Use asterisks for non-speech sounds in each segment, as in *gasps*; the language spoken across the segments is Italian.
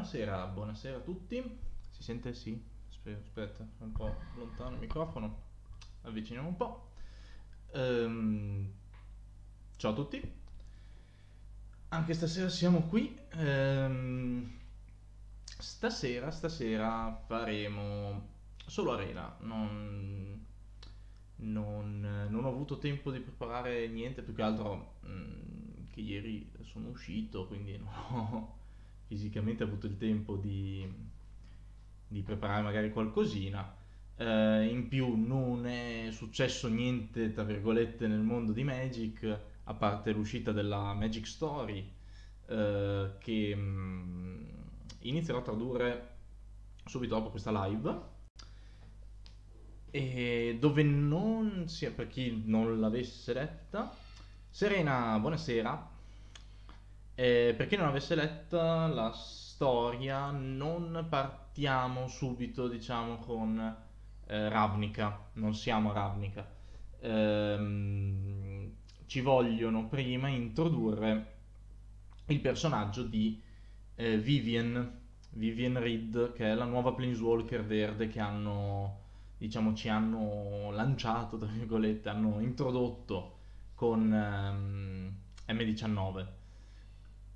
buonasera, buonasera a tutti. Si sente? Sì? Aspetta, un po' lontano il microfono. Avviciniamo un po'. Ehm, ciao a tutti. Anche stasera siamo qui. Ehm, stasera, stasera faremo solo arena. Non, non, non ho avuto tempo di preparare niente, più che altro mh, mm, che ieri sono uscito, quindi non ho fisicamente avuto il tempo di, di preparare magari qualcosina. Eh, in più non è successo niente, tra virgolette, nel mondo di Magic, a parte l'uscita della Magic Story, eh, che mh, mm, inizierò a tradurre subito dopo questa live. E dove non sia per chi non l'avesse letta, Serena, buonasera. Eh, per chi non avesse letta la storia, non partiamo subito, diciamo, con eh, Ravnica, non siamo Ravnica. Ehm, ci vogliono prima introdurre il personaggio di eh, Vivian, Vivian Reed, che è la nuova Planeswalker verde che hanno, diciamo, ci hanno lanciato, tra virgolette, hanno introdotto con ehm, M19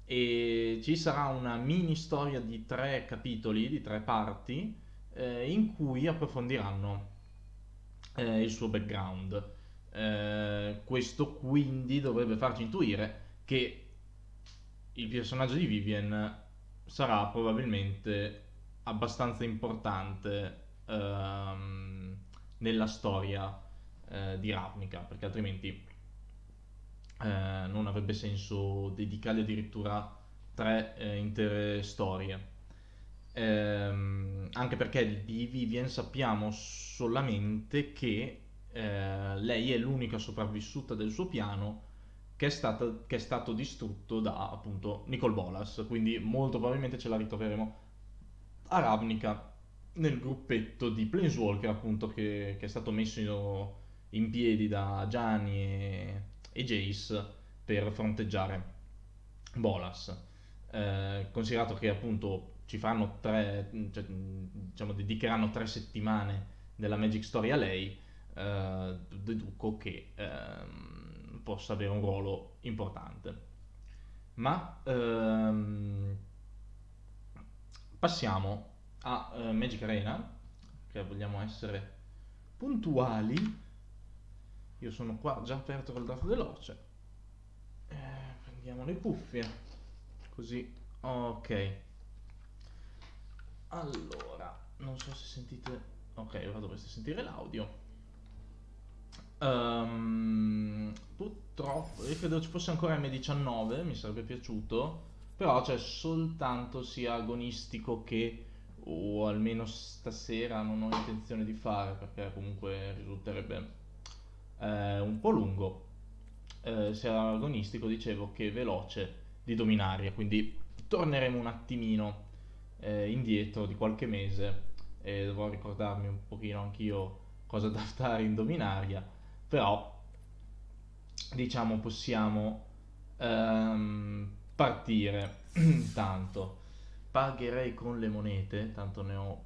e ci sarà una mini storia di tre capitoli, di tre parti, eh, in cui approfondiranno eh, il suo background. Eh, questo quindi dovrebbe farci intuire che il personaggio di Vivian sarà probabilmente abbastanza importante ehm, nella storia eh, di Ravnica, perché altrimenti eh, non avrebbe senso dedicare addirittura tre eh, intere storie. Ehm, anche perché di Vivian sappiamo solamente che eh, lei è l'unica sopravvissuta del suo piano che è, stata, che è, stato distrutto da appunto Nicole Bolas, quindi molto probabilmente ce la ritroveremo a Ravnica nel gruppetto di Planeswalker appunto che, che è stato messo in, in piedi da Gianni e, e Jace per fronteggiare Bolas. Eh, considerato che appunto ci faranno tre, cioè, diciamo, dedicheranno tre settimane della Magic Story a lei, eh, deduco che ehm, possa avere un ruolo importante. Ma ehm, passiamo a eh, Magic Arena, che vogliamo essere puntuali io sono qua già aperto col draft veloce. Eh, prendiamo le cuffie. Così. Ok. Allora, non so se sentite... Ok, ora dovreste sentire l'audio. Um, purtroppo, io credo ci fosse ancora M19, mi sarebbe piaciuto. Però c'è soltanto sia agonistico che o almeno stasera non ho intenzione di fare perché comunque risulterebbe eh, un po' lungo, eh, sia agonistico, dicevo, che veloce di Dominaria, quindi torneremo un attimino eh, indietro di qualche mese e dovrò ricordarmi un pochino anch'io cosa *laughs* da fare in Dominaria, però diciamo possiamo ehm, partire. *clears throat* Intanto pagherei con le monete tanto ne ho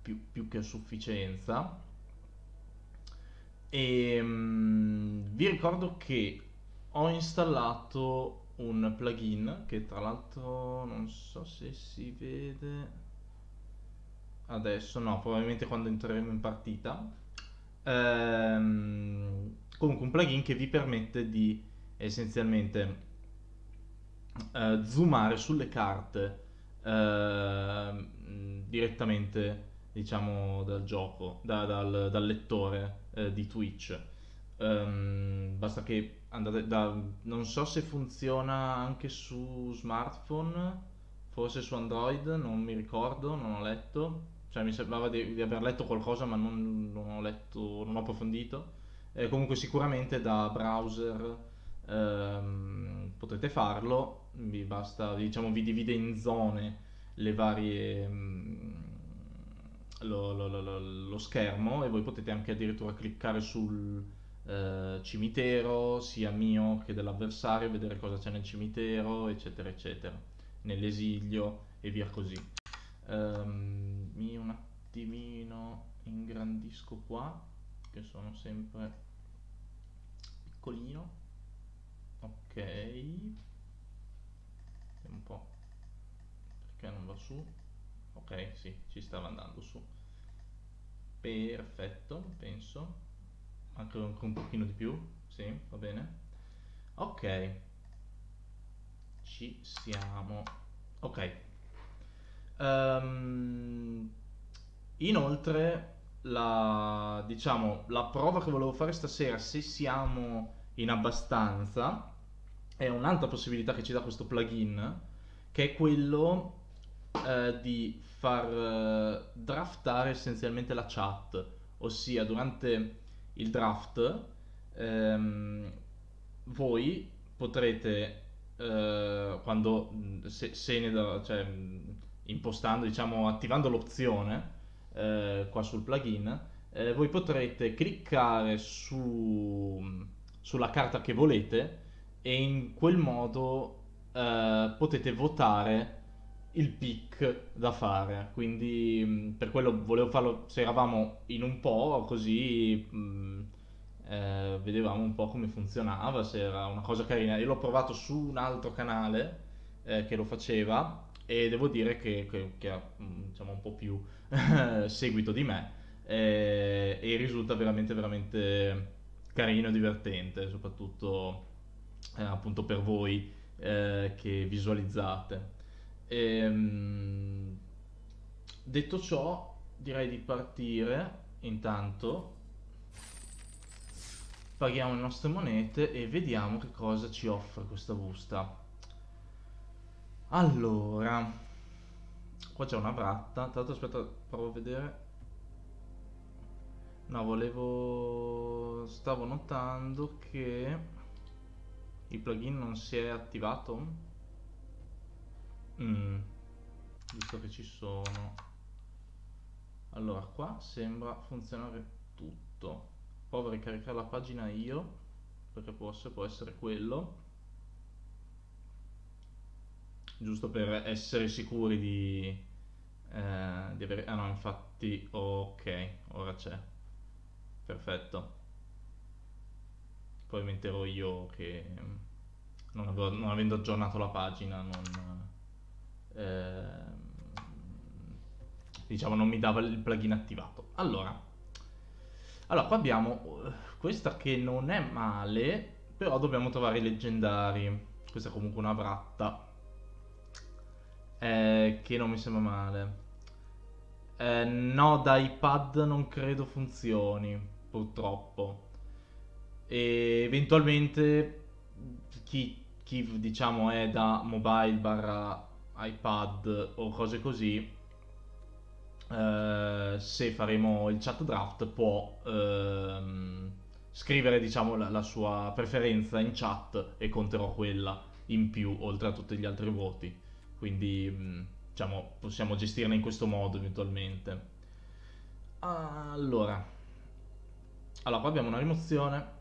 più, più che a sufficienza e um, vi ricordo che ho installato un plugin che tra l'altro non so se si vede adesso, no, probabilmente quando entreremo in partita. Ehm, comunque un plugin che vi permette di essenzialmente eh, zoomare sulle carte eh, direttamente diciamo dal gioco, da, dal, dal, lettore eh, di Twitch. Um, basta che andate da... non so se funziona anche su smartphone, forse su Android, non mi ricordo, non ho letto. Cioè mi sembrava di, di aver letto qualcosa ma non, non, ho letto, non ho approfondito. Eh, comunque sicuramente da browser ehm, potete farlo, vi basta, diciamo, vi divide in zone le varie... Mh, lo, lo, lo, lo, schermo e voi potete anche addirittura cliccare sul eh, cimitero, sia mio che dell'avversario, vedere cosa c'è nel cimitero, eccetera, eccetera, nell'esilio e via così. Um, mi un attimino ingrandisco qua, che sono sempre piccolino. Ok. Vediamo un po'. Perché non va su? Ok, sì, ci stava andando su. Perfetto, penso. Anche un pochino di più. Sì, va bene. Ok. Ci siamo. Ok. Um, inoltre, la, diciamo, la prova che volevo fare stasera, se siamo in abbastanza, è un'altra possibilità che ci dà questo plugin, che è quello eh, di far eh, draftare essenzialmente la chat, ossia durante il draft ehm, voi potrete eh, quando se, se ne da, cioè, impostando diciamo attivando l'opzione eh, qua sul plugin eh, voi potrete cliccare su, sulla carta che volete e in quel modo eh, potete votare il pick da fare quindi mh, per quello volevo farlo se eravamo in un po' così mh, eh, vedevamo un po' come funzionava se era una cosa carina. Io l'ho provato su un altro canale eh, che lo faceva e devo dire che, che, che ha diciamo, un po' più *laughs* seguito di me eh, e risulta veramente veramente carino e divertente soprattutto eh, appunto per voi eh, che visualizzate Ehm, detto ciò, direi di partire intanto. Paghiamo le nostre monete e vediamo che cosa ci offre questa busta. Allora, qua c'è una bratta. Tra l'altro, aspetta, provo a vedere. No, volevo... Stavo notando che il plugin non si è attivato. Mm, visto che ci sono. Allora, qua sembra funzionare tutto. Provo a ricaricare la pagina io, perché forse può essere quello. Giusto per essere sicuri di, eh, di avere... Ah no, infatti, ok, ora c'è. Perfetto. Poi metterò io che non, avevo, non avendo aggiornato la pagina non Ehm, diciamo non mi dava il plugin attivato. Allora, allora qua abbiamo eh, questa che non è male, però dobbiamo trovare i leggendari. Questa è comunque una bratta. Eh, che non mi sembra male. Eh, no, da iPad non credo funzioni, purtroppo. E eventualmente chi, chi diciamo è da mobile barra iPad o cose così, eh, se faremo il chat draft può ehm, scrivere diciamo la, la, sua preferenza in chat e conterò quella in più oltre a tutti gli altri voti. Quindi mm, diciamo possiamo gestirne in questo modo eventualmente. Allora, allora qua abbiamo una rimozione.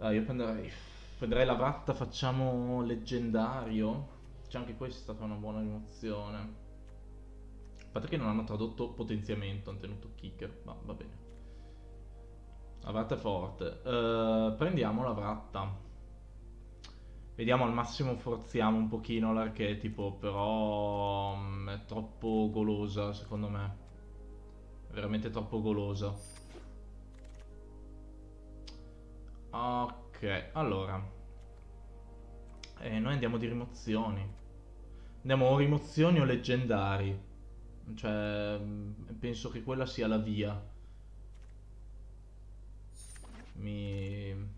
Ah, io prenderei, prenderei la vratta, facciamo leggendario. C'è anche questa è una buona rimozione. A parte che non hanno tradotto potenziamento, hanno tenuto kicker, ma va bene. La vratta è forte. Uh, prendiamo la vratta. Vediamo al massimo forziamo un pochino l'archetipo, però um, è troppo golosa secondo me. È veramente troppo golosa. Ok, allora. Eh, noi andiamo di rimozioni. Andiamo o rimozioni o leggendari. Cioè, mm, penso che quella sia la via. Mi...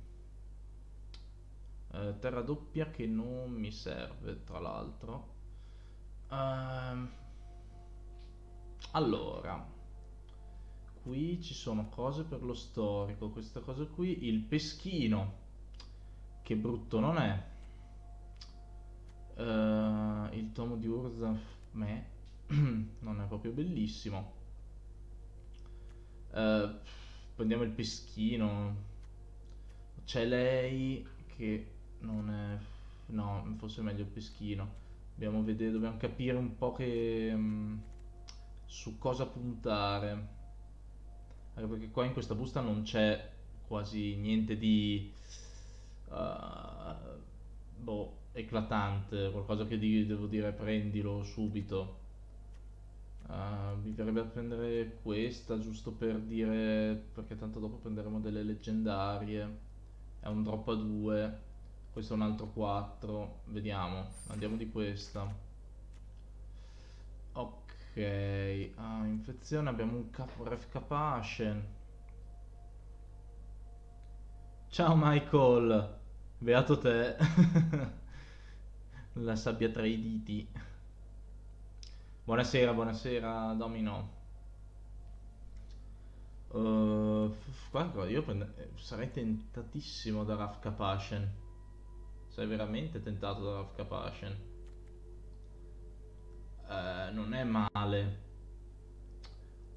Eh, terra doppia che non mi serve, tra l'altro. Uh, allora, qui ci sono cose per lo storico. Questa cosa qui, il peschino, che brutto non è. Uh, il tomo di Urza me *clears throat* non è proprio bellissimo. Uh, prendiamo il peschino. C'è lei che non è... No, forse è meglio il peschino. Dobbiamo vedere, dobbiamo capire un po' che... mm, su cosa puntare. Perché qua in questa busta non c'è quasi niente di... eh, boh, eclatante, qualcosa che devo dire prendilo subito. Ah, mi verrebbe a prendere questa giusto per dire, perché tanto dopo prenderemo delle leggendarie. È un drop a 2, questo è un altro 4. Vediamo, andiamo di questa. Ok, ah, infezione, abbiamo un capo ref Capashen. Ciao Michael, beato te. *laughs* La sabbia tra i diti. Buonasera, buonasera Domino. Uh, io eh, sarei tentatissimo da Raf Kapashen. Sei veramente tentato da Raf Kapashen. Eh, non è male.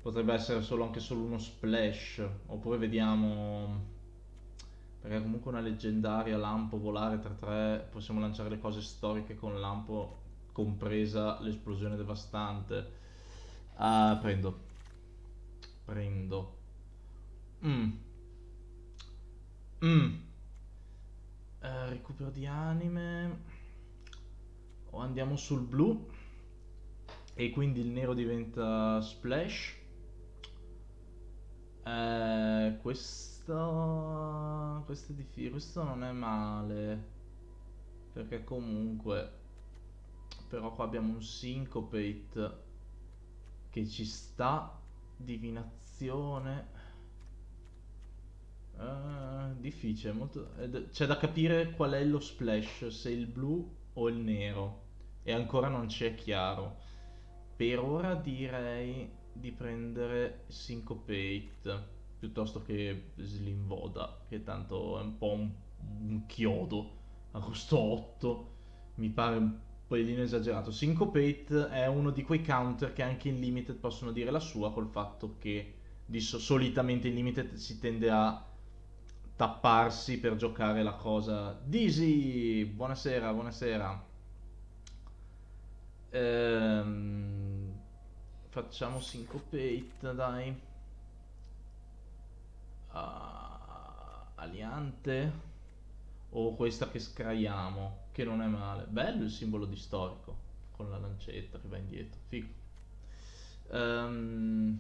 Potrebbe essere solo anche solo uno splash. Oppure vediamo. Perché comunque una leggendaria lampo volare 3-3. Possiamo lanciare le cose storiche con lampo, compresa l'esplosione devastante. Ah, prendo. Prendo. Mm. Mm. Eh, recupero di anime. O andiamo sul blu. E quindi il nero diventa splash. Eh, questo... Questo è difficile. Questo non è male. Perché comunque... Però qua abbiamo un syncopate che ci sta. Divinazione. Eh, difficile, molto... C'è da capire qual è lo splash, se il blu o il nero. E ancora non ci è chiaro. Per ora direi di prendere Syncopate piuttosto che Slim Voda, che tanto è un po' un, un chiodo a costo 8. Mi pare un pelino esagerato. Syncopate è uno di quei counter che anche in Limited possono dire la sua col fatto che di so- solitamente in Limited si tende a tapparsi per giocare la cosa. Dizzy, buonasera, buonasera. Ehm, facciamo Syncopate, dai. Ah, Aliante. O questa che scraiamo, che non è male. Bello il simbolo di storico, con la lancetta che va indietro. Figo. Ehm,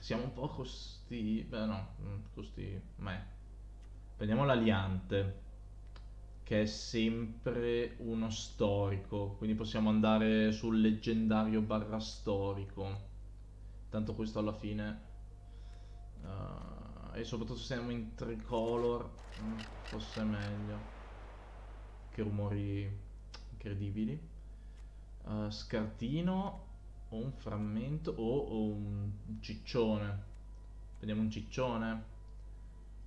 siamo un po' costi... Beh no, mm, costi... Meh. Prendiamo l'Aliante, che è sempre uno storico, quindi possiamo andare sul leggendario barra storico. Tanto questo alla fine... eh, e soprattutto se siamo in tricolor, mm, forse è meglio. Che rumori incredibili. Eh, scartino o un frammento o, o un ciccione. Prendiamo un ciccione.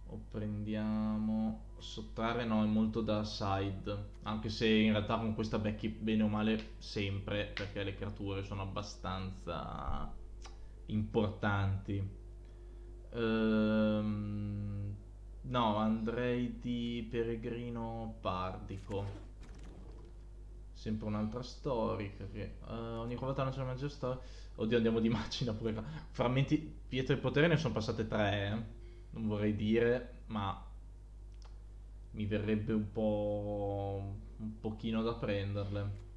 O prendiamo... Sottrarre no, è molto da side. Anche se in realtà con questa becchi bene o male sempre, perché le creature sono abbastanza importanti. Ehm, no, andrei di peregrino pardico. Sempre un'altra storica che eh, ogni volta non c'è una maggiore storia. Oddio, andiamo di macina pure qua. Frammenti pietre di potere ne sono passate tre, eh. Non vorrei dire, ma mi verrebbe un po' un pochino da prenderle.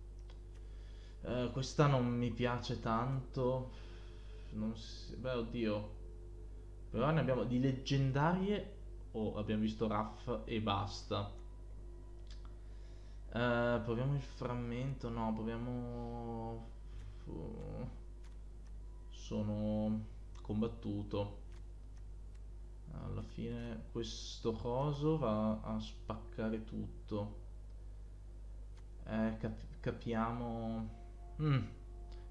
Eh, questa non mi piace tanto. Non si... Beh, oddio. Però ne abbiamo di leggendarie o abbiamo visto Raff e basta. Eh, proviamo il frammento, no, proviamo... Sono combattuto. Alla fine questo coso va a spaccare tutto. Eh, cap- capiamo... Mm,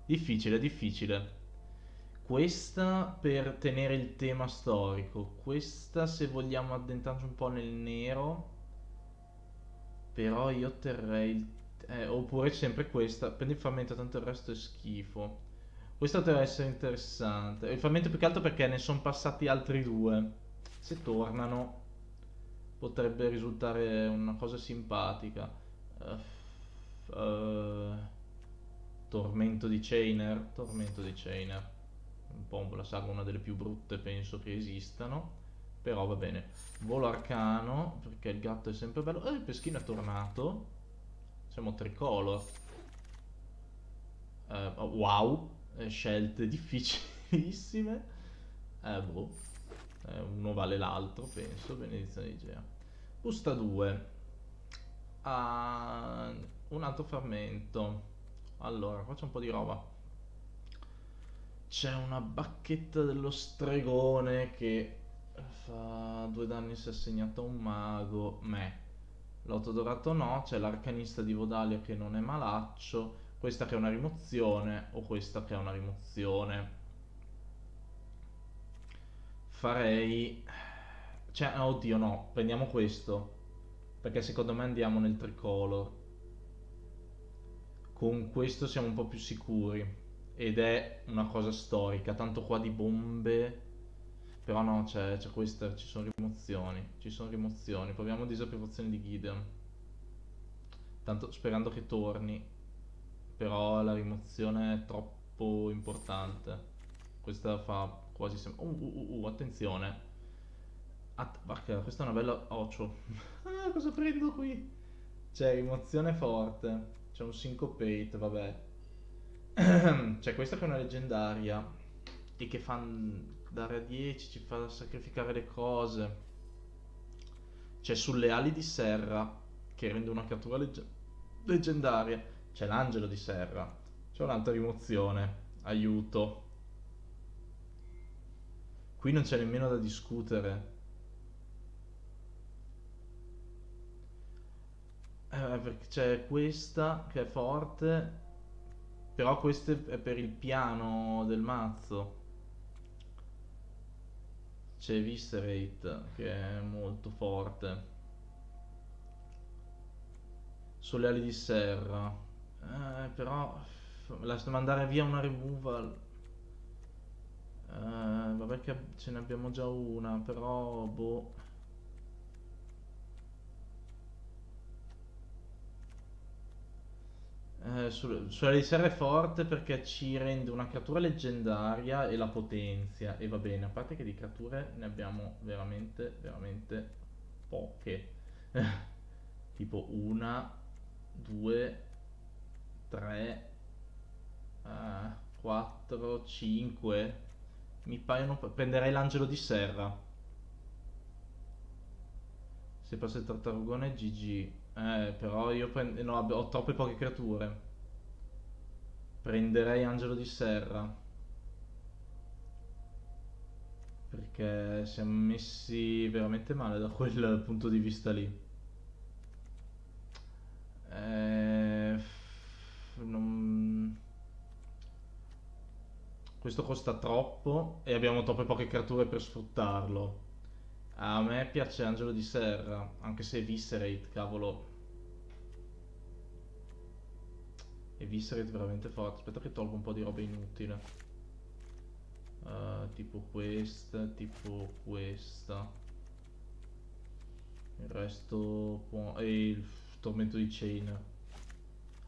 difficile, difficile. Questa per tenere il tema storico. Questa se vogliamo addentrarci un po' nel nero. Però io terrei il... eh, oppure sempre questa. Prendi il frammento, tanto il resto è schifo. Questa deve essere interessante. Il frammento più che altro perché ne sono passati altri due. Se tornano potrebbe risultare una cosa simpatica. Eh, Uh, tormento di Chainer. Tormento di Chainer. Un po' la saga una delle più brutte penso che esistano. Però va bene. Volo arcano, perché il gatto è sempre bello. Eh, il peschino è tornato. Siamo tricolor. Uh, wow, eh, scelte *laughs* difficilissime. Eh, boh. Eh, uno vale l'altro, penso. Benedizione di Gea. Busta 2. Ah, un altro frammento. Allora, qua c'è un po' di roba. C'è una bacchetta dello stregone che fa due danni se assegnata a un mago. Me. L'otto dorato no. C'è l'arcanista di Vodalia che non è malaccio. Questa che è una rimozione o questa che è una rimozione. Farei... Cioè, oddio no, prendiamo questo. Perché secondo me andiamo nel tricolor. Con questo siamo un po' più sicuri. Ed è una cosa storica. Tanto qua di bombe... Però no, c'è, questa, ci sono rimozioni. Ci sono rimozioni. Proviamo disapprovazione di Gideon. Tanto sperando che torni. Però la rimozione è troppo importante. Questa fa quasi sempre... Uh, uh, uh, uh, attenzione. Att Bacca, questa è una bella ocio. *laughs* ah, cosa prendo qui? C'è rimozione forte. C'è un syncopate, vabbè. C'è *clears throat* questa che è una leggendaria. E che fa dare a 10, ci fa sacrificare le cose. C'è sulle ali di serra, che rende una cattura legge leggendaria. C'è l'angelo di serra. C'è un'altra rimozione. Aiuto. Qui non c'è nemmeno da discutere. Eh, perché c'è questa che è forte. Però questo è per il piano del mazzo. C'è Viscerate che è molto forte. Sulle ali di serra. Eh, però lascia mandare via una removal. Eh, vabbè che ce ne abbiamo già una, però boh. Eh, sulla di serra è forte perché ci rende una creatura leggendaria e la potenzia. E va bene, a parte che di creature ne abbiamo veramente, veramente poche. *laughs* tipo una, due, tre, uh, quattro, cinque. Mi paiono... Prenderei l'angelo di serra. Se passa il tartarugone GG. Eh, però io prend- no, ho troppe poche creature. Prenderei Angelo di Serra. Perché siamo messi veramente male da quel *laughs* punto di vista lì. Eh, non... Questo costa troppo e abbiamo troppe poche creature per sfruttarlo. A me piace Angelo di Serra, anche se Viscerate, cavolo. E Viscerate veramente forte. Aspetta che tolgo un po' di roba inutile. Uh, tipo questa, tipo questa. Il resto può... E il tormento di Chain.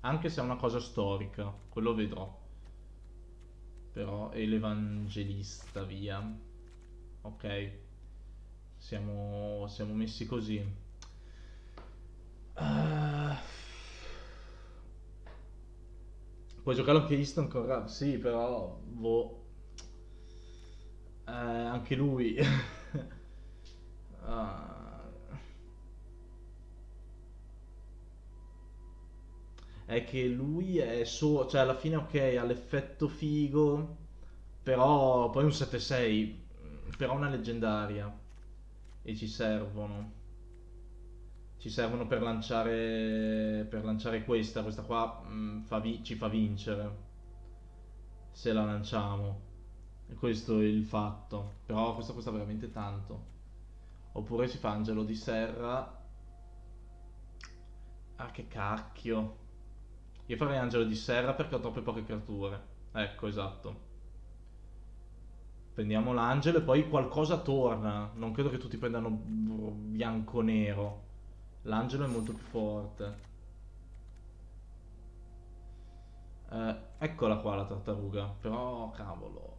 Anche se è una cosa storica, quello vedrò. Però è l'evangelista, via. Ok. Siamo, siamo messi così. Uh... Puoi giocare anche Easton con Rav? Sì, però... Boh. Eh, anche lui. uh... *laughs* È che lui è solo... Cioè, alla fine, ok, ha l'effetto figo. Però poi un 7-6. Però una leggendaria e ci servono. Ci servono per lanciare, per lanciare questa. Questa qua mh, mm, fa ci fa vincere. Se la lanciamo. Questo è il fatto. Però questo costa veramente tanto. Oppure si fa Angelo di Serra. Ah, che cacchio. Io farei Angelo di Serra perché ho troppe poche creature. Ecco, esatto. Prendiamo l'angelo e poi qualcosa torna. Non credo che tutti prendano bianco-nero. L'angelo è molto più forte. Eh, eccola qua la tartaruga, però cavolo.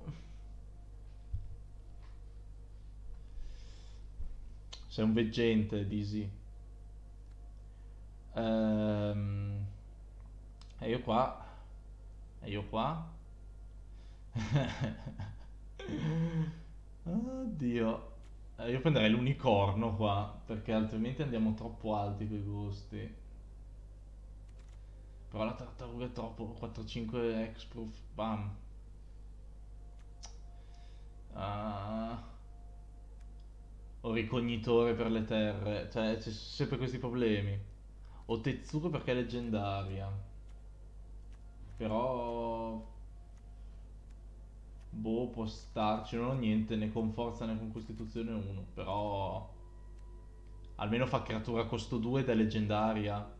Sei un veggente, Dizzy. Ehm, e io qua. E io qua. *laughs* Oddio. Eh, io prenderei l'unicorno qua, perché altrimenti andiamo troppo alti coi gusti. Però la tartaruga è troppo. 4-5 X-Proof. Bam. Ah. O ricognitore per le terre. Cioè, c'è sempre questi problemi. O Tetsuko perché è leggendaria. Però... Boh, può starci. Non ho niente né con forza né con costituzione 1. Però... Almeno fa creatura costo 2 ed è leggendaria.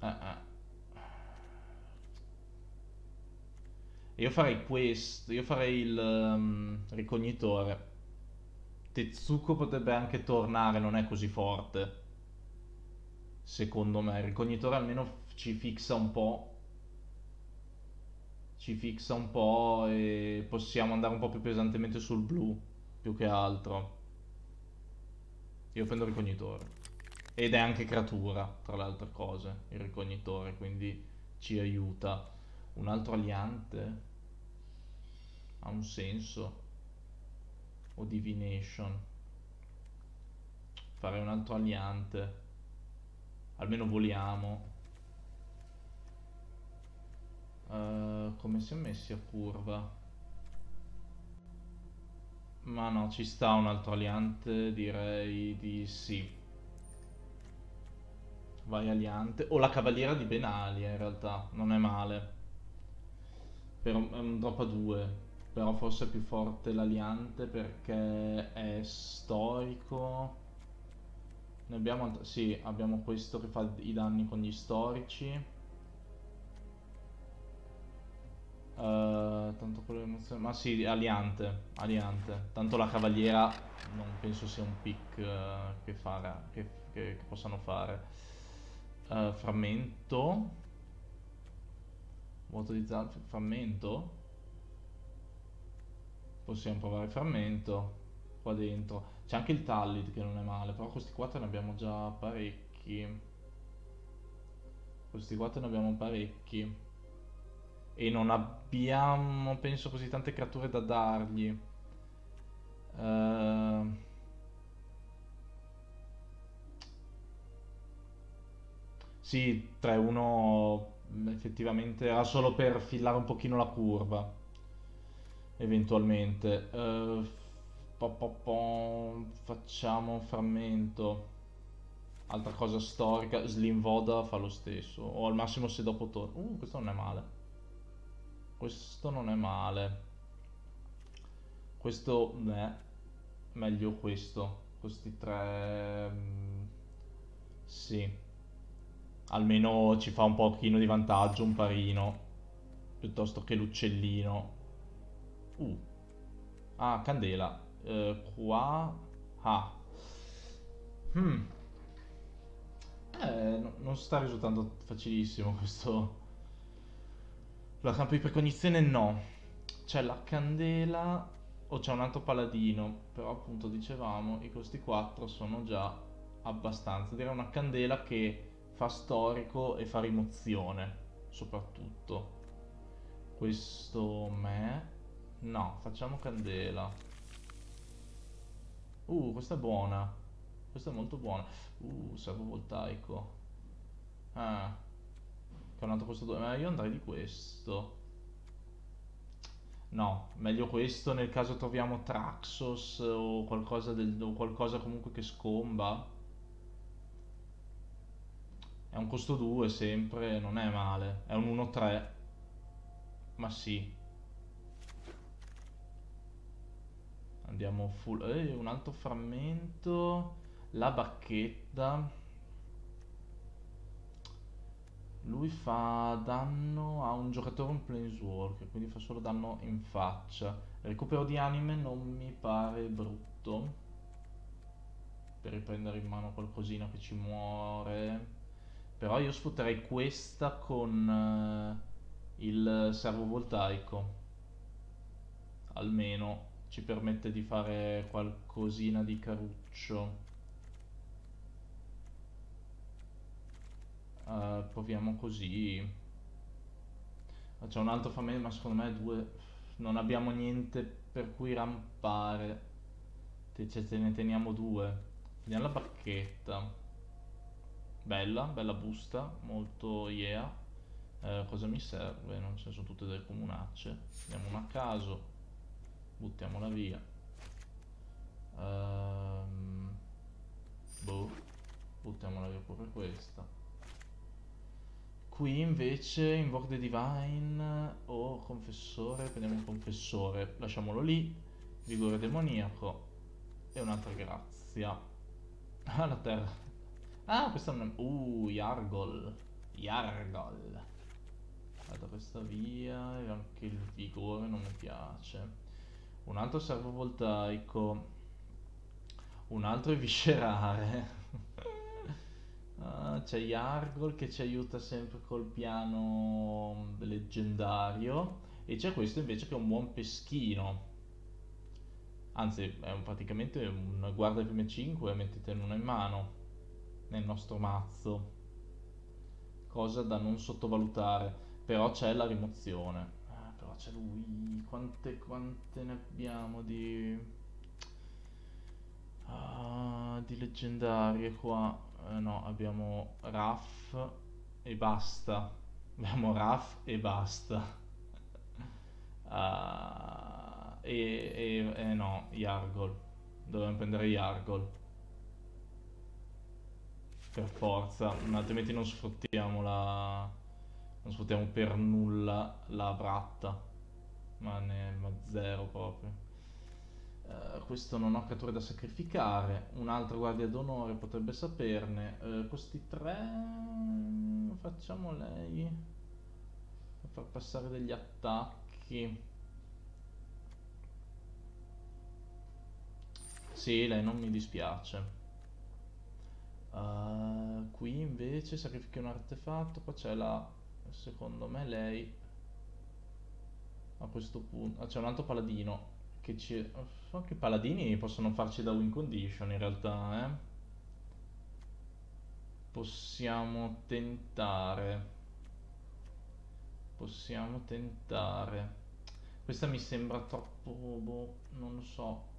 Eh, eh. Io farei questo, io farei il um, ricognitore. Tetsuko potrebbe anche tornare, non è così forte. Secondo me, il ricognitore almeno ci fixa un po'. Ci fixa un po' e possiamo andare un po' più pesantemente sul blu, più che altro. Io prendo il ricognitore. Ed è anche creatura, tra le altre cose, il ricognitore, quindi ci aiuta. Un altro aliante ha un senso. O divination. Fare un altro aliante. Almeno voliamo. Uh, come si è messi a curva? Ma no, ci sta un altro aliante, direi di sì. Vai Aliante. O la Cavaliera di Benalia in realtà, non è male. Però è un drop a 2. Però forse è più forte l'Aliante perché è storico. Ne abbiamo... Sì, abbiamo questo che fa i danni con gli storici. Uh, tanto quello emozione... Ma sì, Aliante, Aliante. Tanto la Cavaliera non penso sia un pick uh, che, fare, che, che, che possano fare. Uh, frammento. Vuoto di Zalf, frammento. Possiamo provare frammento qua dentro. C'è anche il Tallid che non è male, però questi 4 ne abbiamo già parecchi. Questi 4 ne abbiamo parecchi. E non abbiamo, penso, così tante creature da dargli. Uh, Sì, 3-1 effettivamente era solo per fillare un pochino la curva, eventualmente. Uh, facciamo un frammento. Altra cosa storica, Slim Voda fa lo stesso, o al massimo se dopo torna. Uh, questo non è male. Questo non è male. Questo, è meglio questo. Questi tre... Mm, sì almeno ci fa un pochino di vantaggio un parino piuttosto che l'uccellino uh ah candela eh, qua ah hmm. eh, no, non sta risultando facilissimo questo la campo di precognizione no c'è la candela o c'è un altro paladino però appunto dicevamo i costi 4 sono già abbastanza direi una candela che fa storico e fa rimozione, soprattutto. Questo me... No, facciamo candela. Uh, questa è buona. Questa è molto buona. Uh, servo voltaico. Ah. Che è un altro questo due. Ma io andrei di questo. No, meglio questo nel caso troviamo Traxos o qualcosa, del, o qualcosa comunque che scomba. È un costo 2 sempre, non è male. È un 1-3. Ma sì. Andiamo full... Eh, un altro frammento. La bacchetta. Lui fa danno a un giocatore un planeswalker, quindi fa solo danno in faccia. Recupero di anime non mi pare brutto. per riprendere in mano qualcosina che ci muore. Però io sfrutterei questa con eh, il servovoltaico. Almeno ci permette di fare qualcosina di caruccio. Uh, proviamo così. C'è un altro famiglia, ma secondo me due... Non abbiamo niente per cui rampare. Te, ce ne teniamo due. Vediamo la bacchetta. Bella, bella busta, molto yeah. Eh, cosa mi serve? Non ce ne sono tutte delle comunacce. Andiamo a caso. Buttiamola via. Um, boh. Buttiamola via pure questa. Qui invece Invoke the Divine o Confessore, prendiamo un Confessore, lasciamolo lì, Vigore demoniaco e un'altra grazia. *laughs* Ah, la terra. Ah, questa non è... Uh, Yargol. Yargol. Vado questa via e anche il vigore non mi piace. Un altro servovoltaico. Un altro è viscerare. uh, c'è Yargol che ci aiuta sempre col piano leggendario. E c'è questo invece che è un buon peschino anzi è un, praticamente un guarda prime 5 e mettete una in mano nel nostro mazzo cosa da non sottovalutare però c'è la rimozione eh, c'è lui quante, quante ne abbiamo di ah, di leggendarie qua eh, no abbiamo Raff e basta abbiamo Raff e basta uh, *laughs* e, e, e no, Yargol. Dobbiamo prendere Yargol. Per forza, altrimenti non sfruttiamo la... Non sfruttiamo per nulla la bratta. Ma, ne, ma zero proprio. Uh, questo non ho catture da sacrificare. Un'altra guardia d'onore potrebbe saperne. Uh, questi tre... Facciamo lei. Per far passare degli attacchi. Sì, lei non mi dispiace. Uh, qui invece sacrifichi un artefatto, qua c'è la... secondo me lei... A questo punto... Ah, c'è un altro paladino che ci... Anche i paladini possono farci da win condition in realtà, eh. Possiamo tentare. Possiamo tentare. Questa mi sembra troppo... boh, non lo so.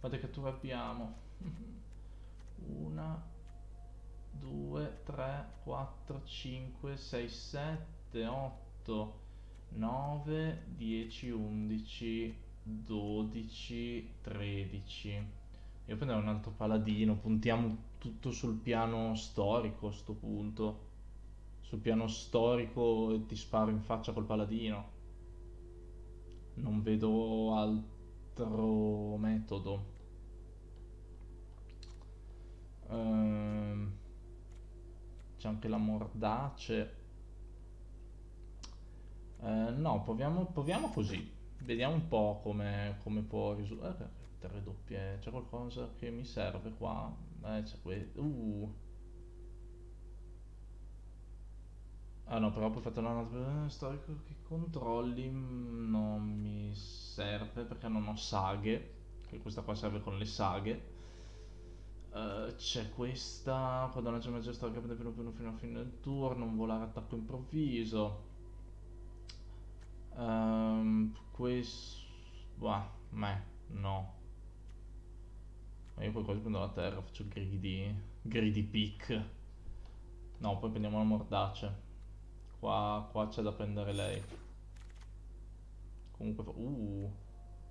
Che tu abbiamo *laughs* una, due, tre, quattro, cinque, sei, sette, otto, nove, dieci, undici, dodici, tredici. Io prenderò un altro paladino, puntiamo tutto sul piano storico a sto punto. Sul piano storico ti sparo in faccia col paladino. Non vedo altro metodo. Ehm, c'è anche la mordace. Eh, no, proviamo, proviamo, così. Vediamo un po' come, come può risultare. Eh, tre doppie. C'è qualcosa che mi serve qua? Eh, c'è questo. Uh. Ah no, però poi fatto una storico che controlli mm, non mi serve perché non ho saghe, che questa qua serve con le saghe. Uh, c'è questa, quando lancia magia storica prende più più fino a fine del turno, un volare attacco improvviso. Um, questo... Bah, me, no. Ma io qualcosa prendo la terra, faccio il greedy, greedy pick. No, poi prendiamo la mordace. Qua, qua c'è da prendere lei. Comunque, uh,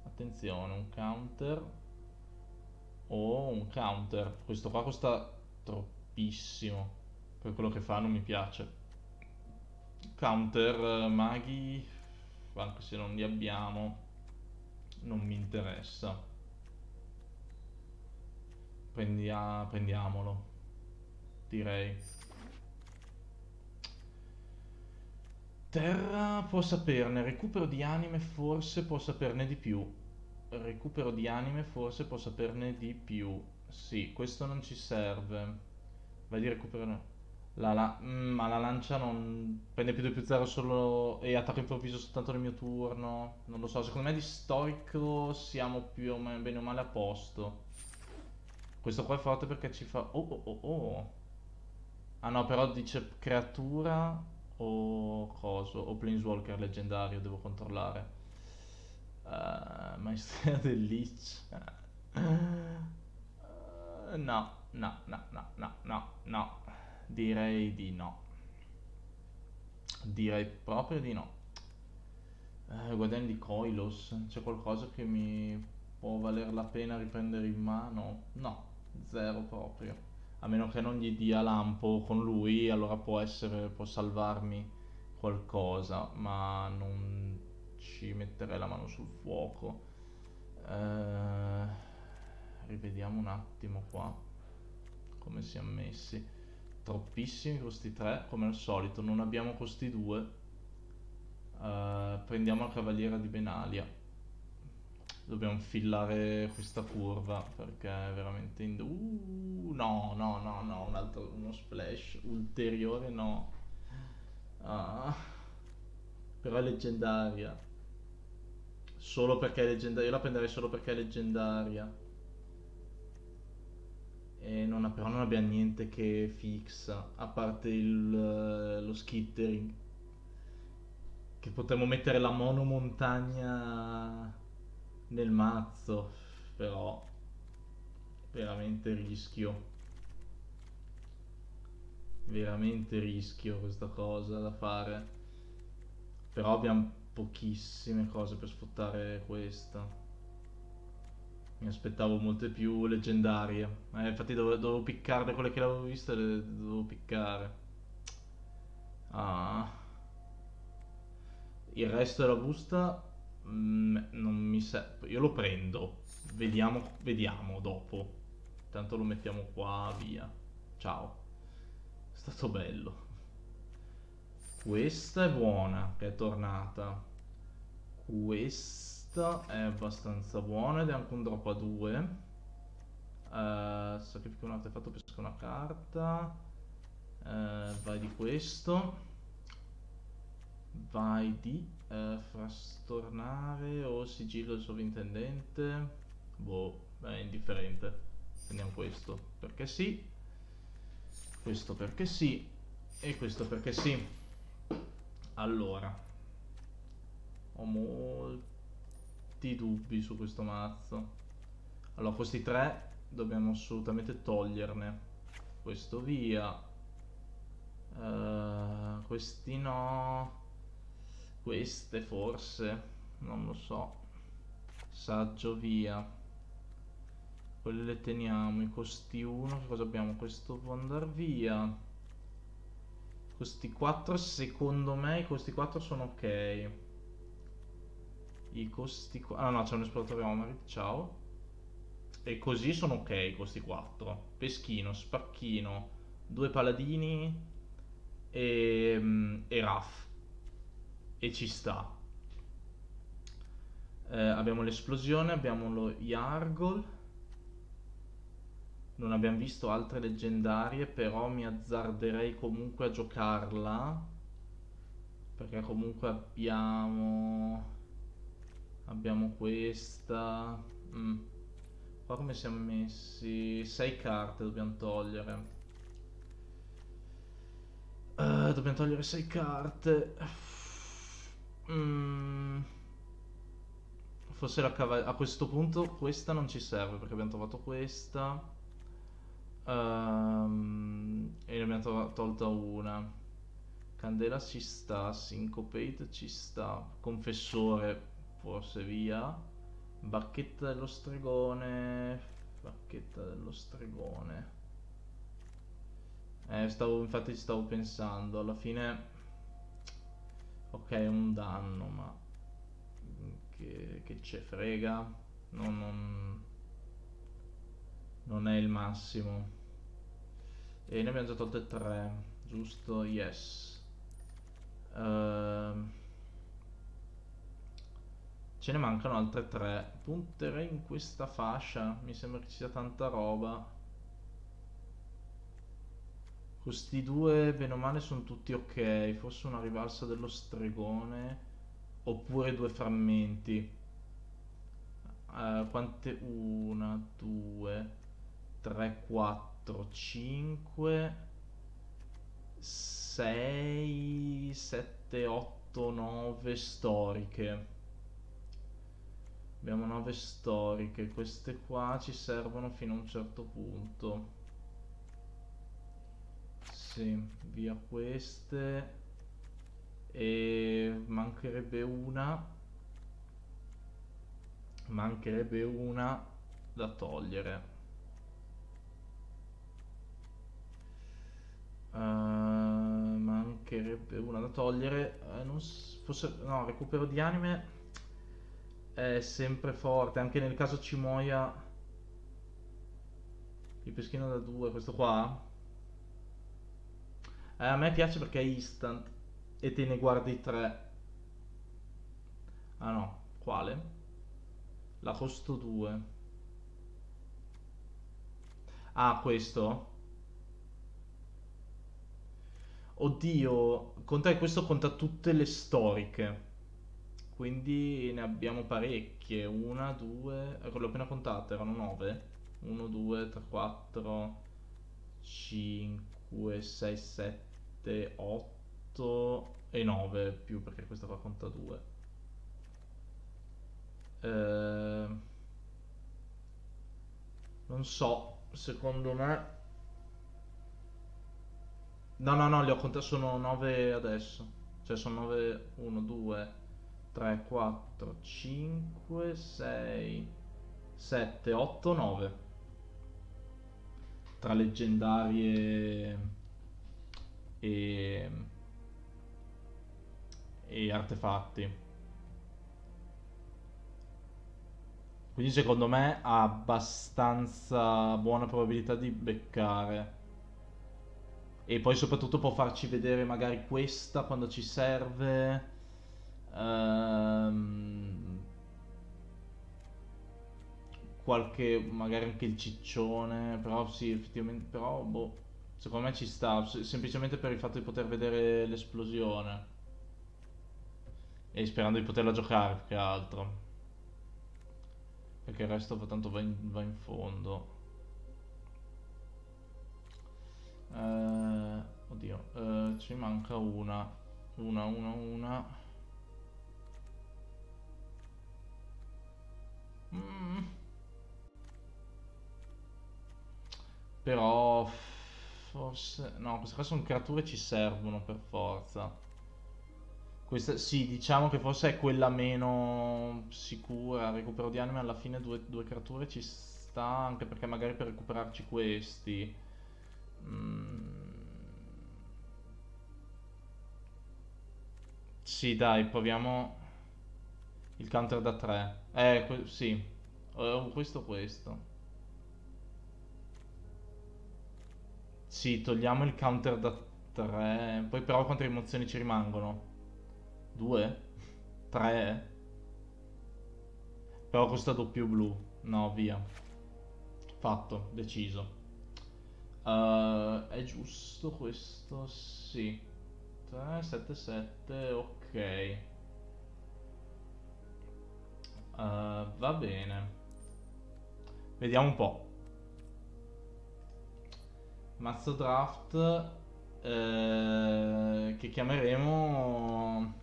attenzione, un counter. Oh, un counter. Questo qua costa troppissimo. Per quello che fa non mi piace. Counter, uh, maghi, anche se non li abbiamo, non mi interessa. Prendia, prendiamolo, direi. Terra può saperne, recupero di anime forse può saperne di più. Recupero di anime forse può saperne di più. Sì, questo non ci serve. Vai di recuperare. La, la- mm, ma la lancia non prende più 2 più 0 solo e attacco improvviso soltanto nel mio turno. Non lo so, secondo me di storico siamo più o meno bene o male a posto. Questo qua è forte perché ci fa... Oh oh oh oh. Ah no, però dice creatura o coso, o planeswalker leggendario, devo controllare. Uh, maestria *laughs* del Lich. Uh, no, no, no, no, no, no, no. Direi di no. Direi proprio di no. Uh, guadagni di Koilos. C'è qualcosa che mi può valer la pena riprendere in mano? No, zero proprio. A meno che non gli dia lampo con lui, allora può essere, può salvarmi qualcosa, ma non ci metterei la mano sul fuoco. Eh, rivediamo un attimo qua come siamo messi. Troppissimi questi tre, come al solito, non abbiamo questi due. Eh, prendiamo la cavaliera di Benalia. Dobbiamo fillare questa curva perché è veramente... In... Uh, no, no, no, no, un altro, uno splash ulteriore no. Ah, però è leggendaria. Solo perché è leggendaria. Io la prenderei solo perché è leggendaria. Non ha, però non abbiamo niente che fixa, a parte il, lo skittering. Che potremmo mettere la monomontagna nel mazzo, però veramente rischio. Veramente rischio questa cosa da fare. Però abbiamo pochissime cose per sfruttare questa. Mi aspettavo molte più leggendarie. Eh, infatti dovevo, dovevo piccarle quelle che l'avevo viste, le dovevo piccare. Ah. Il resto della busta mm, non mi serve. Io lo prendo. Vediamo, vediamo dopo. Tanto lo mettiamo qua, via. Ciao. È stato bello. Questa è buona, che è tornata. Questa è abbastanza buona ed è anche un drop a 2. Uh, sacrifico un artefatto, pesco una carta. Uh, vai di questo. Vai di uh, frastornare o sigillo del sovrintendente. Boh, è indifferente. Prendiamo questo perché sì. Questo perché sì. E questo perché sì. Allora ho molti dubbi su questo mazzo. Allora, questi tre dobbiamo assolutamente toglierne. Questo via. Uh, questi no. Queste forse. Non lo so. Saggio via. Quelle le teniamo. I costi 1. Che cosa abbiamo? Questo può andare via. Questi 4 secondo me i costi 4 sono ok. I costi... Ah no, c'è un esploratore Omerit, ciao. E così sono ok i costi 4. Peschino, Spacchino, due paladini e, mm, e Raf. E ci sta. Eh, abbiamo l'esplosione, abbiamo lo Yargol. Non abbiamo visto altre leggendarie, però mi azzarderei comunque a giocarla. Perché comunque abbiamo... Abbiamo questa. Mm. Qua come siamo messi? 6 carte dobbiamo togliere. Uh, dobbiamo togliere 6 carte. Mm. Forse la cavaliera... A questo punto questa non ci serve perché abbiamo trovato questa. Um, e ne abbiamo to tolta una. Candela ci sta, Syncopate ci sta, Confessore forse via. Bacchetta dello stregone. Bacchetta dello stregone. Eh, stavo, infatti stavo pensando, alla fine... Ok, un danno, ma... Che, che ce frega. Non, non, non è il massimo. E ne abbiamo già tolte tre, giusto? Yes. Uh, Ce ne mancano altre tre. Punterei in questa fascia. Mi sembra che ci sia tanta roba. Questi due, bene o male, sono tutti ok. Forse una rivalsa dello stregone. Oppure due frammenti. Uh, quante? Una, due, tre, quattro, cinque, sei, sette, otto, nove storiche. Abbiamo 9 storiche, queste qua ci servono fino a un certo punto. Sì, via queste. E mancherebbe una. Mancherebbe una da togliere. Uh, mancherebbe una da togliere. Uh, non forse, no, recupero di anime è sempre forte, anche nel caso ci muoia il peschino da 2, questo qua. Eh, a me piace perché è instant e te ne guardi 3. Ah no, quale? La costo 2. Ah, questo? Oddio, conta che questo conta tutte le storiche. Quindi ne abbiamo parecchie. Una, due. Ecco, le ho appena contate, erano nove. 1, 2, 3, 4, 5, 6, 7, 8 e 9 più perché questa qua conta 2. Eh, non so, secondo me... No, no, no, li ho contati, sono 9 adesso. Cioè sono 9, 1, 2, 3, 4, 5, 6, 7, 8, 9. Tra leggendarie e, e artefatti. Quindi secondo me ha abbastanza buona probabilità di beccare. E poi soprattutto può farci vedere magari questa quando ci serve Ehm, qualche, magari anche il ciccione, però sì, effettivamente, però boh, secondo me ci sta, semplicemente per il fatto di poter vedere l'esplosione. E sperando di poterla giocare più che altro. Perché il resto tanto va in, va in fondo. Uh, oddio, uh, ci manca una. Una, una, una. Mm. Però forse... No, queste qua sono creature ci servono per forza. Questa, sì, diciamo che forse è quella meno sicura. Recupero di anime alla fine due, due creature ci sta, anche perché magari per recuperarci questi... Mm. Sì, dai, proviamo il counter da 3. Eh, sì. Uh, questo questo. Sì, togliamo il counter da 3. Poi però quante rimozioni ci rimangono? 2? 3? Però costa doppio blu. No, via. Fatto, deciso. Uh, è giusto questo? Sì. 3, 7, 7, ok. Uh, va bene. Vediamo un po'. Mazzo draft eh, che chiameremo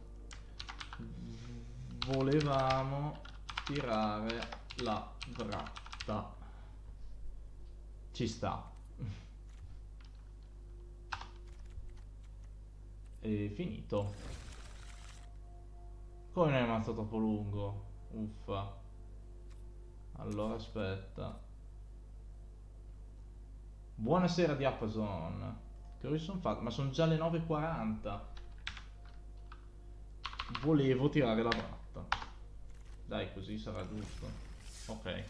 volevamo tirare la vratta ci sta e finito come non è mazzo troppo lungo Uffa. Allora aspetta. Buonasera Diapason. Che ore sono fatte? Ma sono già le 9.40. Volevo tirare la vratta. Dai, così sarà giusto. Ok.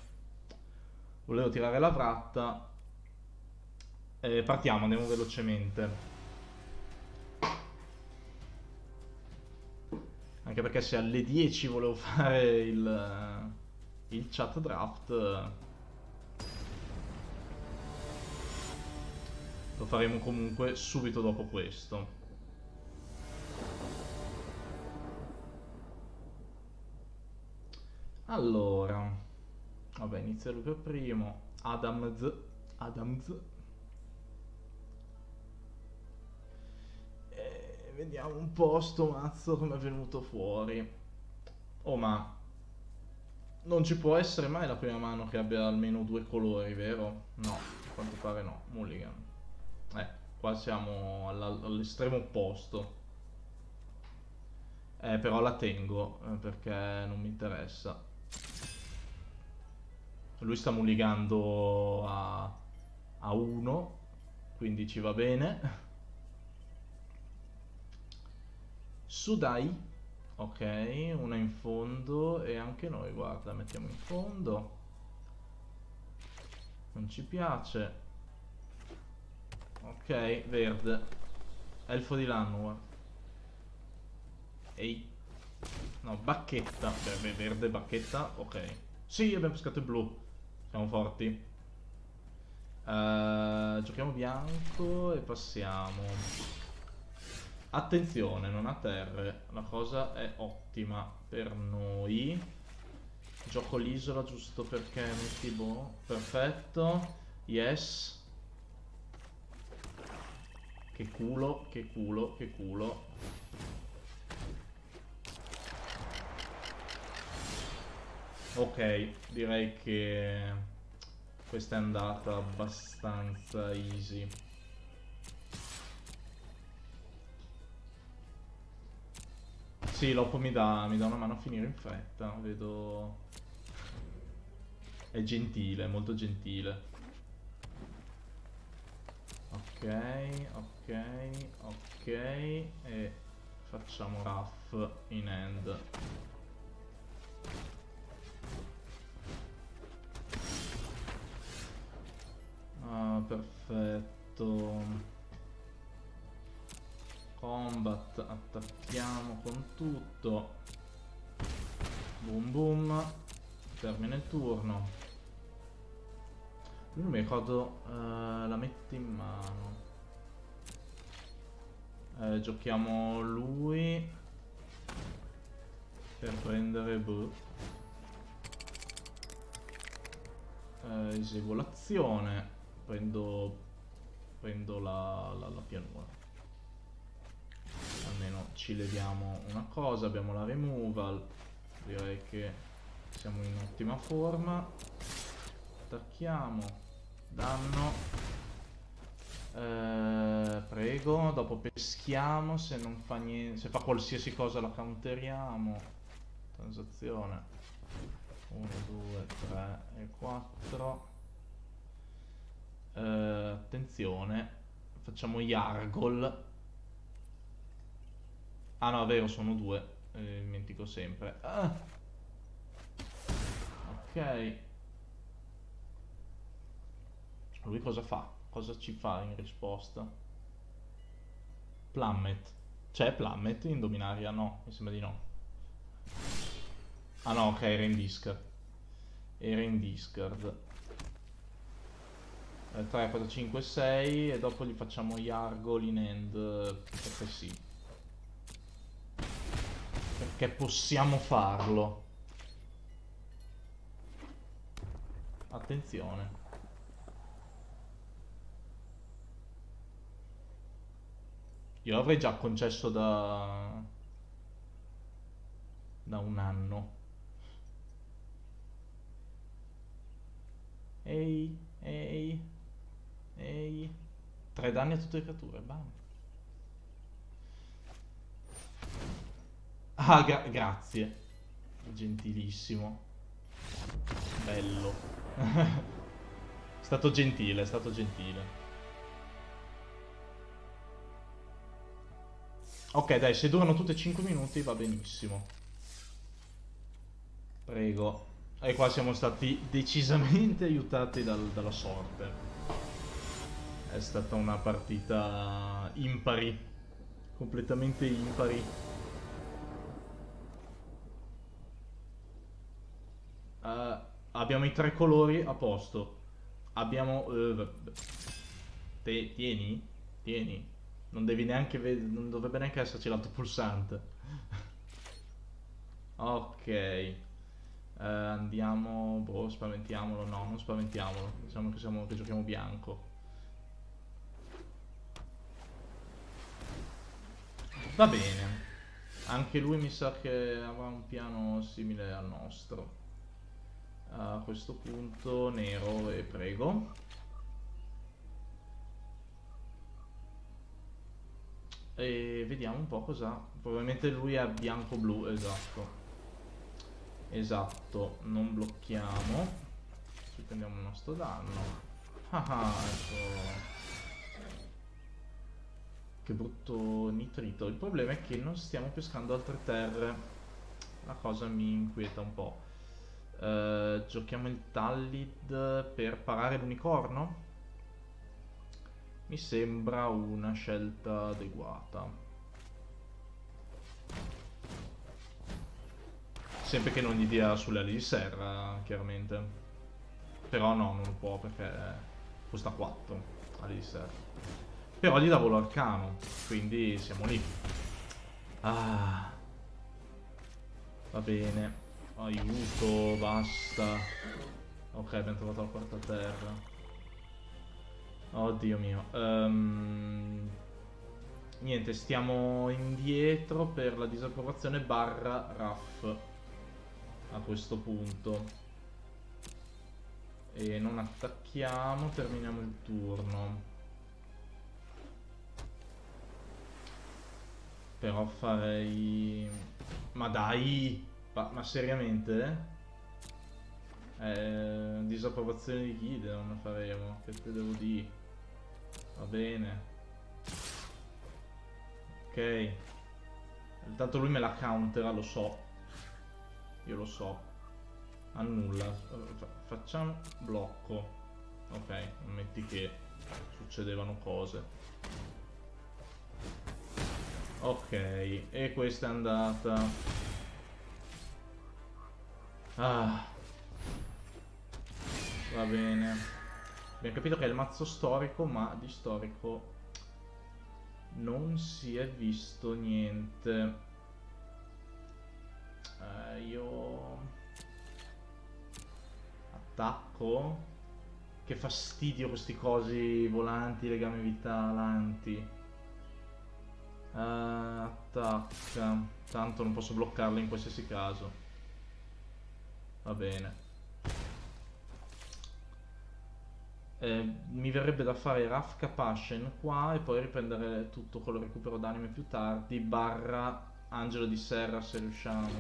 Volevo tirare la vratta. Eh, partiamo, andiamo velocemente. Anche perché se alle 10 volevo *laughs* fare il, il chat draft, lo faremo comunque subito dopo questo. Allora, vabbè, inizia lui per primo. Adams, Adams. Vediamo un po' sto mazzo come è venuto fuori. Oh, ma non ci può essere mai la prima mano che abbia almeno due colori, vero? No, a quanto pare no. Mulligan. Eh, qua siamo all'estremo opposto. Eh, però la tengo, eh, perché non mi interessa. Lui sta mulligando a, a 1, quindi ci va bene. Sudai, ok, una in fondo e anche noi, guarda, mettiamo in fondo. Non ci piace. Ok, verde. Elfo di Lannua. Ehi. No, bacchetta. Beh, verde, bacchetta, ok. Sì, abbiamo pescato il blu. Siamo forti. Uh, giochiamo bianco e passiamo. Attenzione, non ha terre. La cosa è ottima per noi. Gioco l'isola giusto perché metti boh. Perfetto. Yes. Che culo, che culo, che culo. Ok, direi che questa è andata abbastanza easy. Sì, Loppo mi dà, mi dà una mano a finire in fretta, vedo... È gentile, molto gentile. Ok, ok, ok, e facciamo Raff in end. Ah, perfetto. Combat, attacchiamo con tutto. Boom boom. Termina il turno. Non mi ricordo, uh, la mette in mano. Eh, giochiamo lui per prendere boh. Eh, eseguo l'azione prendo, prendo la, la, la pianura ci leviamo una cosa abbiamo la removal direi che siamo in ottima forma. Attacchiamo danno. Eh, prego dopo peschiamo se non fa niente se fa qualsiasi cosa la counteriamo. Transazione. 1 2 3 e 4 Uh, attenzione, facciamo Yargol. Ah no, è vero, sono due. Eh, dimentico sempre. Ah. Ok. Lui cosa fa? Cosa ci fa in risposta? Plummet. C'è Plummet in Dominaria? No, mi sembra di no. Ah no, ok, era in Discard. Era in Discard. 3, 4, 5, 6 e dopo gli facciamo Yargol in end perché sì. Perché possiamo farlo. Attenzione. Io l'avrei già concesso da... da un anno. Ehi, ehi. Ehi. Tre danni a tutte le creature, bam. Ah, gra grazie. Gentilissimo. Bello. *laughs* è stato gentile, è stato gentile. Ok, dai, se durano tutte e 5 minuti va benissimo. Prego. E qua siamo stati decisamente aiutati dal, dalla sorte è stata una partita impari, completamente impari. Uh, abbiamo i tre colori a posto. Abbiamo... Uh, te, tieni? Tieni. Non devi neanche. Non dovrebbe neanche esserci l'altro pulsante. *laughs* ok. Uh, andiamo... Boh, spaventiamolo. No, non spaventiamolo. Diciamo che, siamo, che giochiamo bianco. Va bene. Anche lui mi sa che avrà un piano simile al nostro. A questo punto nero e prego. E vediamo un po' cosa... Probabilmente lui è bianco-blu, esatto. Esatto, non blocchiamo. Ci prendiamo il nostro danno. Ah, ah ecco che brutto nitrito. Il problema è che non stiamo pescando altre terre. La cosa mi inquieta un po'. Uh, giochiamo il Tallid per parare l'unicorno? Mi sembra una scelta adeguata. Sempre che non gli dia sulle ali di serra, chiaramente. Però no, non può perché costa 4 ali di serra. Però gli dà volo arcano, quindi siamo lì. Ah. Va bene. Aiuto, basta. Ok, abbiamo trovato la quarta terra. Oddio mio. Um, niente, stiamo indietro per la disapprovazione barra RAF. A questo punto. E non attacchiamo, terminiamo il turno. Però farei... Ma dai! Ma, ma seriamente? Eh, disapprovazione di non faremo? Che te devo dire? Va bene. Ok. Intanto lui me la countera, lo so. Io lo so. Annulla. Fa facciamo blocco. Ok, ammetti che succedevano cose. Ok, e questa è andata. Ah. Va bene. Abbiamo capito che è il mazzo storico, ma di storico non si è visto niente. Uh, io... Attacco? Che fastidio questi cosi volanti, legami vitalanti. Uh, attacca. Tanto non posso bloccarlo in qualsiasi caso. Va bene. Eh, mi verrebbe da fare Rafka Passion qua e poi riprendere tutto quello recupero d'anime più tardi. Barra Angelo di Serra se riusciamo.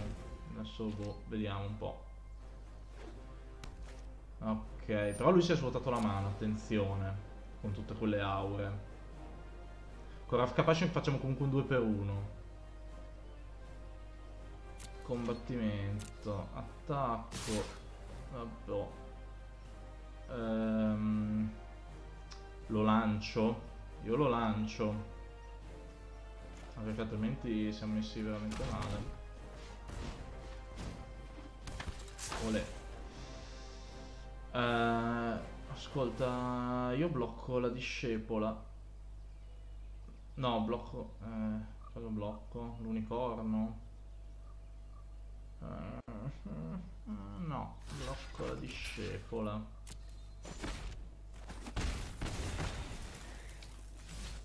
Adesso boh, vediamo un po'. Ok, però lui si è svuotato la mano, attenzione. Con tutte quelle aure. Con Raf Capace facciamo comunque un 2 per 1 Combattimento. Attacco. Vabbè. Ehm, lo lancio. Io lo lancio. Perché altrimenti siamo messi veramente male. Olè. Uh, ascolta, io blocco la discepola. No, blocco... Eh, cosa blocco? L'unicorno? Uh, no, blocco la discepola.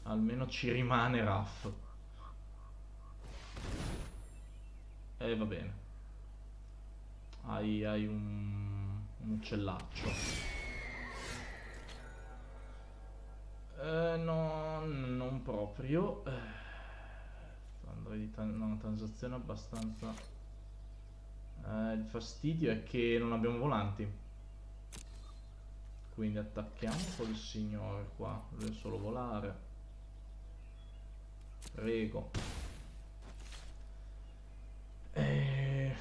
Almeno ci rimane Raff. E eh, va bene. Hai, hai un, un uccellaccio. Eh, no, non proprio. Eh, andrei di una transazione abbastanza... Eh, il fastidio è che non abbiamo volanti. Quindi attacchiamo col signore qua. Deve solo volare. Prego. Eh,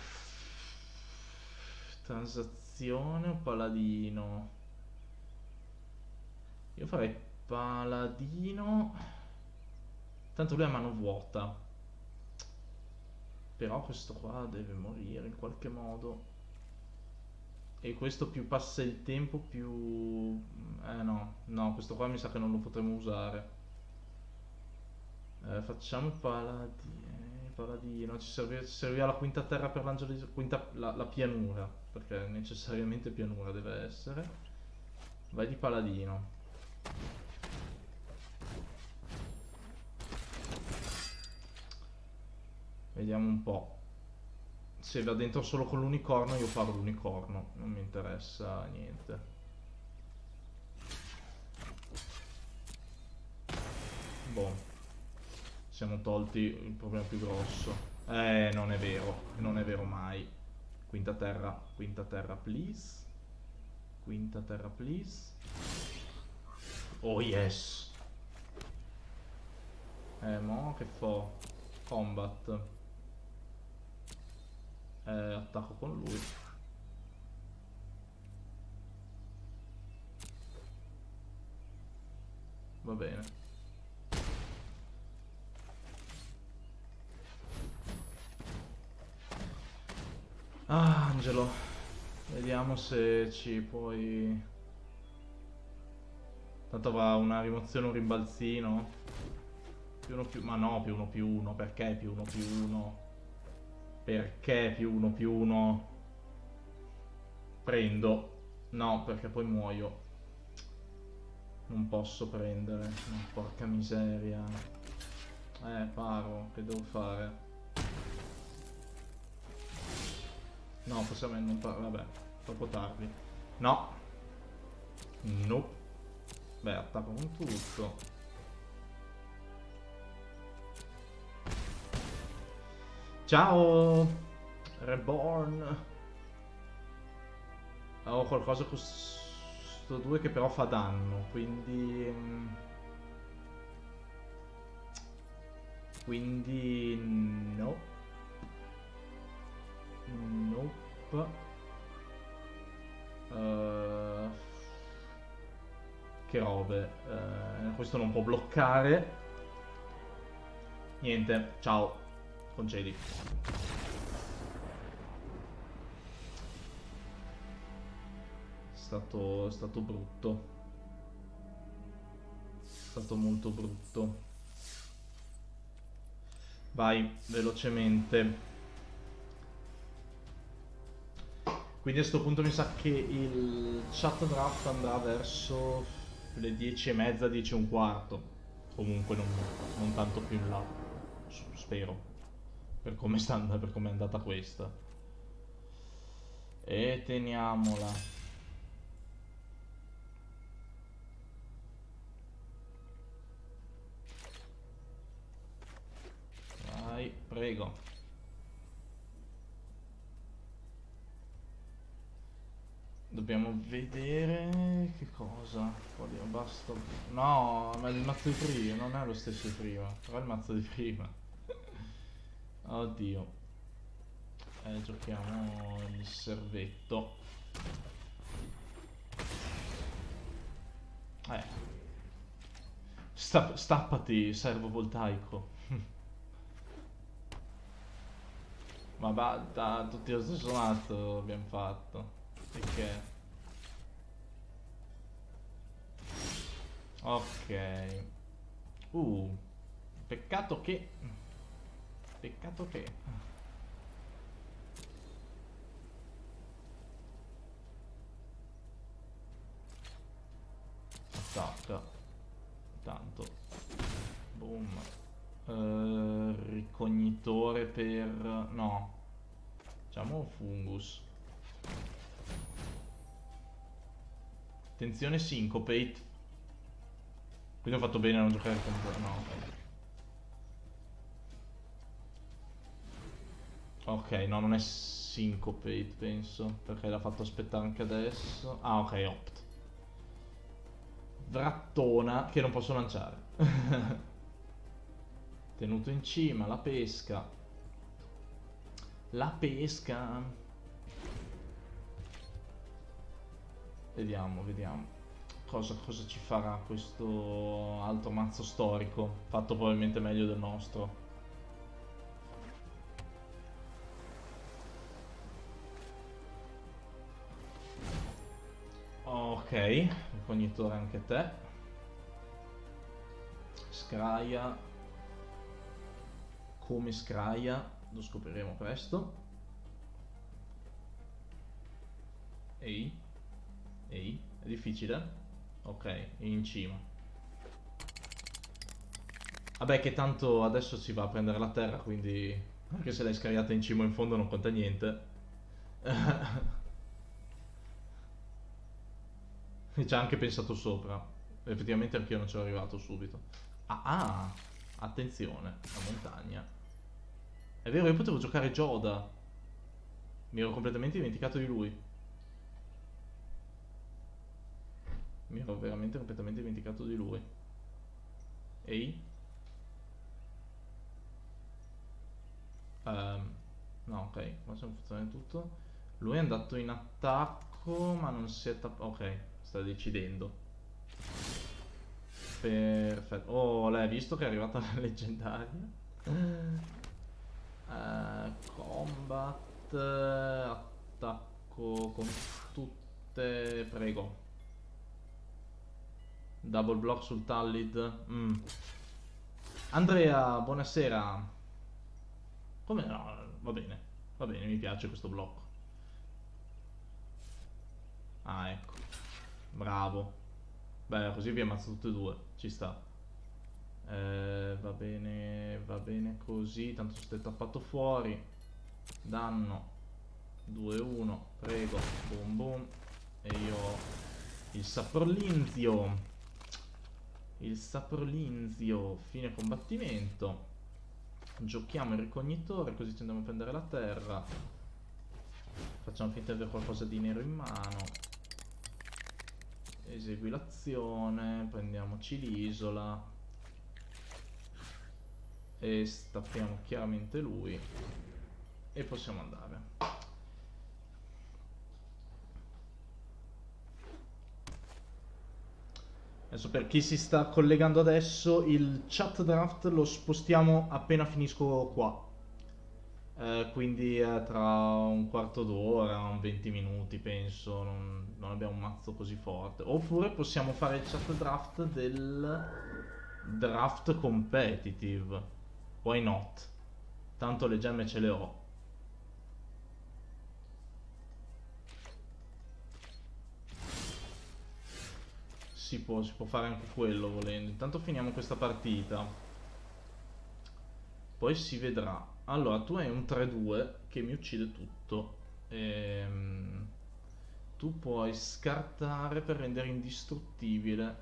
transazione o paladino? Io farei Paladino. Tanto lui ha mano vuota. Però questo qua deve morire in qualche modo. E questo più passa il tempo più... Eh no, no, questo qua mi sa che non lo potremo usare. Eh, facciamo paladino. Paladino, ci ci serviva la quinta terra per l'angelo di... Quinta, la, la pianura, perché necessariamente pianura deve essere. Vai di paladino. Vediamo un po'. Se va dentro solo con l'unicorno io farò l'unicorno, non mi interessa niente. Boh. Siamo tolti il problema più grosso. Eh, non è vero, non è vero mai. Quinta terra, quinta terra please. Quinta terra please. Oh yes. Eh, mo che fo? Combat eh, attacco con lui. Va bene. Ah Angelo vediamo se ci puoi tanto va una rimozione un rimbalzino. Più uno più ma no più uno più uno perché più uno più uno perché più uno più uno? Prendo. No, perché poi muoio. Non posso prendere. No, porca miseria. Eh, paro. Che devo fare? No, possiamo non fare. Vabbè, troppo tardi. No. Nope. Beh, attacco con tutto. Ciao! Reborn! Ho qualcosa con questo 2 che però fa danno, quindi... Mm, quindi... no. Nope. Uh, che robe. Uh, questo non può bloccare. Niente, ciao concedi. È stato, è stato brutto. È stato molto brutto. Vai, velocemente. Quindi a questo punto mi sa che il chat draft andrà verso le 10 e mezza, 10 e un quarto. Comunque non, non tanto più in là. Spero per come, è andata questa. E teniamola. Vai, prego. Dobbiamo vedere che cosa. Basta. No, ma il mazzo di prima, non è lo stesso di prima. Però il mazzo di prima. Oddio. Eh, giochiamo il servetto. Eh. Sta stappati, servo voltaico. *laughs* Ma da tutti lo stesso mazzo abbiamo fatto. Perché? Ok. Uh. Peccato che... Peccato che... Attacca. Tanto. Boom. Uh, ricognitore per... No. Facciamo fungus. Attenzione syncopate. Quindi ho fatto bene a non giocare con... No, ok. Ok, no, non è Syncopate, penso, perché l'ha fatto aspettare anche adesso. Ah, ok, Opt. Vrattona, che non posso lanciare. *laughs* Tenuto in cima, la pesca. La pesca. Vediamo, vediamo. Cosa, cosa ci farà questo altro mazzo storico, fatto probabilmente meglio del nostro. Ok, ricognitore anche te. Scraia. Come scraia, lo scopriremo presto. Ehi. Ehi, è difficile? Ok, in cima. Vabbè che tanto adesso si va a prendere la terra, quindi anche se l'hai scariata in cima o in fondo non conta niente. *laughs* Ci ha anche pensato sopra. Effettivamente anch'io non ci ero arrivato subito. Ah, ah, attenzione, la montagna. È vero, io potevo giocare Joda. Mi ero completamente dimenticato di lui. Mi ero veramente completamente dimenticato di lui. Ehi? Um, no, ok, qua funziona tutto. Lui è andato in attacco, ma non si è tappato. Ok, sta decidendo. Perfetto. Oh, l'hai visto che è arrivata *laughs* la leggendaria? Uh, combat, attacco con tutte, prego. Double block sul Tallid. Mm. Andrea, buonasera. Come no? Va bene, va bene, mi piace questo blocco. Ah, ecco. Bravo. Beh, così vi ammazzo tutte e due. Ci sta. Eh, va bene, va bene così. Tanto siete tappato fuori. Danno. 2-1. Prego. Boom boom. E io ho il saprolinzio. Il saprolinzio. Fine combattimento. Giochiamo il ricognitore così ci andiamo a prendere la terra. Facciamo finta di avere qualcosa di nero in mano esegui l'azione, prendiamoci l'isola e stappiamo chiaramente lui e possiamo andare. Adesso per chi si sta collegando adesso, il chat draft lo spostiamo appena finisco qua. Eh, quindi eh, tra un quarto d'ora, un 20 minuti penso, non, non, abbiamo un mazzo così forte. Oppure possiamo fare il chat draft del draft competitive. Why not? Tanto le gemme ce le ho. Si può, si può fare anche quello volendo. Intanto finiamo questa partita. Poi si vedrà. Allora, tu hai un 3-2 che mi uccide tutto. Ehm, tu puoi scartare per rendere indistruttibile.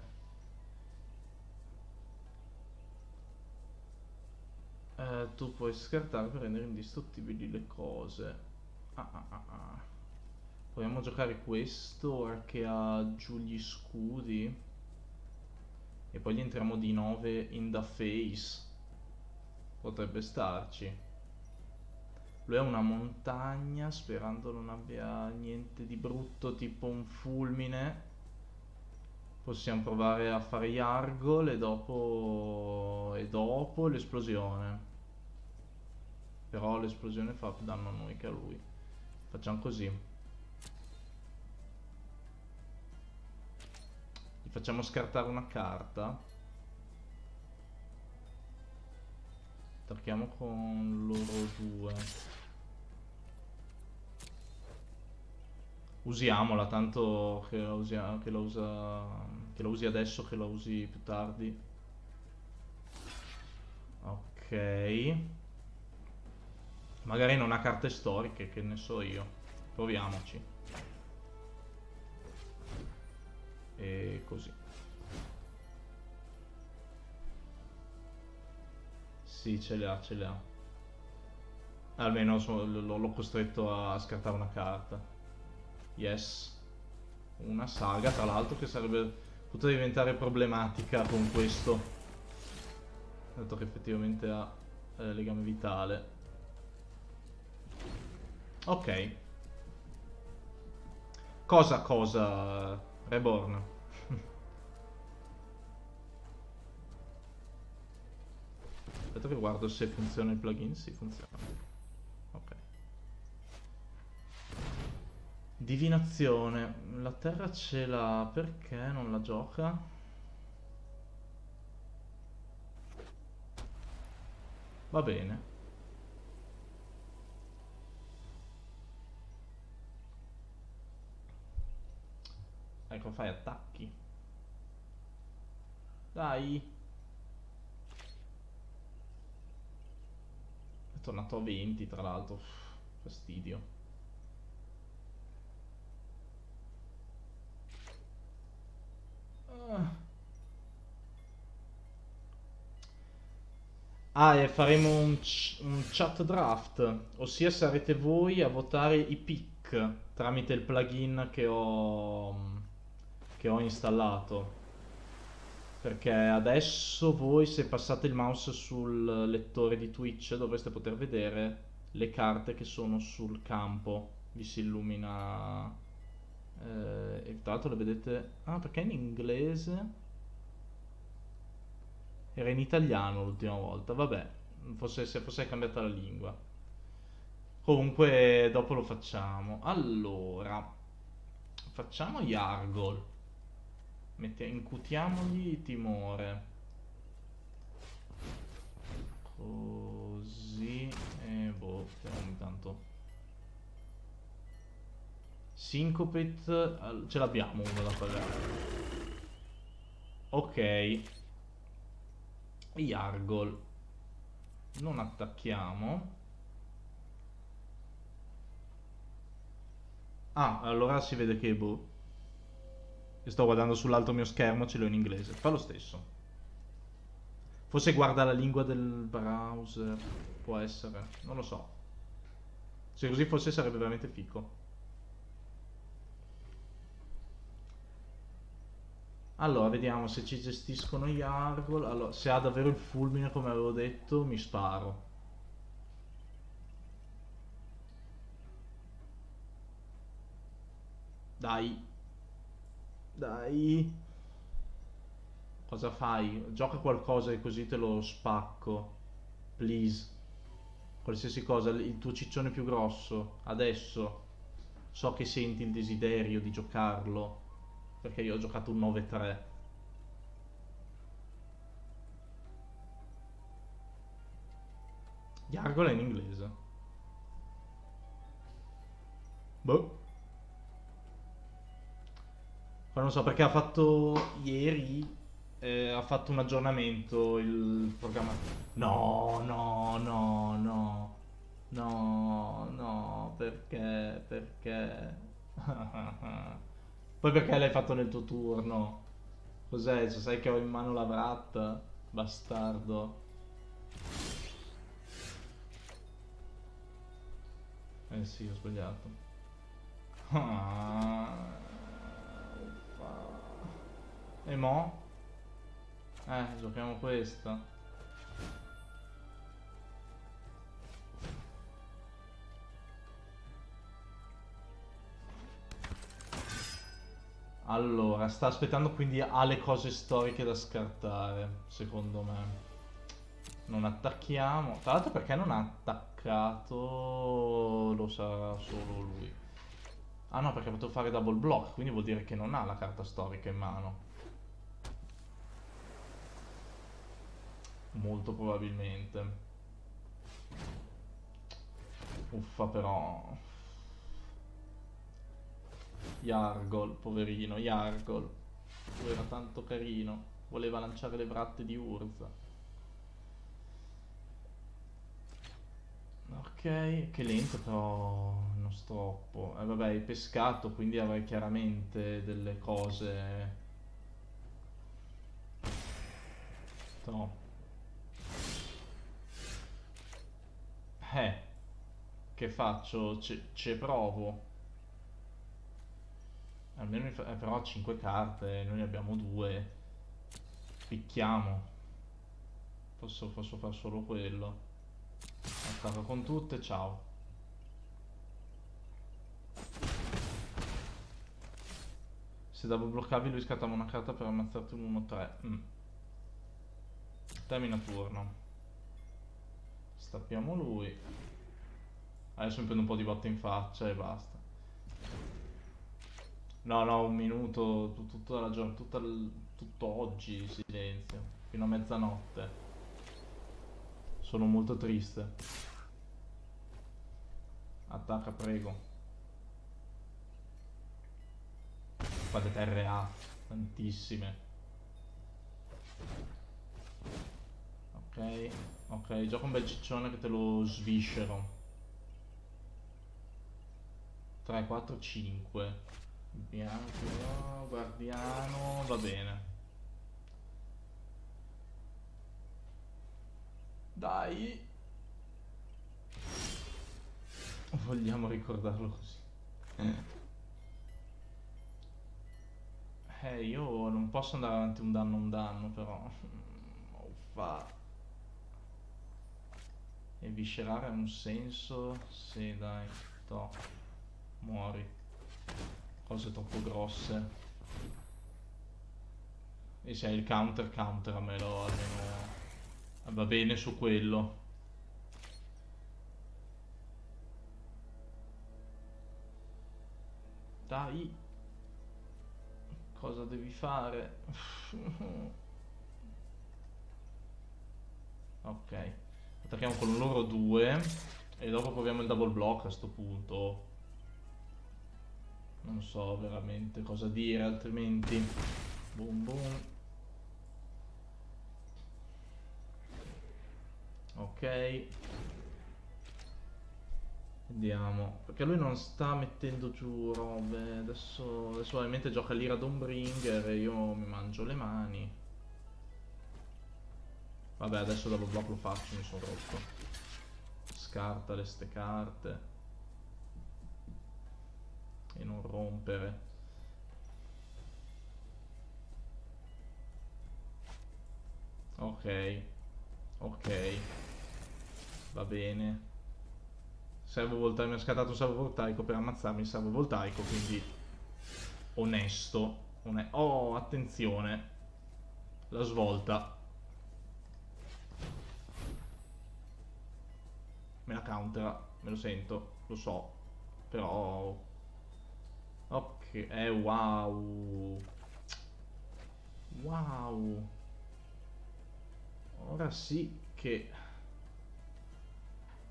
Eh, tu puoi scartare per rendere indistruttibili le cose. Ah, ah, ah, ah. Proviamo a giocare questo ora che ha giù gli scudi. E poi gli entriamo di 9 in the face. Potrebbe starci. Lui è una montagna, sperando non abbia niente di brutto, tipo un fulmine. Possiamo provare a fare Yargol e dopo, e dopo l'esplosione. Però l'esplosione fa più danno a noi che a lui. Facciamo così. Gli facciamo scartare una carta. Attacchiamo con loro due. Usiamola, tanto che la, usia, che la, usa, che la usi adesso, che la usi più tardi. Ok. Magari non ha carte storiche, che ne so io. Proviamoci. E così. Sì, ce le ha, ce le ha. Almeno l'ho costretto a scartare una carta. Yes. Una saga, tra l'altro, che sarebbe potuta diventare problematica con questo. Dato che effettivamente ha eh, legame vitale. Ok. Cosa, cosa, Reborn? *laughs* Aspetta che guardo se funziona il plugin. Sì, funziona. Divinazione. La terra ce l'ha, perché non la gioca? Va bene. Ecco, fai attacchi. Dai. È tornato a 20, tra l'altro. Fastidio. Ah, e faremo un, un chat draft, ossia sarete voi a votare i pick tramite il plugin che ho, che ho installato. Perché adesso voi se passate il mouse sul lettore di Twitch dovreste poter vedere le carte che sono sul campo. Vi si illumina... Eh, e tra l'altro le vedete... Ah, perché in inglese? Era in italiano l'ultima volta, vabbè, forse, se fosse cambiata la lingua. Comunque dopo lo facciamo. Allora, facciamo Yargol. Mette, incutiamogli timore. Così. E boh, vediamo intanto. Syncopate, ce l'abbiamo uno da pagare. Ok. Yargol. Non attacchiamo. Ah allora si vede che boh sto guardando sull'altro mio schermo ce l'ho in inglese. Fa lo stesso. Forse guarda la lingua del browser. Può essere. Non lo so. Se così fosse sarebbe veramente fico Allora, vediamo se ci gestiscono gli Argol. Allora, se ha davvero il fulmine, come avevo detto, mi sparo. Dai. Dai. Cosa fai? Gioca qualcosa e così te lo spacco. Please. Qualsiasi cosa, il tuo ciccione più grosso. Adesso. So che senti il desiderio di giocarlo perché io ho giocato un 9-3. Gargola in inglese. Boh. Poi non so perché ha fatto ieri eh, ha fatto un aggiornamento il programma. No, no, no, no. No, no, perché? Perché? *laughs* Poi perché l'hai fatto nel tuo turno? Cos'è? Cioè, sai che ho in mano la Brat? Bastardo. Eh sì, ho sbagliato. Ah, e mo? Eh, giochiamo questa. Allora, sta aspettando quindi ha le cose storiche da scartare, secondo me. Non attacchiamo. Tra l'altro perché non ha attaccato lo sa solo lui. Ah no, perché potevo fare double block, quindi vuol dire che non ha la carta storica in mano. Molto probabilmente. Uffa però. Yargol, poverino, Yargol. Lui era tanto carino, voleva lanciare le bratte di Urza. Ok, che lento però non stroppo. Eh vabbè, hai pescato, quindi avrai chiaramente delle cose... No. Eh, che faccio? Ci provo. Almeno fa... eh, però ha 5 carte, noi ne abbiamo 2. Picchiamo. Posso, posso fare solo quello. Attacco con tutte, ciao. Se double bloccavi lui scattava una carta per ammazzarti un 1-3. Mm. Termina turno. Stappiamo lui. Adesso mi prendo un po' di botte in faccia e basta. No, no, un minuto, tut- tutta la giornata, tutto oggi silenzio, fino a mezzanotte. Sono molto triste. Attacca, prego. Fate terre A, tantissime. Ok, ok, gioca un bel ciccione che te lo sviscero. 3, 4, 5. Bianco, no, guardiano, va bene. Dai. Vogliamo ricordarlo così. Eh, io non posso andare avanti un danno un danno, però. Uffa. E viscerare ha un senso? Sì, dai, to. Muori. Cose troppo grosse. E se hai il counter, counteramelo almeno. Va bene su quello. Dai. Cosa devi fare? *laughs* ok. Attacchiamo con loro due. E dopo proviamo il double block a sto punto. Non so veramente cosa dire altrimenti. Boom boom. Ok. Vediamo. Perché lui non sta mettendo giù robe. Adesso, adesso ovviamente gioca l'ira Dombringer e io mi mangio le mani. Vabbè, adesso dopo block lo faccio, mi sono rotto. Scarta le ste carte. E non rompere. Ok. Ok. Va bene. Servo voltaico, mi ha scattato un servo voltaico per ammazzarmi il servo voltaico, quindi onesto. One oh, attenzione. La svolta. Me la countera, me lo sento, lo so. Però... Ok, eh wow. Wow. Ora sì che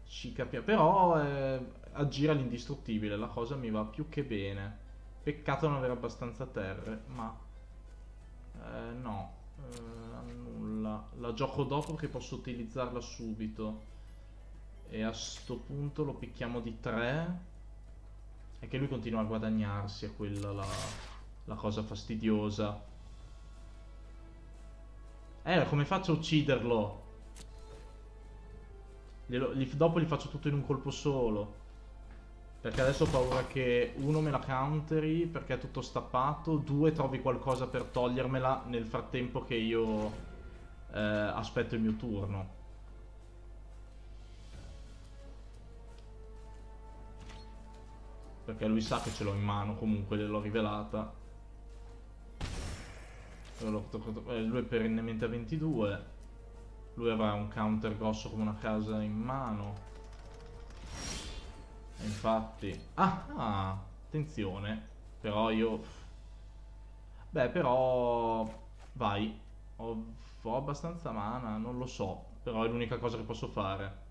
ci capiamo. Però eh, aggira l'indistruttibile, la cosa mi va più che bene. Peccato non avere abbastanza terre, ma... Eh, no, eh, annulla. La gioco dopo che posso utilizzarla subito. E a sto punto lo picchiamo di 3. E che lui continua a guadagnarsi, è quella la, la cosa fastidiosa. Eh, come faccio a ucciderlo? Glielo, gli, dopo gli faccio tutto in un colpo solo. Perché adesso ho paura che uno me la counteri perché è tutto stappato, due trovi qualcosa per togliermela nel frattempo che io eh, aspetto il mio turno. Perché lui sa che ce l'ho in mano, comunque gliel'ho rivelata. Eh, lui è perennemente a 22. Lui avrà un counter grosso come una casa in mano. E infatti... Ah, ah, attenzione. Però io... Beh, però... Vai. Ho, ho abbastanza mana, non lo so. Però è l'unica cosa che posso fare.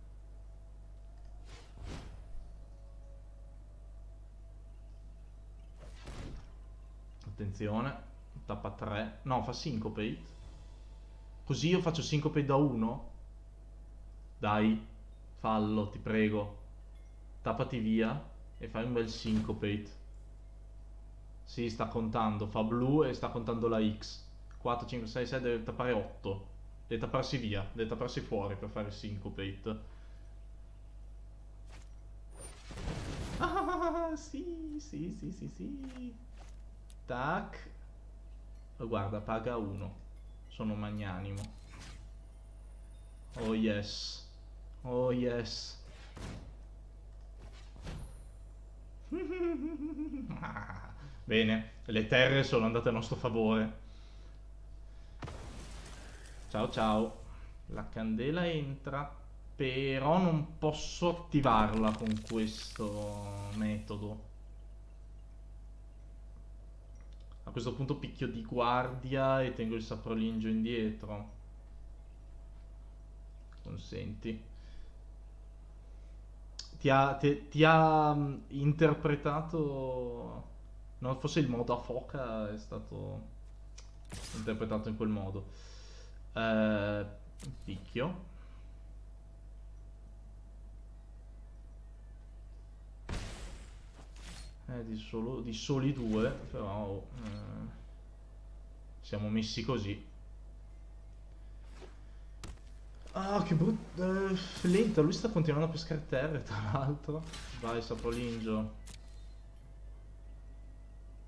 Attenzione. Tappa 3. No, fa syncopate. Così io faccio syncopate da 1? Dai, fallo, ti prego. Tappati via e fai un bel syncopate. Sì, sta contando. Fa blu e sta contando la X. 4, 5, 6, 6, deve tappare 8. Deve tapparsi via, deve tapparsi fuori per fare syncopate. Ah, sì, sì, sì, sì, sì. Tac. Guarda, paga 1. Sono magnanimo. Oh yes. Oh yes. *laughs* Bene, le terre sono andate a nostro favore. Ciao ciao. La candela entra, però non posso attivarla con questo metodo. Questo punto picchio di guardia e tengo il saprolingio indietro. Consenti. Ti ha, ti, ti ha mm, interpretato... No, forse il modo a foca è stato interpretato in quel modo. Eh, picchio. Eh, di, solo, di soli due, però eh, siamo messi così. Ah, che brutto. Eh, lenta, lui sta continuando a pescare terre, tra l'altro. Vai, Sapolingio.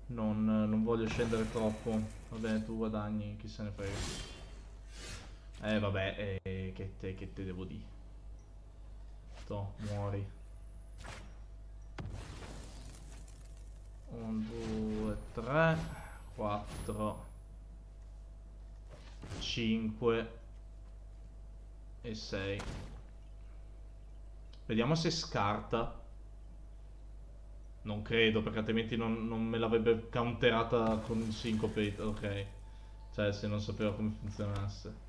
Non, non voglio scendere troppo. Vabbè, tu guadagni, chi se ne frega. Eh, vabbè, eh, che, te, che te devo dire? To, muori. 1, 2, 3, 4, 5 e 6. Vediamo se scarta. Non credo, perché altrimenti non, non me l'avrebbe counterata con il syncopate. Ok. Cioè, se non sapeva come funzionasse.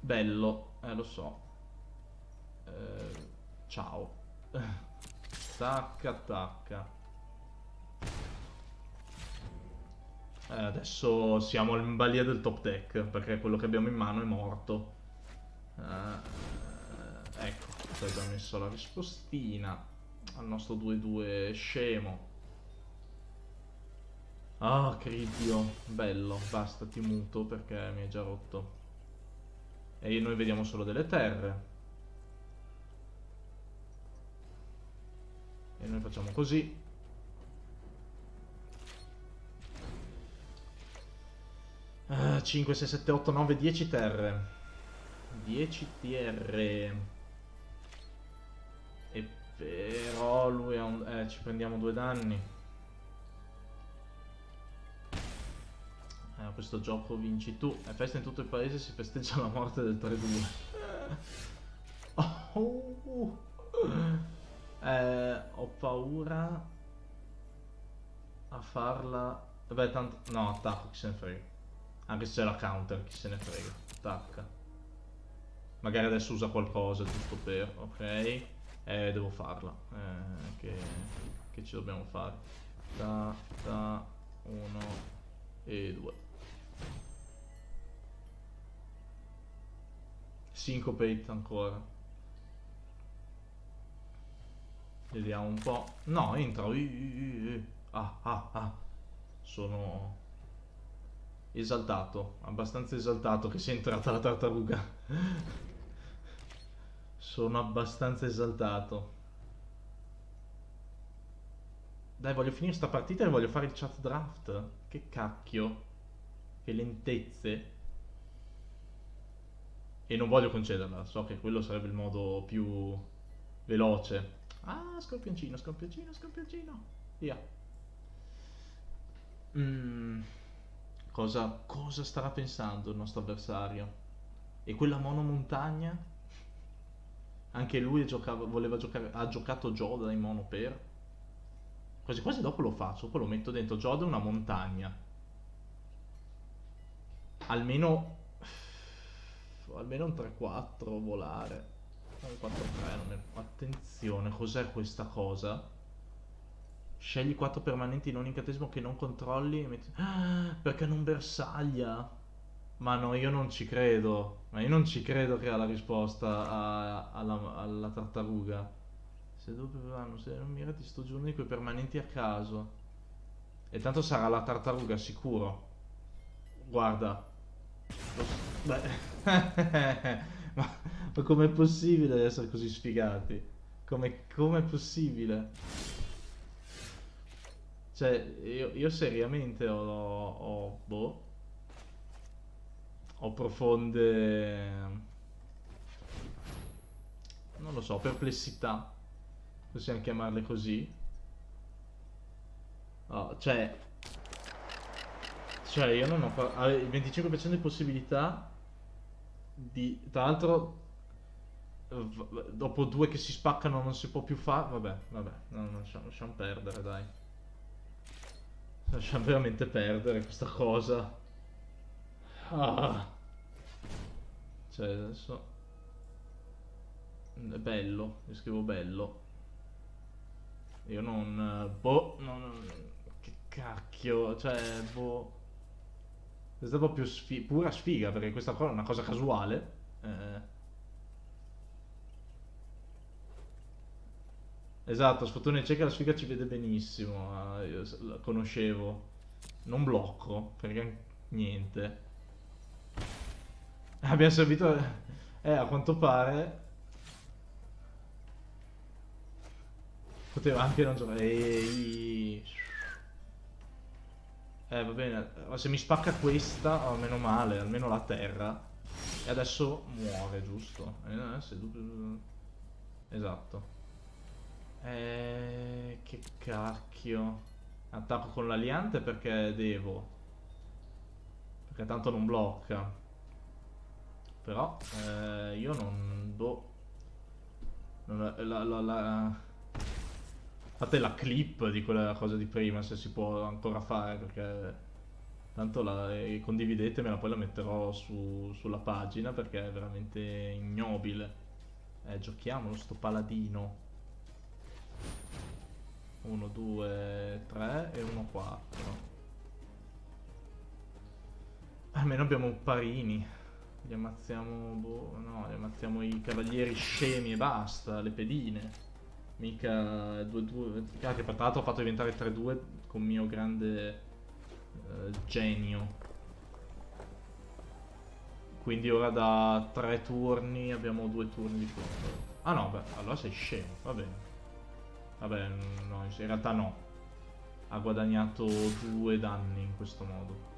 Bello, eh lo so. Eh, ciao. *laughs* Tacca, tacca. Eh, adesso siamo in balia del top deck, perché quello che abbiamo in mano è morto. Eh, ecco, poi abbiamo messo la rispostina al nostro 2-2 scemo. Ah, Cridio, bello, basta, ti muto perché mi hai già rotto. E noi vediamo solo delle terre. E noi facciamo così. Uh, 5, 6, 7, 8, 9, 10 terre. 10 TR. E però lui ha un... Eh, ci prendiamo due danni. Eh, questo gioco vinci tu. È festa in tutto il paese, si festeggia la morte del 3-2. *laughs* oh. Eh, ho paura a farla... Vabbè, tanto... No, attacco, chi se ne frega. Anche se c'è la counter, chi se ne frega. Attacca. Magari adesso usa qualcosa, giusto per... Ok. Eh, devo farla. Eh, che... Che ci dobbiamo fare. Da, da, uno e due. Syncopate ancora. Vediamo un po'. No, entra. Ah, ah, ah. Sono esaltato, abbastanza esaltato che sia entrata la tartaruga. Sono abbastanza esaltato. Dai, voglio finire sta partita e voglio fare il chat draft. Che cacchio. Che lentezze. E non voglio concederla, so che quello sarebbe il modo più veloce. Ah, scorpioncino, scorpioncino, scorpioncino. Via. Mm, cosa, cosa starà pensando il nostro avversario? E quella monomontagna? Anche lui giocava, voleva giocare, ha giocato Joda in mono per? Quasi quasi dopo lo faccio, poi lo metto dentro. Joda è una montagna. Almeno... *sighs* Almeno un 3-4 volare. 4-3, non è... Attenzione, cos'è questa cosa? Scegli 4 permanenti in un incantesimo che non controlli metti... ah, *gasps* perché non bersaglia? Ma no, io non ci credo. Ma io non ci credo che ha la risposta a, alla, alla, tartaruga. Se dopo vanno, se non mirati sto giorno di quei permanenti a caso. E tanto sarà la tartaruga sicuro. Guarda. Beh. *laughs* *laughs* Ma, ma com'è possibile essere così sfigati? Come è possibile? Cioè, io, io seriamente ho, ho, boh, ho profonde, non lo so, perplessità, possiamo chiamarle così. Oh, cioè, cioè, io non ho... Il 25% di possibilità di... Tra l'altro, dopo due che si spaccano non si può più fare... Vabbè, vabbè, no, lasciamo, lasciamo perdere, dai. Lasciamo veramente perdere questa cosa. Ah. Cioè, adesso... È bello, io scrivo bello. Io non... Boh, non... Che cacchio, cioè, boh... È proprio sfi pura sfiga, perché questa qua è una cosa casuale. Eh... Esatto, sfortuna cieca la sfiga ci vede benissimo, eh, io la conoscevo. Non blocco, perché niente. *laughs* Abbiamo servito... Eh, a quanto pare... Poteva anche non giocare... Ehi... Eh, va bene. Se mi spacca questa, oh, meno male, almeno la terra. E adesso muore, giusto? Eh, esatto. Eh, che cacchio. Attacco con l'aliante perché devo. Perché tanto non blocca. Però eh, io non... Boh. Non, la, la, la, Fate la clip di quella cosa di prima se si può ancora fare perché tanto la, eh, condividetemela poi la metterò su, sulla pagina perché è veramente ignobile. Eh, giochiamolo sto paladino. 1, 2, 3 e 1, 4. Almeno abbiamo parini. Gli ammazziamo, boh, no, gli ammazziamo i cavalieri scemi e basta, le pedine. Mica 2-2. Ah, che tra l'altro ho fatto diventare 3-2 con mio grande uh, genio. Quindi ora da 3 turni abbiamo 2 turni di conto. Ah no, beh, allora sei scemo, va bene. Vabbè, no, in realtà no. Ha guadagnato due danni in questo modo.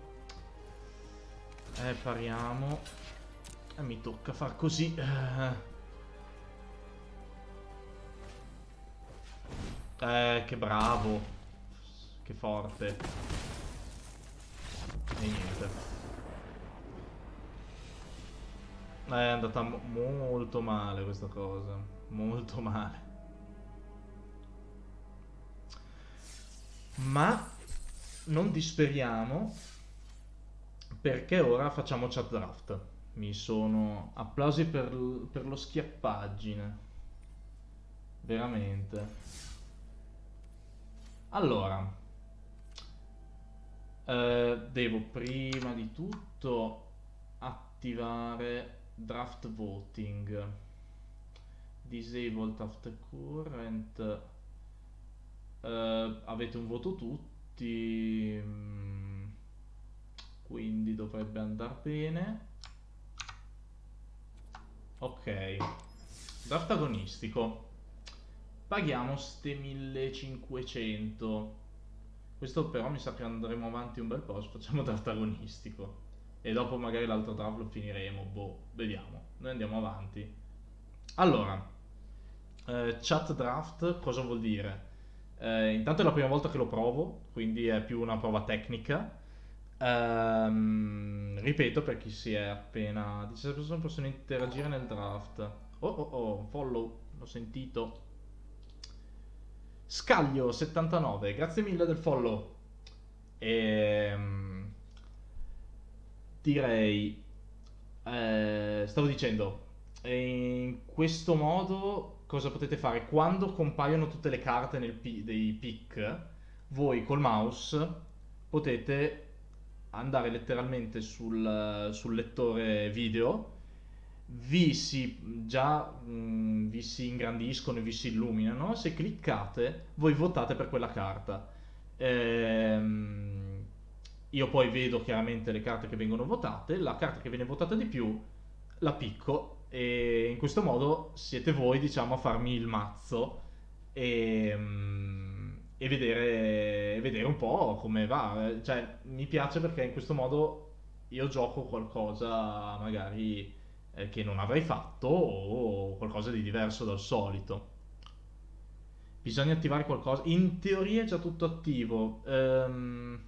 Eh, pariamo. E eh, mi tocca far così. Eh, che bravo. Che forte. E niente. Eh, è andata molto male questa cosa. Molto male. Ma non disperiamo perché ora facciamo chat draft. Mi sono applausi per, per lo schiappaggine. Veramente. Allora, eh, devo prima di tutto attivare draft voting. Disable draft current Uh, avete un voto tutti, mm, quindi dovrebbe andare bene. Ok, draft agonistico. Paghiamo ste 1500. Questo però mi sa che andremo avanti un bel po', facciamo *laughs* draft agonistico. E dopo magari l'altro draft lo finiremo, boh, vediamo. Noi andiamo avanti. Allora, eh, chat draft cosa vuol dire? Eh, intanto è la prima volta che lo provo, quindi è più una prova tecnica. Um, ripeto per chi si è appena 17 persone possono interagire nel draft. Oh oh oh, follow, l'ho sentito. Scaglio 79, grazie mille del follow. E, um, direi, eh, stavo dicendo, in questo modo cosa potete fare? Quando compaiono tutte le carte pi- dei pick, voi col mouse potete andare letteralmente sul, sul lettore video, vi si, già mh, mm, vi si ingrandiscono e vi si illuminano, se cliccate voi votate per quella carta. Ehm, io poi vedo chiaramente le carte che vengono votate, la carta che viene votata di più la picco e in questo modo siete voi, diciamo, a farmi il mazzo e, mm, e vedere, vedere, un po' come va. Cioè, mi piace perché in questo modo io gioco qualcosa magari eh, che non avrei fatto o qualcosa di diverso dal solito. Bisogna attivare qualcosa. In teoria è già tutto attivo. Ehm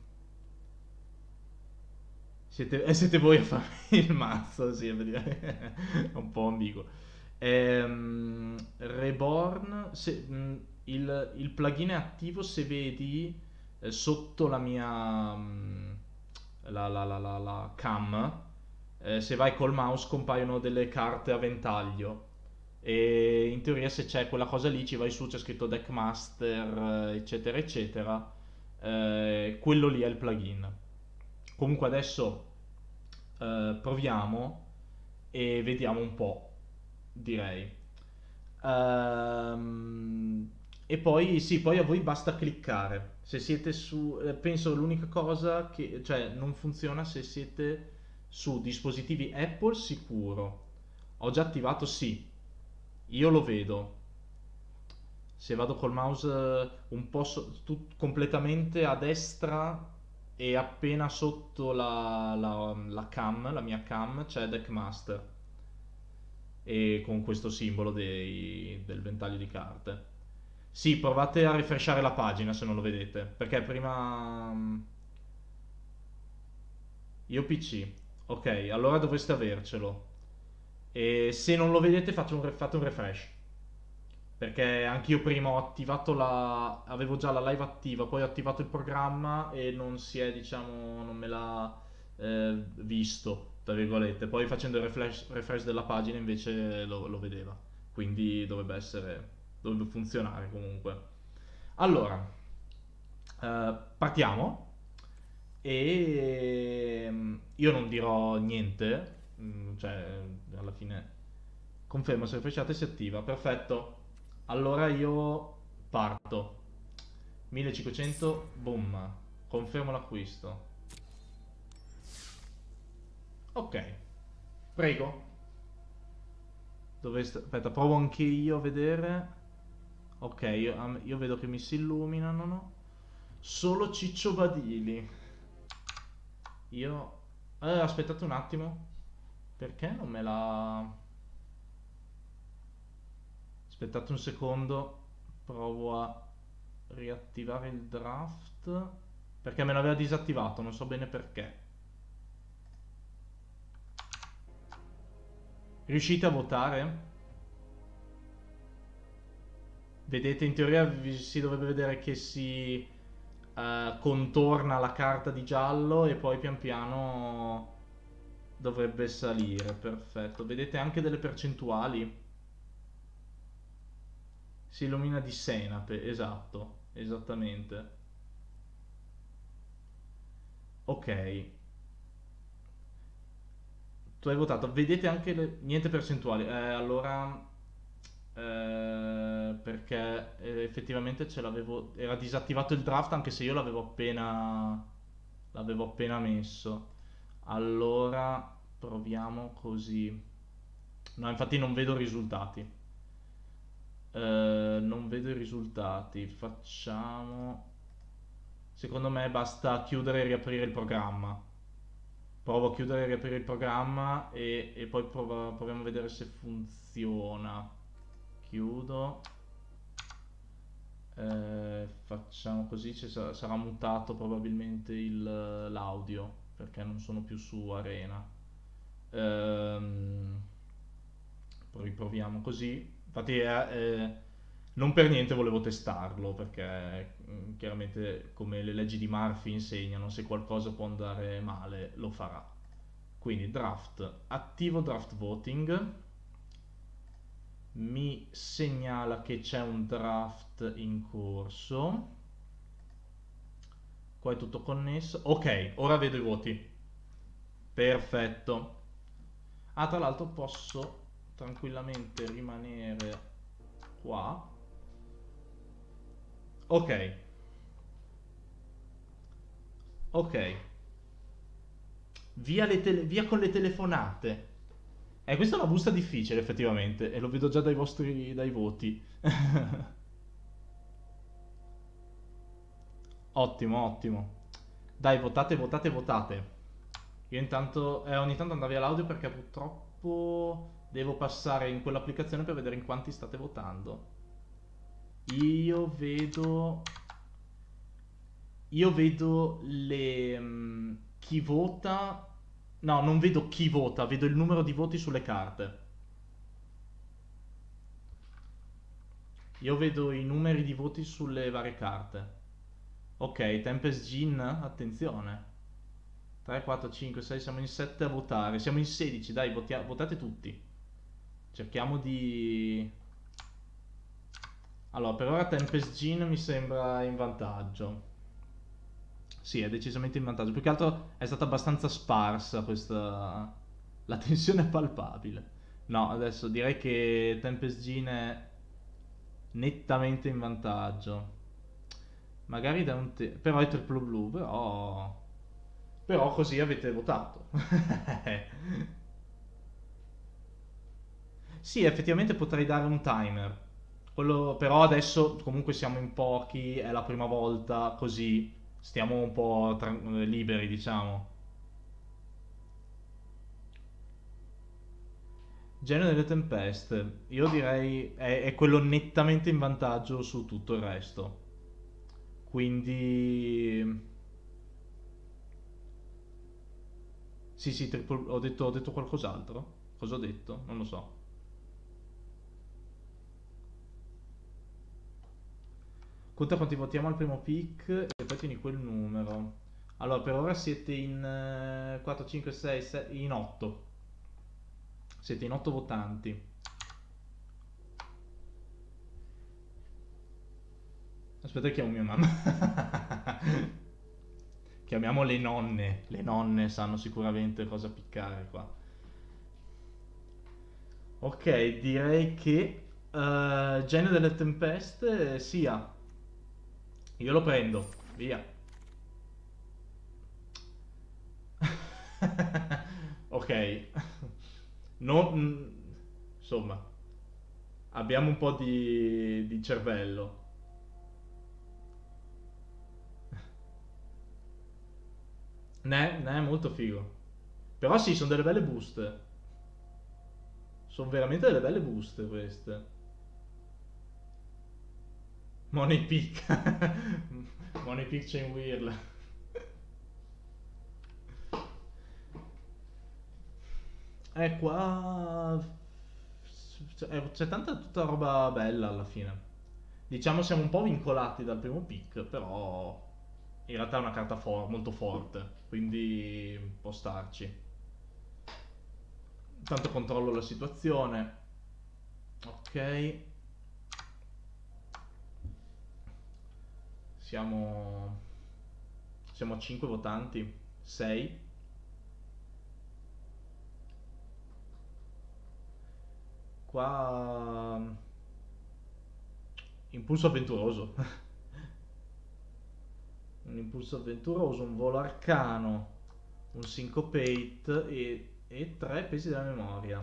siete, eh, siete voi a fare *laughs* il mazzo, sì, è *laughs* un po' ambiguo. Ehm, Reborn, se, il, il, plugin è attivo se vedi eh, sotto la mia la, la, la, la cam, eh, se vai col mouse compaiono delle carte a ventaglio e in teoria se c'è quella cosa lì ci vai su, c'è scritto Deckmaster, eh, eccetera, eccetera, eh, quello lì è il plugin. Comunque adesso eh, proviamo e vediamo un po', direi. Um, e poi sì, poi a voi basta cliccare. Se siete su, eh, penso l'unica cosa che, cioè, non funziona se siete su dispositivi Apple sicuro. Ho già attivato sì. Io lo vedo. Se vado col mouse eh, un po' so, tut, completamente a destra e appena sotto la, la, la cam, la mia cam, c'è Deckmaster. E con questo simbolo dei, del ventaglio di carte. Sì, provate a refreshare la pagina se non lo vedete, perché prima... Mm, io PC. Ok, allora dovreste avercelo. E se non lo vedete un, fate un refresh. Perché anch'io prima ho attivato la... avevo già la live attiva, poi ho attivato il programma e non si è, diciamo, non me l'ha eh, visto, tra virgolette. Poi facendo il refresh, refresh della pagina invece lo, lo vedeva. Quindi dovrebbe essere dovrebbe funzionare comunque. Allora, eh, partiamo e ehm, io non dirò niente, mm, cioè alla fine confermo se refresciate si attiva, perfetto. Allora io parto. 1500, boom, confermo l'acquisto. Ok, prego. Dove sta... Aspetta, provo anche io a vedere. Ok, io, io vedo che mi si illuminano, no? Solo Ciccio Badili. Io... Eh, aspettate un attimo. Perché non me la... Aspettate un secondo. Provo a riattivare il draft. Perché me l'aveva disattivato, non so bene perché. Riuscite a votare? Vedete, in teoria si dovrebbe vedere che si uh, contorna la carta di giallo e poi pian piano dovrebbe salire. Perfetto. Vedete anche delle percentuali. Si illumina di senape, esatto, esattamente. Ok. Tu hai votato. Vedete anche le... niente percentuali. Eh, allora eh, perché eh, effettivamente ce l'avevo era disattivato il draft anche se io l'avevo appena l'avevo appena messo. Allora proviamo così. No infatti non vedo risultati. Eh, non vedo i risultati. Facciamo. Secondo me basta chiudere e riaprire il programma. Provo a chiudere e riaprire il programma e, e poi prova, proviamo a vedere se funziona chiudo. Eh, facciamo così sarà, sarà mutato probabilmente l'audio perché non sono più su arena. Ehm, riproviamo così. Infatti eh, eh, non per niente volevo testarlo perché mm, chiaramente come le leggi di Murphy insegnano se qualcosa può andare male lo farà. Quindi draft attivo draft voting mi segnala che c'è un draft in corso. Qua è tutto connesso. Ok ora vedo i voti. Perfetto. Ah tra l'altro posso tranquillamente rimanere qua. Ok. Ok. Via, via con le telefonate eh, questa è una busta difficile effettivamente e lo vedo già dai vostri dai voti. *laughs* ottimo, ottimo. Dai, votate, votate, votate. Io intanto, eh, ogni tanto andavo via l'audio perché purtroppo devo passare in quell'applicazione per vedere in quanti state votando. Io vedo... Io vedo le... Mm, chi vota No, non vedo chi vota, vedo il numero di voti sulle carte. Io vedo i numeri di voti sulle varie carte. Ok, Tempest Gin, attenzione. 3, 4, 5, 6, siamo in 7 a votare. Siamo in 16, dai, votia- votate tutti. Cerchiamo di... Allora, per ora Tempest Gin mi sembra in vantaggio. Sì, è decisamente in vantaggio. Più che altro è stata abbastanza sparsa questa... La tensione è *laughs* palpabile. No, adesso direi che Tempest Gin è nettamente in vantaggio. Magari da un... Te... Però è triplo blu, però... Però così avete votato. *laughs* Sì, effettivamente potrei dare un timer. Quello... Però adesso comunque siamo in pochi, è la prima volta, così stiamo un po' tra... liberi, diciamo. Genio delle tempeste, io direi è, è quello nettamente in vantaggio su tutto il resto. Quindi... Sì, sì, triple- ho detto, ho detto qualcos'altro? Cosa ho detto? Non lo so. Conta quanti votiamo al primo pick tieni quel numero. Allora, per ora siete in eh, 4, 5, 6, 6, in 8. Siete in 8 votanti. Aspetta, chiamo mia mamma. *laughs* Chiamiamo le nonne. Le nonne sanno sicuramente cosa piccare qua. Ok, direi che uh, Genio delle Tempeste sia. Io lo prendo, via. *laughs* ok. Non... Insomma, abbiamo un po' di, di cervello. Ne, ne è molto figo. Però sì, sono delle belle buste. Sono veramente delle belle buste queste. Money Peak. *laughs* Money Peak Chain Wheel. Eh, qua... C'è, c'è tanta tutta roba bella alla fine. Diciamo siamo un po' vincolati dal primo pick, però in realtà è una carta for- molto forte, quindi può starci. Intanto controllo la situazione. Ok. Siamo... Siamo a 5 votanti. 6. Qua... Impulso avventuroso. *laughs* un impulso avventuroso, un volo arcano, un syncopate e, e tre pesi della memoria.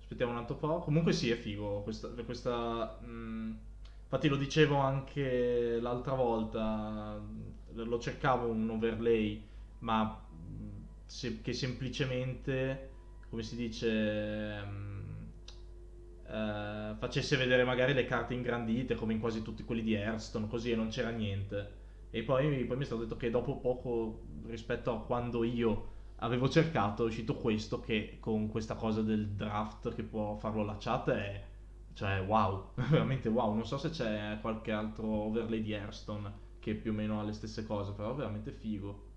Aspettiamo un altro po'. Comunque sì, è figo questa... questa mh, mm, infatti lo dicevo anche l'altra volta, lo cercavo un overlay, ma se, che semplicemente, come si dice... Eh, facesse vedere magari le carte ingrandite come in quasi tutti quelli di Hearthstone, così e non c'era niente. E poi, poi mi è stato detto che dopo poco rispetto a quando io avevo cercato è uscito questo che con questa cosa del draft che può farlo la chat è cioè wow, *laughs* veramente wow. Non so se c'è qualche altro overlay di Hearthstone che più o meno ha le stesse cose, però veramente figo.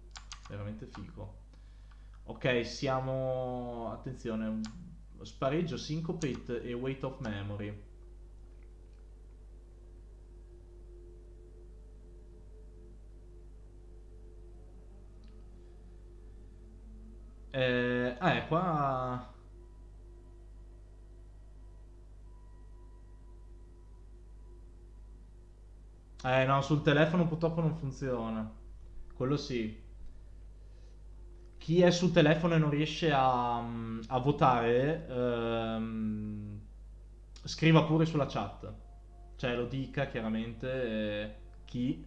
Veramente figo. Ok, siamo attenzione, spareggio Syncopate e Weight of Memory. Eh, eh, qua... Eh no, sul telefono purtroppo non funziona. Quello sì chi è sul telefono e non riesce a, a votare, ehm, scriva pure sulla chat. Cioè lo dica chiaramente eh, chi,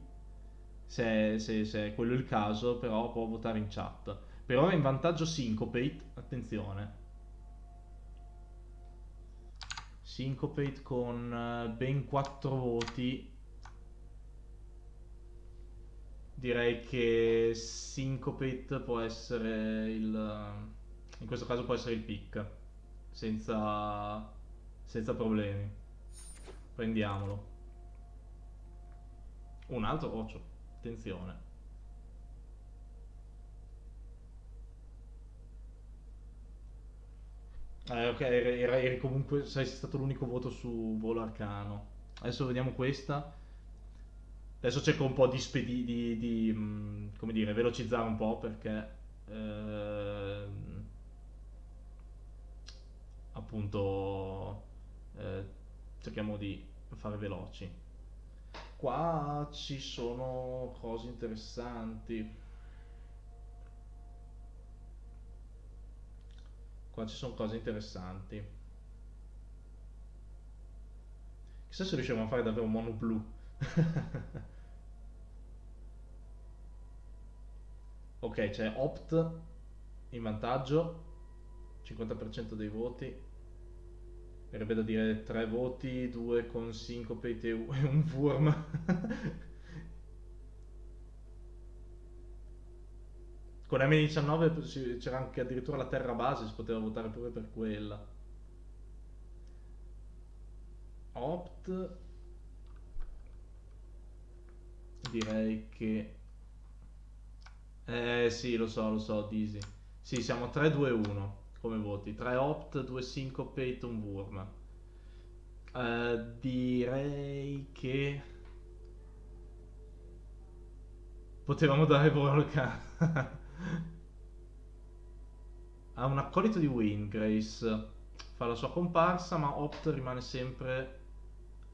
se, se, se, è quello il caso, però può votare in chat. Per ora in vantaggio Syncopate, attenzione. Syncopate con eh, ben 4 voti direi che Syncopate può essere il... in questo caso può essere il pick, senza, senza problemi. Prendiamolo. Un altro occhio. Attenzione. Eh, ok, era comunque, sei stato l'unico voto su Volo Arcano. Adesso vediamo questa. Adesso cerco un po' di, spedi, di, di mm, come dire, velocizzare un po' perché eh, appunto eh, cerchiamo di fare veloci. Qua ci sono cose interessanti. Qua ci sono cose interessanti. Chissà se riusciamo a fare davvero mono blu. *laughs* ok, c'è opt in vantaggio, 50% dei voti. Verrebbe da dire 3 voti, 2 con syncope e un worm. *laughs* Con M19 c'era anche addirittura la terra base, si poteva votare pure per quella. Opt. Direi che... Eh sì, lo so, lo so, Dizzy. Sì, siamo 3-2-1 come voti. 3 opt, 2 syncope, un worm. Uh, direi che... Potevamo dare Volca. *laughs* Ha un accolito di Wingrace. Fa la sua comparsa, ma Opt rimane sempre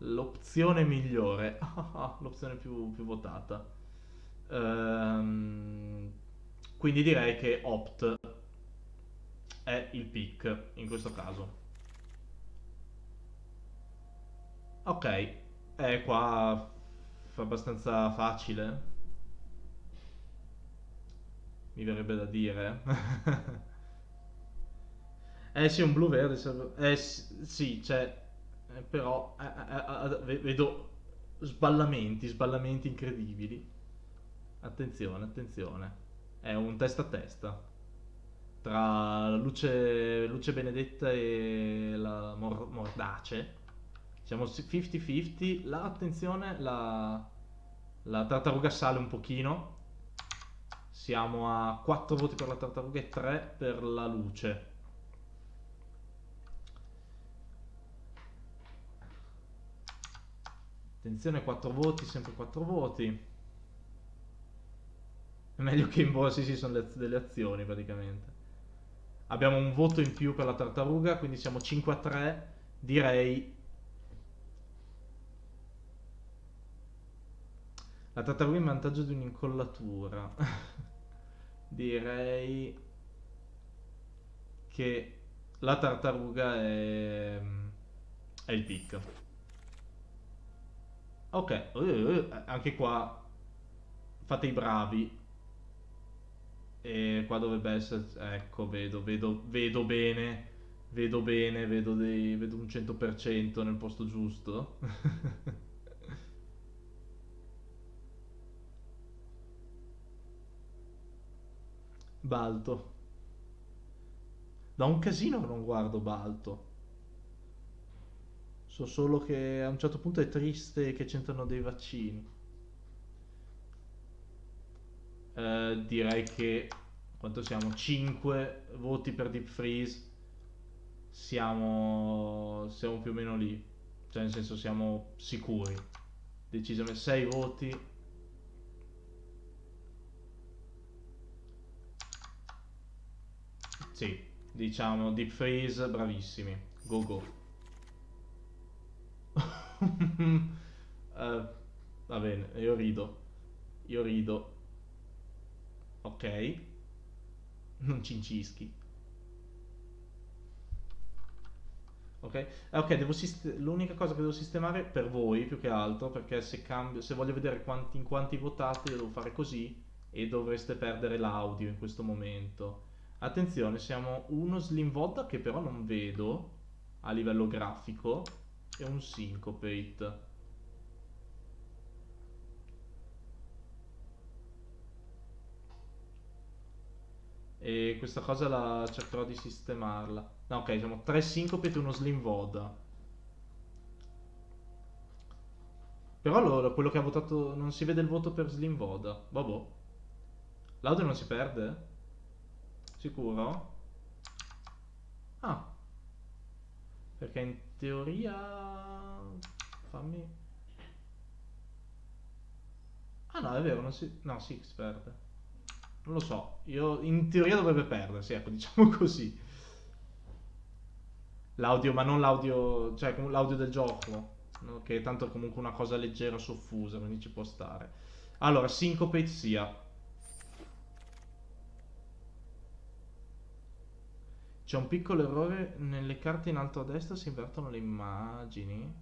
l'opzione migliore. *laughs* l'opzione più, più votata. Ehm, quindi direi che Opt è il pick in questo caso. Ok, è qua abbastanza facile mi verrebbe da dire. *laughs* eh sì, un blu verde. Eh sì, cioè, eh, però eh, eh, eh vedo sballamenti, sballamenti incredibili. Attenzione, attenzione. È un testa a testa. Tra luce, luce benedetta e la mor- mordace. Siamo 50-50. La, attenzione, la, la tartaruga sale un pochino siamo a 4 voti per la tartaruga e 3 per la luce. Attenzione, 4 voti, sempre 4 voti. È meglio che in borsa sì, sono le, delle azioni praticamente. Abbiamo un voto in più per la tartaruga, quindi siamo 5 a 3. Direi... La tartaruga in vantaggio di un'incollatura. *laughs* direi che la tartaruga è, è il pick. Ok, eh, anche qua fate i bravi. E qua dovrebbe essere... Ecco, vedo, vedo, vedo bene. Vedo bene, vedo, dei, vedo un 100% nel posto giusto. *laughs* Balto. Da un casino che non guardo Balto. So solo che a un certo punto è triste che c'entrano dei vaccini. Eh, direi che quanto siamo? 5 voti per Deep Freeze. Siamo, siamo più o meno lì. Cioè, nel senso, siamo sicuri. Decisamente 6 voti Sì, diciamo Deep Freeze, bravissimi. Go go. Uh, *laughs* va bene, io rido. Io rido. Ok. Non cincischi. Ok, eh, ok, devo l'unica cosa che devo sistemare per voi più che altro, perché se cambio, se voglio vedere quanti, in quanti votate, devo fare così e dovreste perdere l'audio in questo momento. Attenzione, siamo uno Slim Vodka che però non vedo a livello grafico e un Syncopate. E questa cosa la cercherò di sistemarla. No, ok, siamo 3 Syncopate e uno Slim Voda. Però allora, quello che ha votato... Non si vede il voto per Slim Voda. Vabbè. L'audio non si perde? Sicuro? Ah. Perché in teoria... Fammi... Ah no, è vero, non si... No, sì, si perde. Non lo so. Io... In teoria dovrebbe perdersi, ecco, *laughs* diciamo così. L'audio, ma non l'audio... Cioè, l'audio del gioco. No? Che tanto è comunque una cosa leggera, soffusa, quindi ci può stare. Allora, Syncopate sia. C'è un piccolo errore nelle carte in alto a destra si invertono le immagini.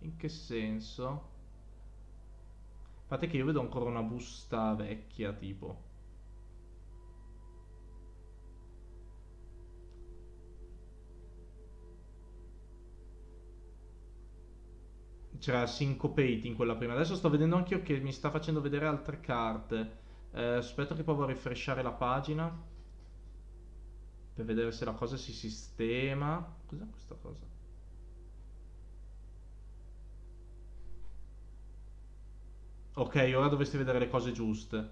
In che senso? Fate che io vedo ancora una busta vecchia, tipo. C'era Syncopate in quella prima. Adesso sto vedendo anche io che mi sta facendo vedere altre carte. Eh, aspetta che provo a rifresciare la pagina. Per vedere se la cosa si sistema. Cos'è questa cosa? Ok, ora dovresti vedere le cose giuste.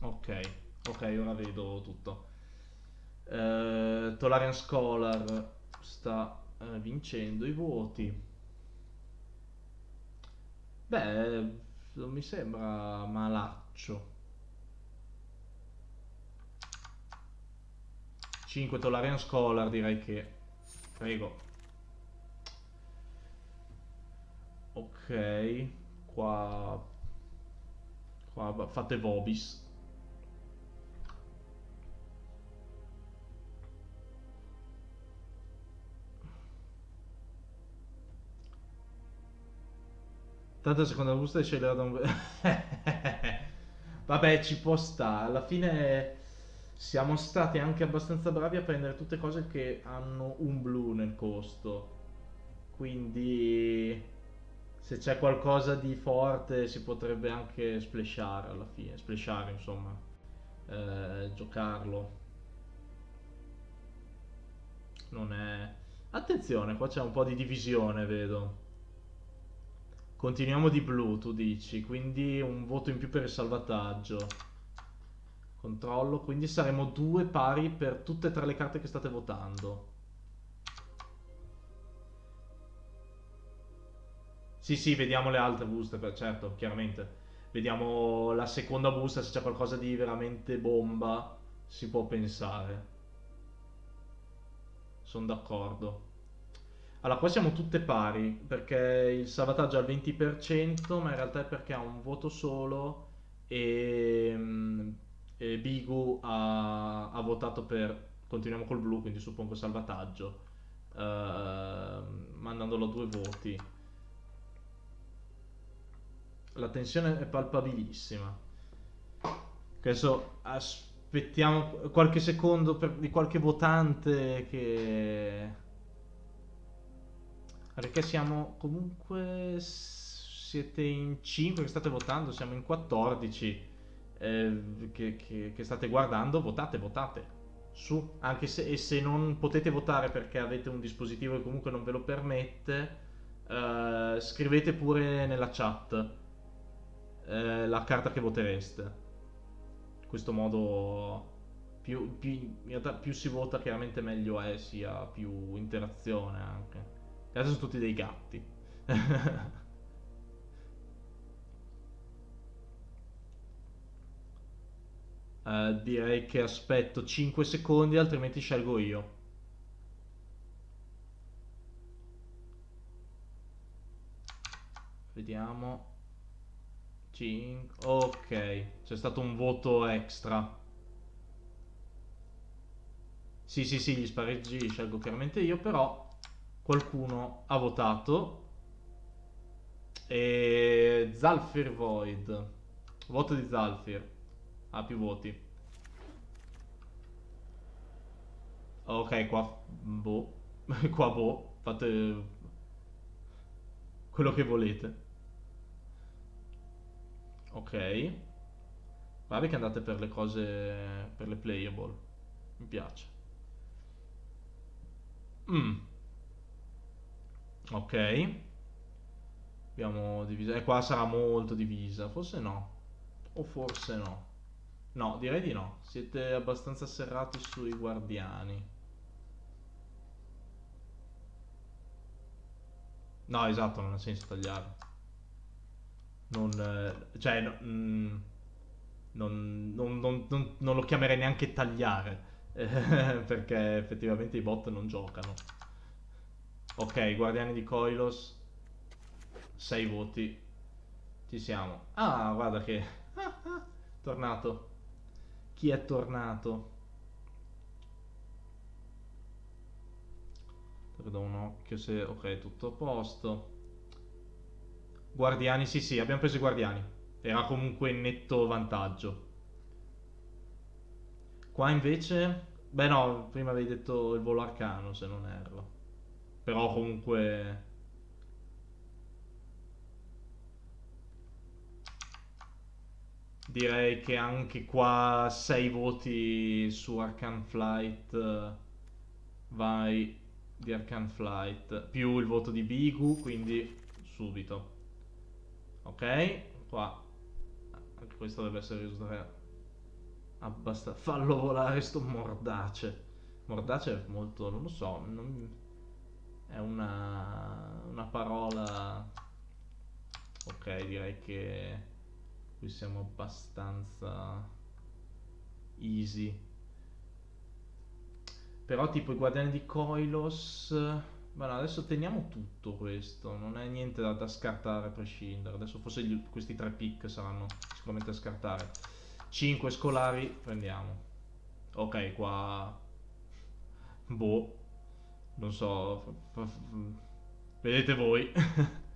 Ok, ok, ora vedo tutto. Uh, Tolarian Scholar sta uh, vincendo i voti. Beh, non mi sembra malaccio. 5 Tolarian Scholar direi che... Prego. Ok. Qua... Qua fate Vobis. Tanto seconda busta è un... *laughs* Vabbè, ci può stare. Alla fine siamo stati anche abbastanza bravi a prendere tutte cose che hanno un blu nel costo. Quindi se c'è qualcosa di forte si potrebbe anche splashare alla fine, splashare insomma, eh, giocarlo. Non è... Attenzione, qua c'è un po' di divisione, vedo. Continuiamo di blu, tu dici, quindi un voto in più per il salvataggio. Controllo, quindi saremo due pari per tutte e tre le carte che state votando. Sì, sì, vediamo le altre buste, certo, chiaramente. Vediamo la seconda busta, se c'è qualcosa di veramente bomba, si può pensare. Sono d'accordo. Allora, qua siamo tutte pari, perché il salvataggio ha il 20%, ma in realtà è perché ha un voto solo e mm, eh, Bigu ha, ha, votato per continuiamo col blu quindi suppongo salvataggio eh, mandandolo a due voti. La tensione è palpabilissima. Adesso aspettiamo qualche secondo per, di qualche votante che perché siamo comunque siete in 5 che state votando siamo in 14 eh, che, che, che, state guardando, votate, votate. Su, anche se, e se non potete votare perché avete un dispositivo che comunque non ve lo permette, eh, scrivete pure nella chat eh, la carta che votereste. In questo modo più, più, più, si vota chiaramente meglio è, sia più interazione anche. Adesso sono tutti dei gatti. Uh, *laughs* direi che aspetto 5 secondi, altrimenti scelgo io. Vediamo. 5. Ok, c'è stato un voto extra. Sì, sì, sì, gli spareggi scelgo chiaramente io, però qualcuno ha votato. E Zalfir Void. Voto di Zalfir ha più voti. Ok, qua boh. *laughs* qua boh. Fate quello che volete. Ok. Bravi che andate per le cose, per le playable. Mi piace. Mm. Ok. Abbiamo diviso. E qua sarà molto divisa. Forse no. O forse no. No, direi di no. Siete abbastanza serrati sui guardiani. No, esatto, non ha senso tagliare. Non... eh, cioè, no- mm, non- non- non- non lo chiamerei neanche tagliare. eh, *laughs* Perché effettivamente i bot non giocano. Ok, guardiani di Koilos. 6 voti. Ci siamo. Ah, guarda che... *laughs* Tornato. Chi è tornato? Te do un occhio se... Ok, tutto a posto. Guardiani, sì sì, abbiamo preso i guardiani. Era comunque netto vantaggio. Qua invece... Beh no, prima avevi detto il volo arcano, se non erro. Però comunque... Direi che anche qua 6 voti su Arcane Flight vai di Arcane Flight più il voto di Bigu, quindi subito. Ok, qua anche questo dovrebbe essere risultato abbastanza fallo volare sto mordace. Mordace è molto, non lo so, non- è una una parola Ok, direi che qui siamo abbastanza easy. Però tipo i guardiani di Koilos... Ma no, adesso teniamo tutto questo, non è niente da, da scartare a prescindere. Adesso forse gli- questi tre pick saranno sicuramente da scartare. 5 scolari, prendiamo. Ok, qua... Boh, non so, vedete voi. *laughs*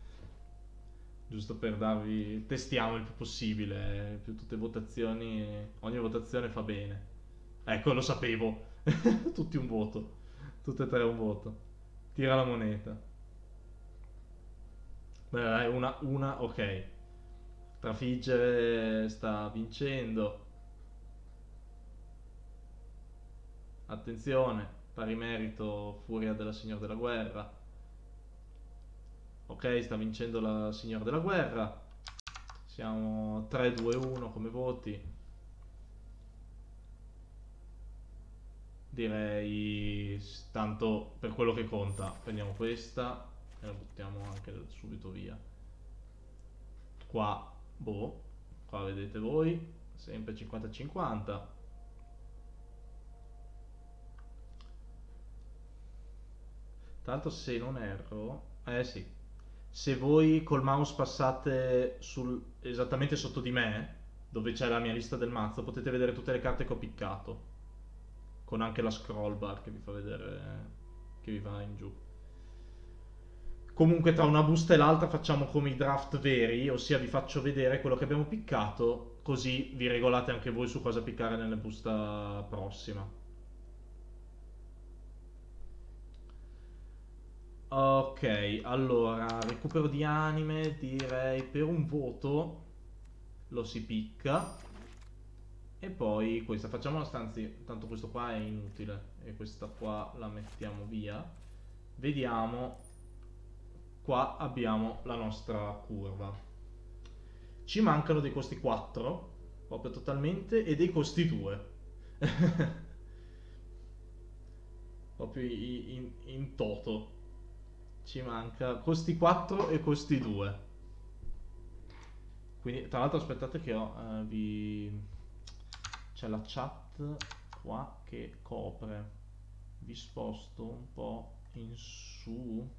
Giusto per darvi... Testiamo il più possibile, più tutte votazioni, ogni votazione fa bene. Ecco, lo sapevo. *laughs* Tutti un voto. Tutte e tre un voto. Tira la moneta. Beh, una, una, ok. Trafiggere sta vincendo. Attenzione, pari merito, Furia della Signora della Guerra. Ok, sta vincendo la Signora della Guerra. Siamo 3-2-1 come voti. Direi, tanto per quello che conta, prendiamo questa e la buttiamo anche subito via. Qua, boh, qua vedete voi, sempre 50-50. L'altro se non erro, eh sì, se voi col mouse passate sul, esattamente sotto di me, dove c'è la mia lista del mazzo, potete vedere tutte le carte che ho piccato, con anche la scroll bar che vi fa vedere, che vi va in giù. Comunque tra una busta e l'altra facciamo come i draft veri, ossia vi faccio vedere quello che abbiamo piccato, così vi regolate anche voi su cosa piccare nella busta prossima. Ok, allora, recupero di anime, direi per un voto lo si picca. E poi questa, facciamola stanzi, tanto questo qua è inutile e questa qua la mettiamo via. Vediamo, qua abbiamo la nostra curva. Ci mancano dei costi 4, proprio totalmente, e dei costi 2. *laughs* Proprio i- in, in toto. Ci manca costi 4 e costi 2. Quindi, tra l'altro, aspettate che ho, eh, vi... C'è la chat qua che copre. Vi sposto un po' in su.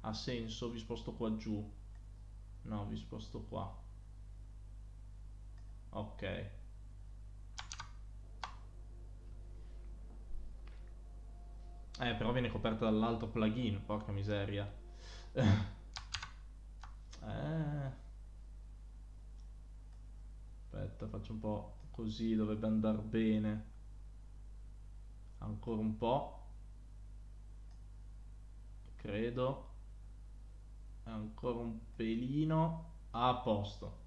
Ha senso? Vi sposto qua giù. No, vi sposto qua. Ok. Eh, però viene coperta dall'altro plugin, porca miseria. *laughs* Eh. Aspetta, faccio un po' così, dovrebbe andare bene. Ancora un po'. Credo. Ancora un pelino. A posto.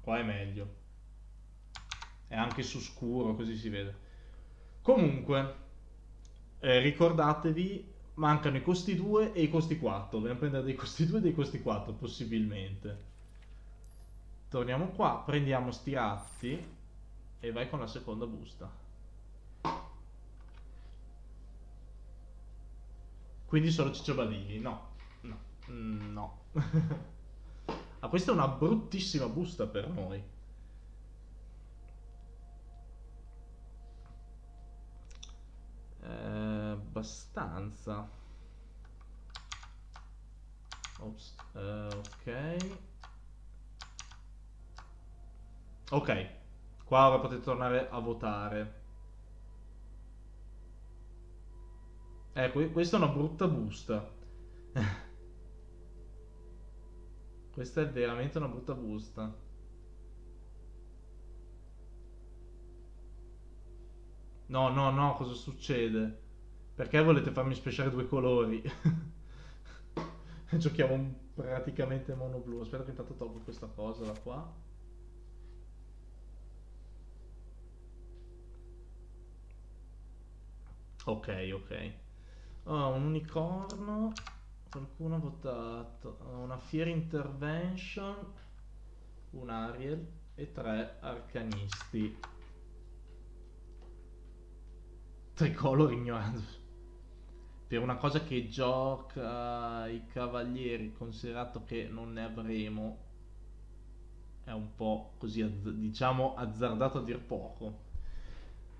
Qua è meglio. È anche su scuro, così si vede. Comunque, eh, ricordatevi, mancano i costi 2 e i costi 4. Dobbiamo prendere dei costi 2 e dei costi 4, possibilmente. Torniamo qua, prendiamo sti atti e vai con la seconda busta. Quindi solo Ciccio Badini? No, no, mm, no. *laughs* ah, questa è una bruttissima busta per noi. Eh, abbastanza. Ops, eh, ok. Ok, qua ora potete tornare a votare. Ecco, questa è una brutta busta. *laughs* questa è veramente una brutta busta. No, no, no, cosa succede? Perché volete farmi speciare due colori? *laughs* Giochiamo praticamente mono blu. Aspetta che intanto tolgo questa cosa da qua. Ok, ok. Oh, un unicorno. Qualcuno ha votato. Una Fear Intervention. Un Ariel. E tre arcanisti. Tricolor ignorando. Per una cosa che gioca i cavalieri, considerato che non ne avremo, è un po' così, diciamo, azzardato a dir poco.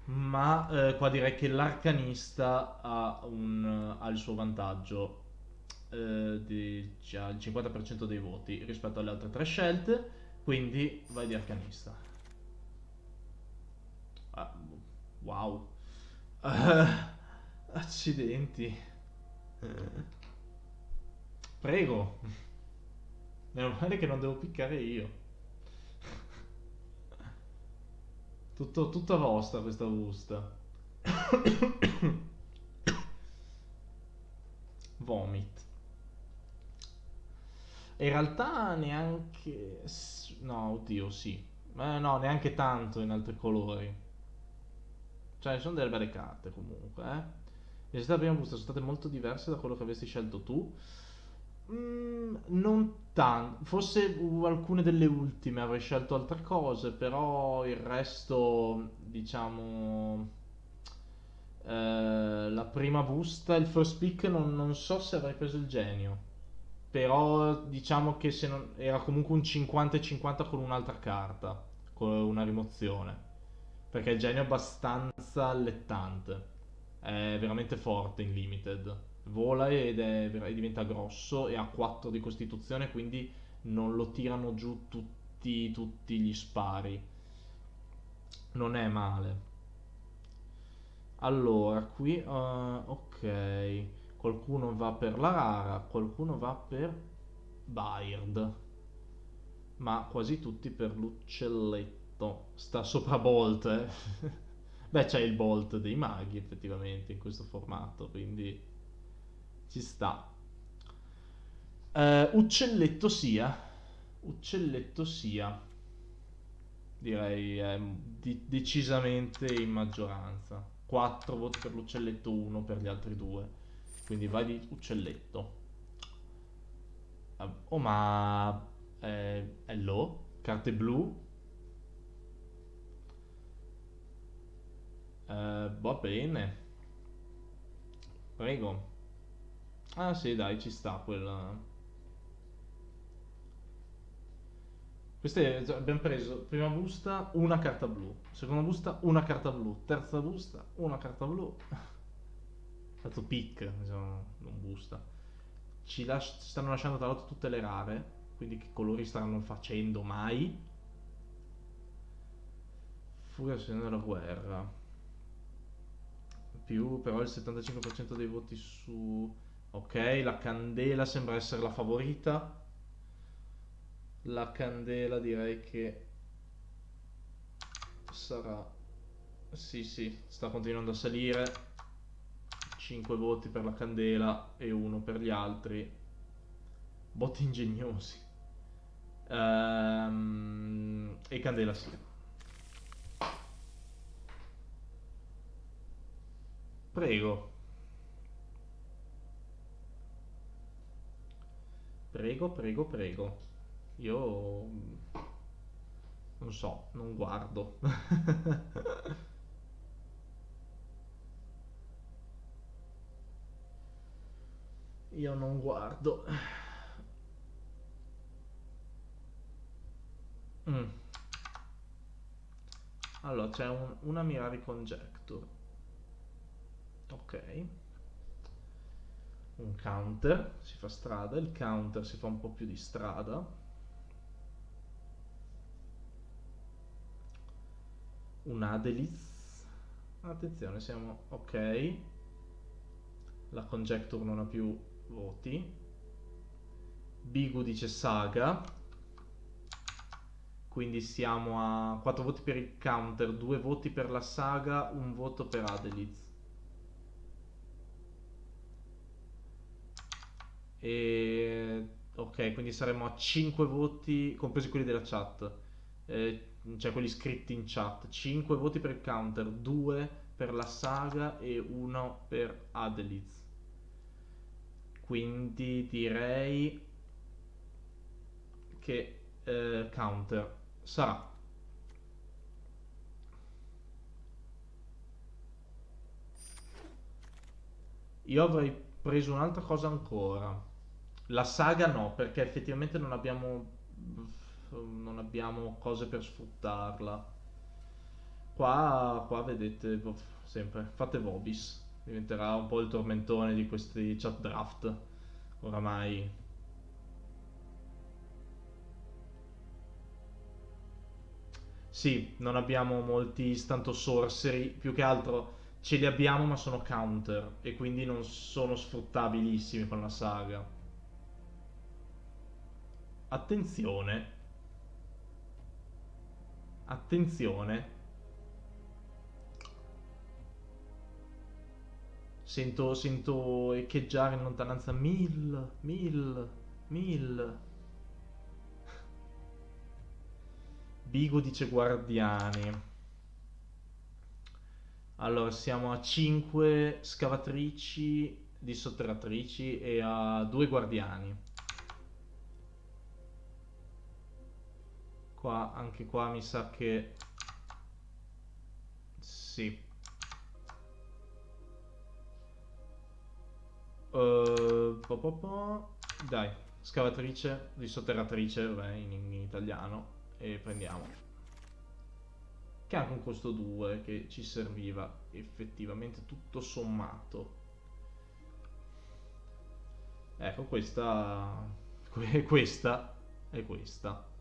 Ma eh, qua direi che l'arcanista ha, un, ha il suo vantaggio eh, di, cioè, il 50% dei voti rispetto alle altre tre scelte quindi vai di arcanista. Ah, wow uh, accidenti prego meno male che non devo piccare io Tutto, tutta vostra questa busta. Vomit. In realtà neanche... No, oddio, sì. Eh, no, neanche tanto in altri colori. Cioè, sono delle belle carte comunque, eh. Le della prima busta sono state molto diverse da quello che avresti scelto tu. Mm, non tanto, forse alcune delle ultime avrei scelto altre cose, però il resto, diciamo, eh, la prima busta, il first pick, non, non, so se avrei preso il genio, però diciamo che non, era comunque un 50-50 con un'altra carta, con una rimozione, perché il genio è abbastanza allettante, è veramente forte in limited vola ed è, diventa grosso e ha 4 di costituzione, quindi non lo tirano giù tutti, tutti gli spari. Non è male. Allora, qui, uh, ok, qualcuno va per la rara, qualcuno va per Baird, ma quasi tutti per l'uccelletto. Sta sopra Bolt, eh. *laughs* Beh, c'è il Bolt dei maghi effettivamente in questo formato, quindi ci sta. Uh, uccelletto sia. Uccelletto sia. Direi è di- decisamente in maggioranza. 4 voti per l'uccelletto, 1 per gli altri due. Quindi vai di uccelletto. Uh, oh ma... Eh, hello? Carte blu? Uh, va bene. Prego. Ah sì, dai, ci sta quella. Queste cioè, abbiamo preso prima busta una carta blu, seconda busta una carta blu, terza busta una carta blu. *laughs* Fatto pick, diciamo, non busta. Ci, ci stanno lasciando tra l'altro tutte le rare, quindi che colori staranno facendo mai? Furia della guerra. Più però il 75% dei voti su Ok, la candela sembra essere la favorita. La candela direi che sarà... Sì, sì, sta continuando a salire. 5 voti per la candela e 1 per gli altri. Botti ingegnosi. Ehm... E candela sì. Prego. Prego, prego, prego. Io non so, non guardo. *laughs* Io non guardo. Mm. Allora, c'è un, una Mirari Conjecture. Ok. Un counter, si fa strada, il counter si fa un po' più di strada. Un Adeliz. Attenzione, siamo ok. La Conjecture non ha più voti. Bigu dice Saga. Quindi siamo a 4 voti per il counter, 2 voti per la Saga, un voto per Adeliz. E... Ok, quindi saremo a 5 voti, compresi quelli della chat. Eh, cioè quelli scritti in chat. 5 voti per il counter, 2 per la Saga e 1 per Adeliz. Quindi direi che eh, counter sarà. Io avrei preso un'altra cosa ancora. La saga no, perché effettivamente non abbiamo non abbiamo cose per sfruttarla. Qua, qua vedete sempre, fate Vobis diventerà un po' il tormentone di questi chat draft oramai sì non abbiamo molti stanto sorcery più che altro ce li abbiamo ma sono counter e quindi non sono sfruttabilissimi con la saga attenzione attenzione Sento, sento echeggiare in lontananza mil, mil, mil. Bigo dice guardiani. Allora, siamo a 5 scavatrici di sotterratrici e a 2 guardiani. Qua, anche qua mi sa che... Sì. Uh, po po po. Dai, scavatrice di sotterratrice vabbè, in, in, italiano e prendiamo. Che anche un costo 2 che ci serviva effettivamente tutto sommato. Ecco, questa... *laughs* questa è questa.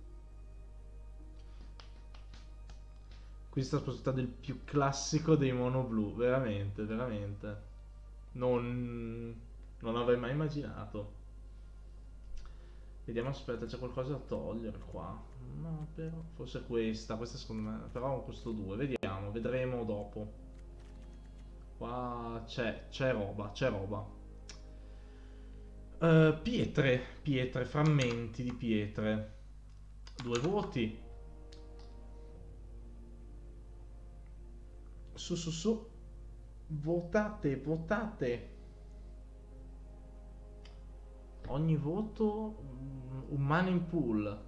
Questa è del più classico dei mono blu, veramente, veramente. Non non l'avrei mai immaginato. Vediamo, aspetta, c'è qualcosa da togliere qua. No, però, forse questa, questa secondo me, però questo 2, vediamo, vedremo dopo. Qua c'è, c'è roba, c'è roba. Uh, pietre, pietre, frammenti di pietre. Due voti. Su, su, su. Votate, votate ogni voto un mana in pool.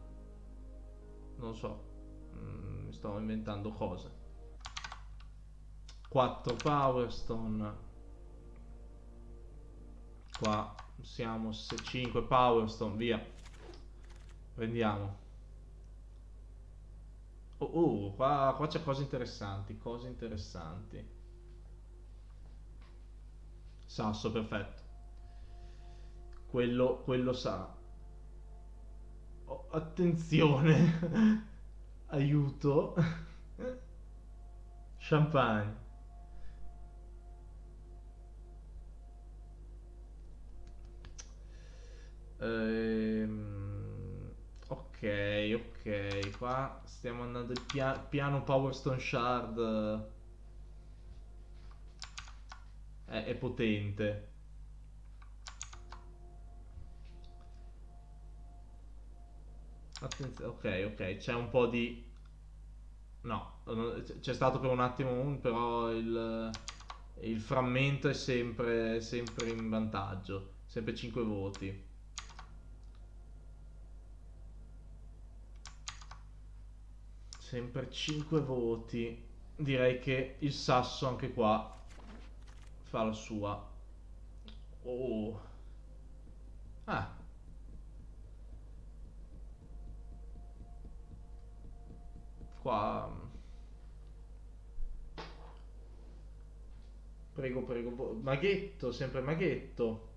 Non so, mm, mi sto inventando cose. 4 Power Stone. Qua siamo 5 Power Stone, via. Prendiamo. Oh, oh qua, qua c'è cose interessanti, cose interessanti. Sasso, perfetto quello, quello sa. Oh, attenzione, *laughs* aiuto. *laughs* Champagne. Ehm, ok, ok, qua stiamo andando il pia piano Power Stone Shard. È, è potente. Attenzione, ok, ok, c'è un po' di... No, c'è stato per un attimo un, però il... il frammento è sempre, sempre in vantaggio, sempre 5 voti. Sempre 5 voti. Direi che il sasso anche qua fa la sua. Oh. Ah. Qua Prego, prego. Maghetto, sempre maghetto.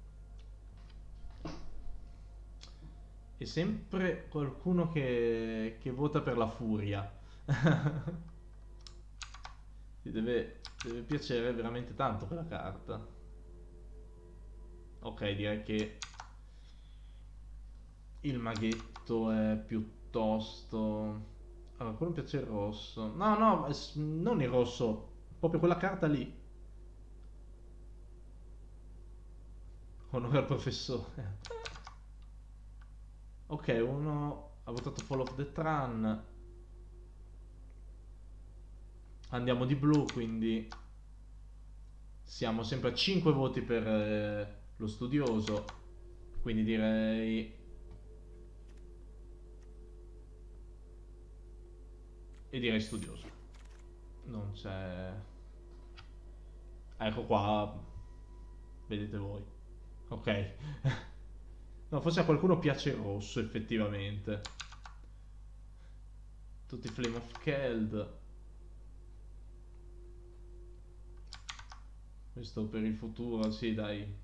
E sempre qualcuno che, che vota per la furia. Ti deve, deve piacere veramente tanto quella carta. Ok, direi che il maghetto è piuttosto... A qualcuno piace il rosso. No, no, non il rosso, proprio quella carta lì. Onore al professore. Ok, uno ha votato Fall of the Tran. Andiamo di blu, quindi siamo sempre a 5 voti per eh, lo studioso. Quindi direi... E direi studioso. Non c'è... Ecco qua. Vedete voi. Ok. *laughs* No, forse a qualcuno piace il rosso, effettivamente. Tutti Flame of Keld. Questo per il futuro, sì, dai.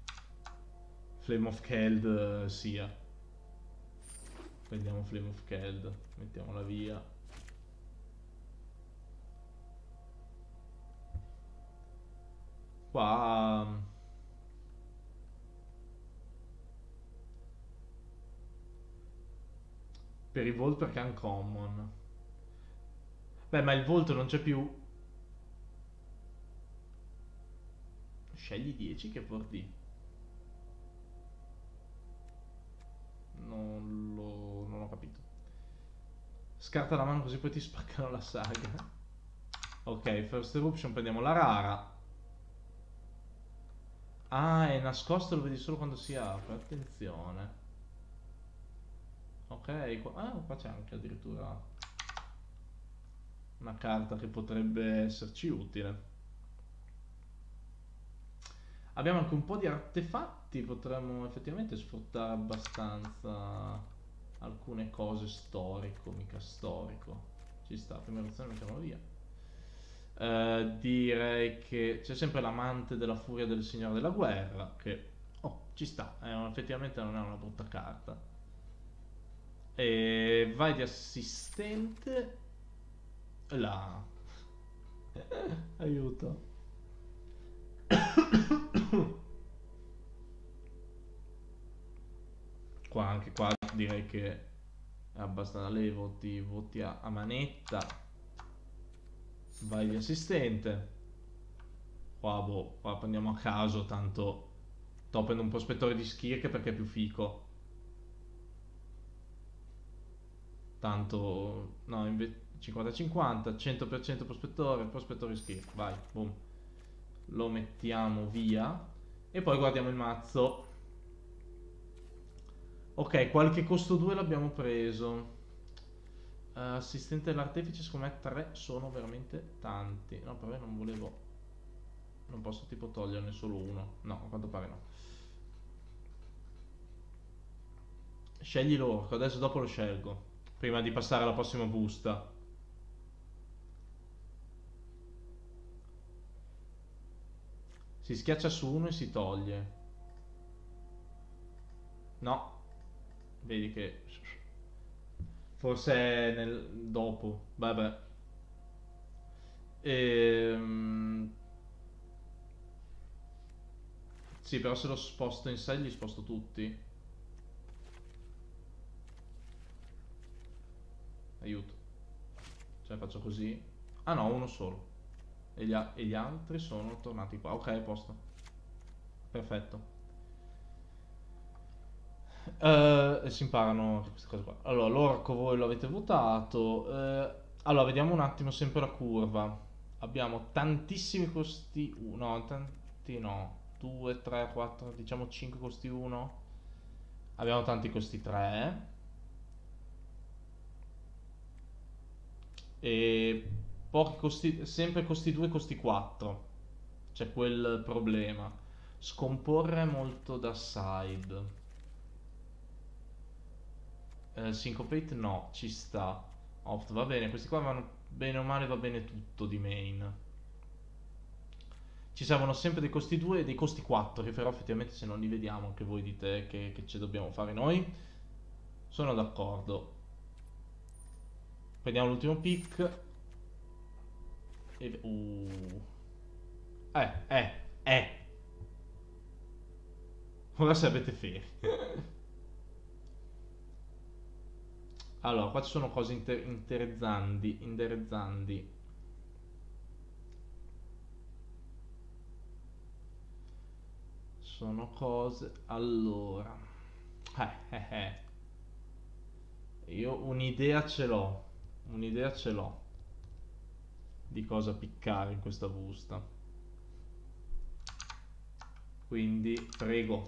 Flame of Keld uh, sia. Prendiamo Flame of Keld, mettiamola via. Qua... Per il Volt perché è uncommon. Beh, ma il Volt non c'è più. Scegli 10 che porti. Non lo... non ho capito. Scarta la mano così poi ti spaccano la saga. Ok, first eruption prendiamo la rara. Ah, è nascosto, lo vedi solo quando si apre. Attenzione. Ok, qua, ah, qua c'è anche addirittura una carta che potrebbe esserci utile. Abbiamo anche un po' di artefatti, potremmo effettivamente sfruttare abbastanza alcune cose storico, mica storico. Ci sta, prima reazione mettiamolo via. Uh, direi che c'è sempre l'amante della furia del signore della guerra, che oh, ci sta, eh, effettivamente non è una brutta carta. E vai di assistente. Là. Aiuto. *coughs* qua anche qua direi che è abbastanza lei voti, voti a, a manetta. Vai di assistente. Qua boh, qua prendiamo a caso, tanto Top prendo un prospettore di Skirk perché è più fico. tanto no 50-50 100% prospettore prospettore schifo vai boom lo mettiamo via e poi guardiamo il mazzo ok qualche costo 2 l'abbiamo preso uh, assistente dell'artefice secondo me 3 sono veramente tanti no però non volevo non posso tipo toglierne solo uno no a quanto pare no scegli l'orco adesso dopo lo scelgo prima di passare alla prossima busta. Si schiaccia su uno e si toglie. No. Vedi che... Forse è nel... dopo. Vabbè. Ehm... Sì, però se lo sposto in sé li sposto tutti. Aiuto. Cioè faccio così. Ah no, uno solo. E gli, e gli altri sono tornati qua. Ok, a posto. Perfetto. Uh, si imparano queste cose qua. Allora, l'orco voi lo avete votato. Uh, allora, vediamo un attimo sempre la curva. abbiamo tantissimi costi 1, no, tanti no, 2, 3, 4, diciamo 5 costi 1. Abbiamo tanti costi 3. E pochi costi, sempre costi 2, costi 4. C'è quel problema. Scomporre molto da side. Eh, Syncopate no, ci sta. Opt va bene, questi qua vanno bene o male, va bene tutto di main. Ci servono sempre dei costi 2 e dei costi 4, che però effettivamente se non li vediamo anche voi dite che, che ci dobbiamo fare noi. Sono d'accordo. Prendiamo l'ultimo pick. E... Uh. Eh, eh, eh. Ora se avete *laughs* Allora, qua ci sono cose inter interessanti, interessanti. Sono cose... Allora... Eh, eh, eh. Io un'idea ce l'ho. Un'idea ce l'ho. Di cosa piccare in questa busta. Quindi, prego,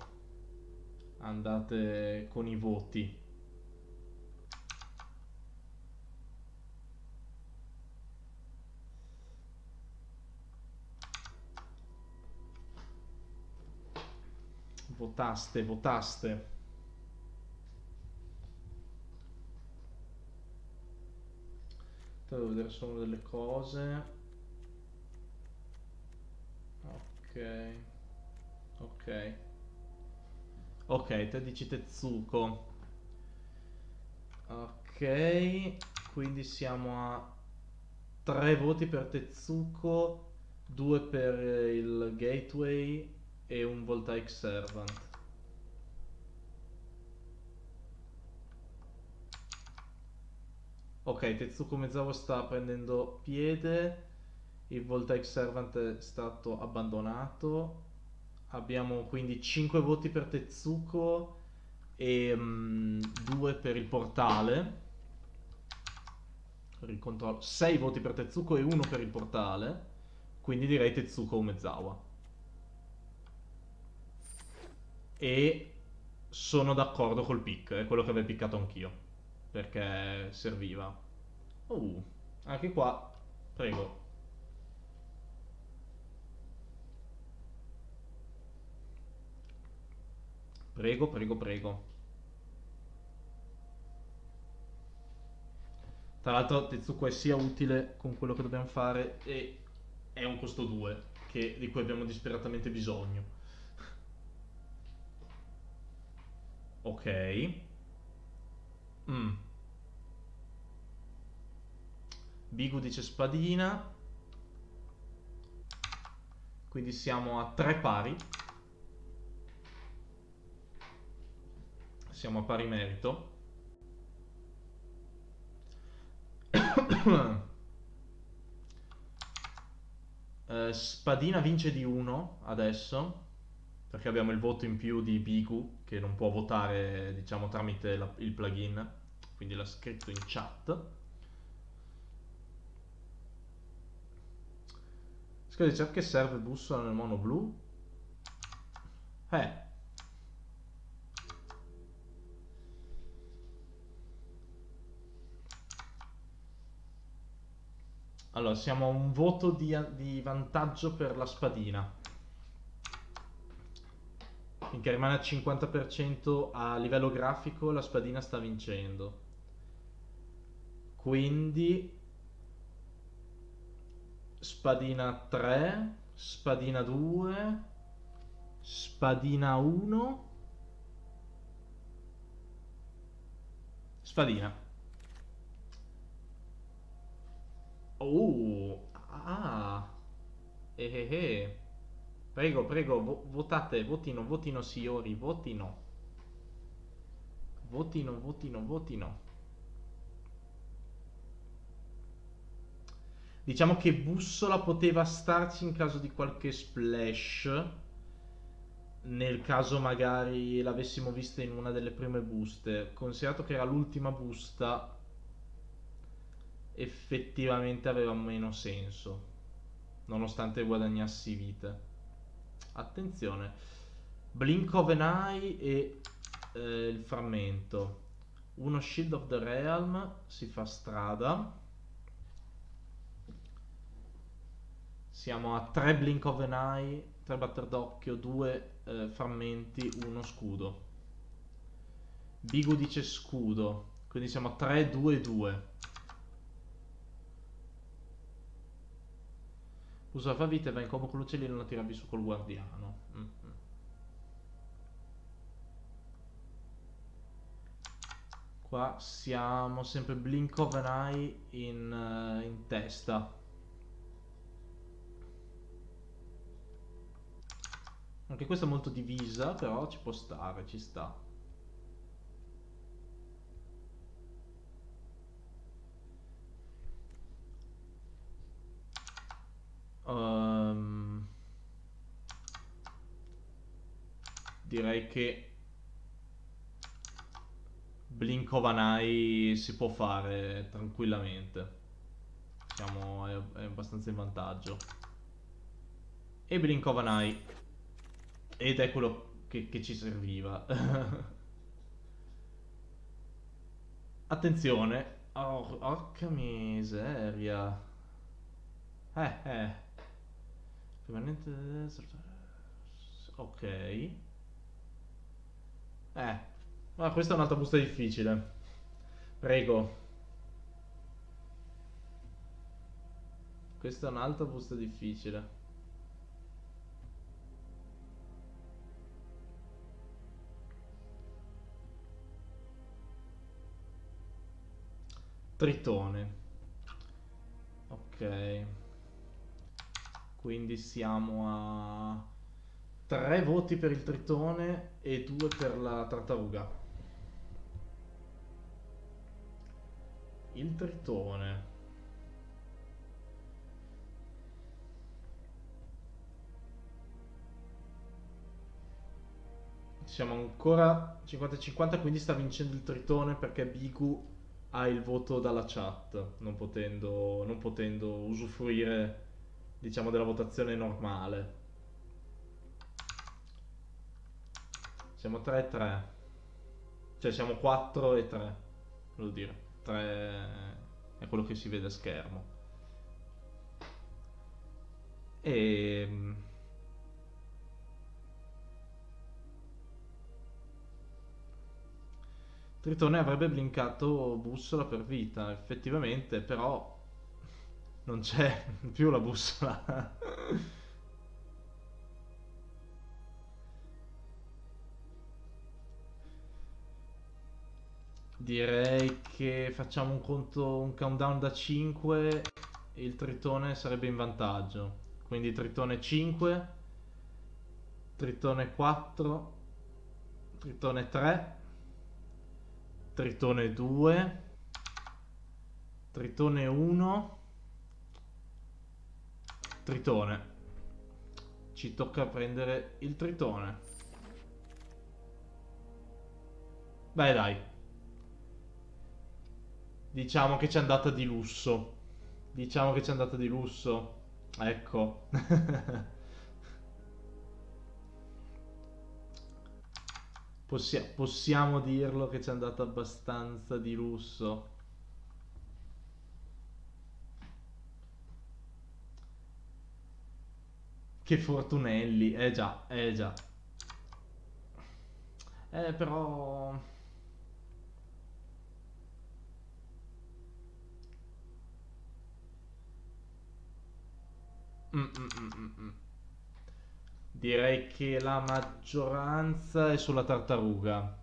andate con i voti. Votaste, votaste. Devo vedere solo delle cose. Ok. Ok. Ok, te dici Tetsuko. Ok, quindi siamo a 3 voti per Tetsuko, 2 per il Gateway e un Voltaic Servant. Ok, Tetsuko Mezawa sta prendendo piede, il Voltaic Servant è stato abbandonato, abbiamo quindi 5 voti per Tetsuko e 2 um, per il portale, ricontrollo, 6 voti per Tetsuko e 1 per il portale, quindi direi Tetsuko Umezawa e sono d'accordo col pick, è quello che avevo piccato anch'io, perché serviva. Uh, anche qua, prego. Prego, prego, prego. Tra l'altro Tetsuko è sia utile con quello che dobbiamo fare e è un costo 2 di cui abbiamo disperatamente bisogno. Ok. Mm. Bigu dice spadina. Quindi siamo a tre pari. Siamo a pari merito. uh, *coughs* spadina vince di 1 adesso perché abbiamo il voto in più di Bigu che non può votare diciamo tramite la, il plugin. Quindi l'ha scritto in chat. Scusa dice che serve bussola nel mono blu? Eh. Allora siamo a un voto di, di vantaggio per la spadina finché rimane al 50% a livello grafico la spadina sta vincendo. Quindi spadina 3 spadina 2 spadina 1 spadina. Oh ah eh eh eh Prego, prego, vo votate, votino, votino signori, votino. Votino, votino, votino. Diciamo che bussola poteva starci in caso di qualche splash. Nel caso magari l'avessimo vista in una delle prime buste. Considerato che era l'ultima busta, effettivamente aveva meno senso. nonostante guadagnassi vite. Attenzione. Blink of an Eye e eh, il frammento. Uno Shield of the Realm si fa strada. Siamo a 3 Blink of an Eye, 3 batter d'occhio, 2 eh, frammenti, 1 scudo. Bigu dice scudo, quindi siamo a 3, 2, 2. Usa fa vite, va in combo con l'uccellino e la tira su col guardiano. Mm -hmm. Qua siamo sempre Blink of an Eye in, uh, in testa. Anche questa è molto divisa, però ci può stare, ci sta. Um, direi che Blink of an Eye si può fare tranquillamente. Siamo è, è abbastanza in vantaggio. E Blink of an Eye. Ed è quello che, che ci serviva. *laughs* Attenzione. Oh, orca miseria. Eh, eh. Permanente... Ok. Eh. Ma questa è un'altra busta difficile. Prego. Questa è un'altra busta difficile. Tritone. Ok. Quindi siamo a 3 voti per il tritone e 2 per la tartaruga. Il tritone. Siamo ancora 50-50, quindi sta vincendo il tritone perché Bigu ha il voto dalla chat, non potendo, non potendo usufruire diciamo della votazione normale. Siamo 3 e 3. Cioè siamo 4 e 3. Vuol dire. 3 è quello che si vede a schermo. E... Ehm, Tritone avrebbe blinkato bussola per vita, effettivamente, però non c'è più la bussola. Direi che facciamo un conto, un countdown da 5 e il tritone sarebbe in vantaggio. Quindi tritone 5, tritone 4, tritone 3, tritone 2, tritone 1, Tritone. Ci tocca prendere il tritone. Beh dai. Diciamo che ci è andata di lusso. Diciamo che ci è andata di lusso. Ecco. *laughs* Possia possiamo dirlo che ci è andata abbastanza di lusso. Che fortunelli, eh già, eh già. Eh però... Mm, mm, mm, Direi che la maggioranza è sulla tartaruga.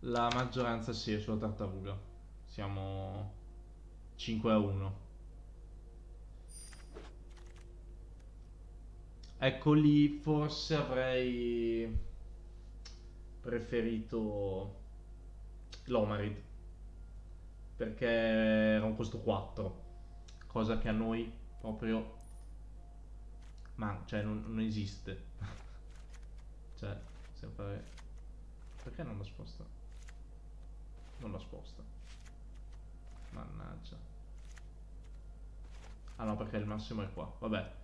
La maggioranza sì è sulla tartaruga. Siamo 5 a 1. Ecco lì forse avrei preferito l'Omarid perché era un costo 4 cosa che a noi proprio ma cioè non, non esiste *laughs* cioè sempre perché non la sposta non la sposta mannaggia Ah no, perché il massimo è qua. Vabbè.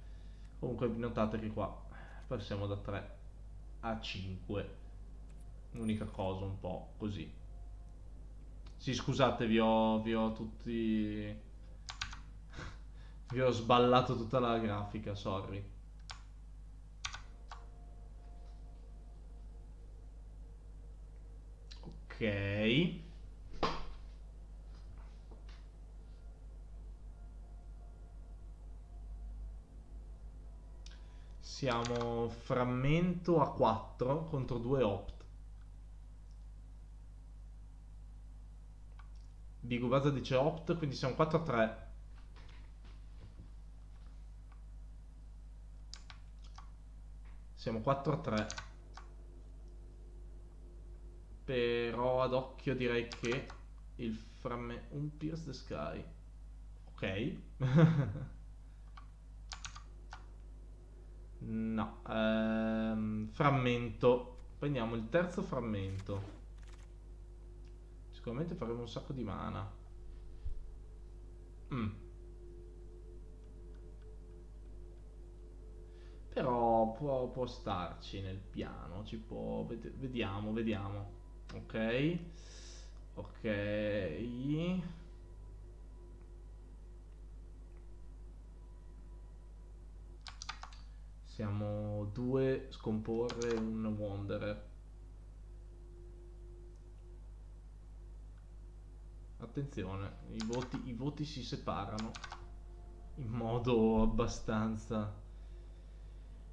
Comunque notate che qua passiamo da 3 a 5. L'unica cosa un po' così. Sì, scusate, vi ho, vi ho tutti... Vi ho sballato tutta la grafica, sorry. Ok. Siamo frammento a 4 contro 2 opt. Bigubazza dice opt, quindi siamo 4 a 3. Siamo 4 a 3. Però ad occhio direi che il frammento... Un Pierce the Sky. Ok. *laughs* no. Ehm, frammento. Prendiamo il terzo frammento. Sicuramente faremo un sacco di mana. Mm. Però può, può starci nel piano, ci può... Vediamo, vediamo. Ok. Ok. Siamo due scomporre un Wanderer. Attenzione, i voti, i voti si separano in modo abbastanza...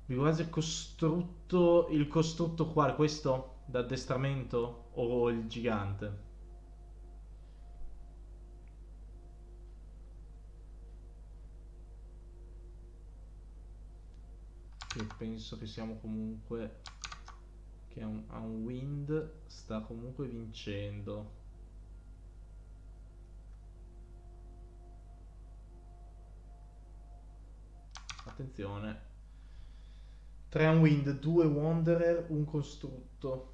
Mi quasi costrutto... Il costrutto qua, questo? Da addestramento? O il gigante? Che penso che siamo comunque... Che a un, un wind sta comunque vincendo. Attenzione. 3 Unwind, 2 Wanderer, un costrutto.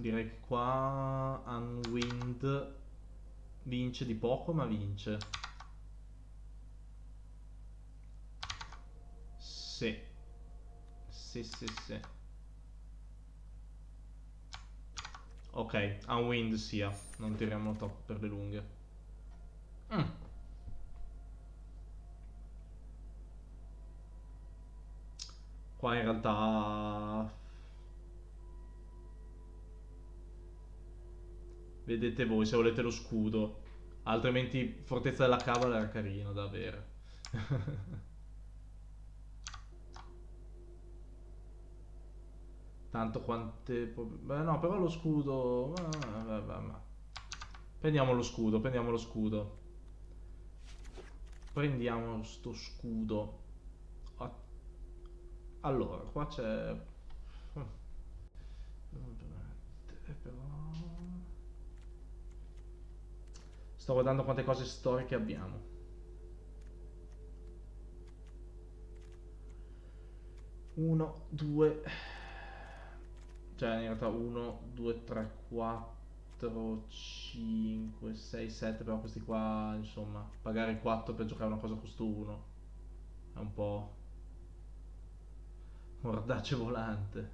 Direi che qua Unwind vince di poco ma vince. Sì. Sì, sì, sì. Ok, a wind sia. Non tiriamo troppo per le lunghe. Mm. Qua in realtà... Vedete voi se volete lo scudo. Altrimenti Fortezza della Cava era carino da avere. *laughs* Tanto quante... Beh, no, però lo scudo... Prendiamo lo scudo, prendiamo lo scudo. Prendiamo sto scudo. Allora, qua c'è... Sto guardando quante cose storiche abbiamo. Uno, due cioè in realtà 1, 2, 3, 4, 5, 6, 7, però questi qua, insomma, pagare 4 per giocare una cosa costa 1 è un po' mordace volante.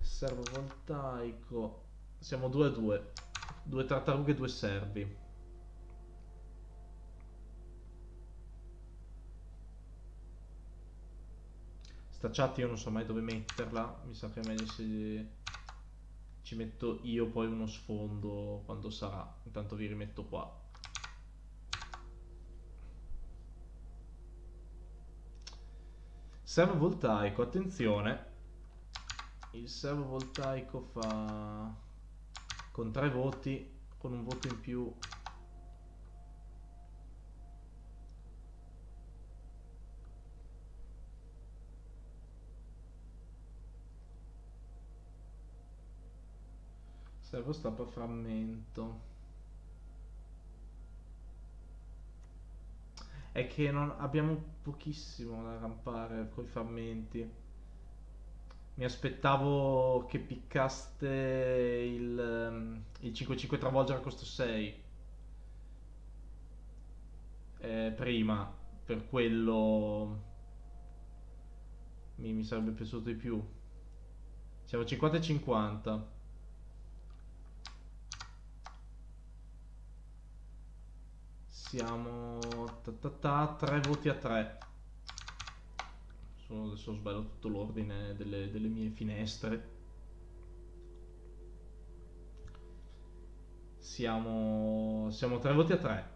Servo voltaico, siamo 2 a 2, 2 tartarughe e 2 servi. Sta chat io non so mai dove metterla, mi sa che è meglio se ci metto io poi uno sfondo quando sarà. Intanto vi rimetto qua. Servo voltaico, attenzione. Il servo voltaico fa con tre voti, con un voto in più Servo stop frammento. È che non, abbiamo pochissimo da rampare con i frammenti. Mi aspettavo che piccaste il, ehm, il 5-5 travolgere a costo 6 eh, prima, per quello mi, mi sarebbe piaciuto di più. Siamo 50 e 50. Siamo ta ta ta, 3 voti a 3. Sono, adesso sbaglio tutto l'ordine delle, delle mie finestre. Siamo, siamo 3 voti a 3.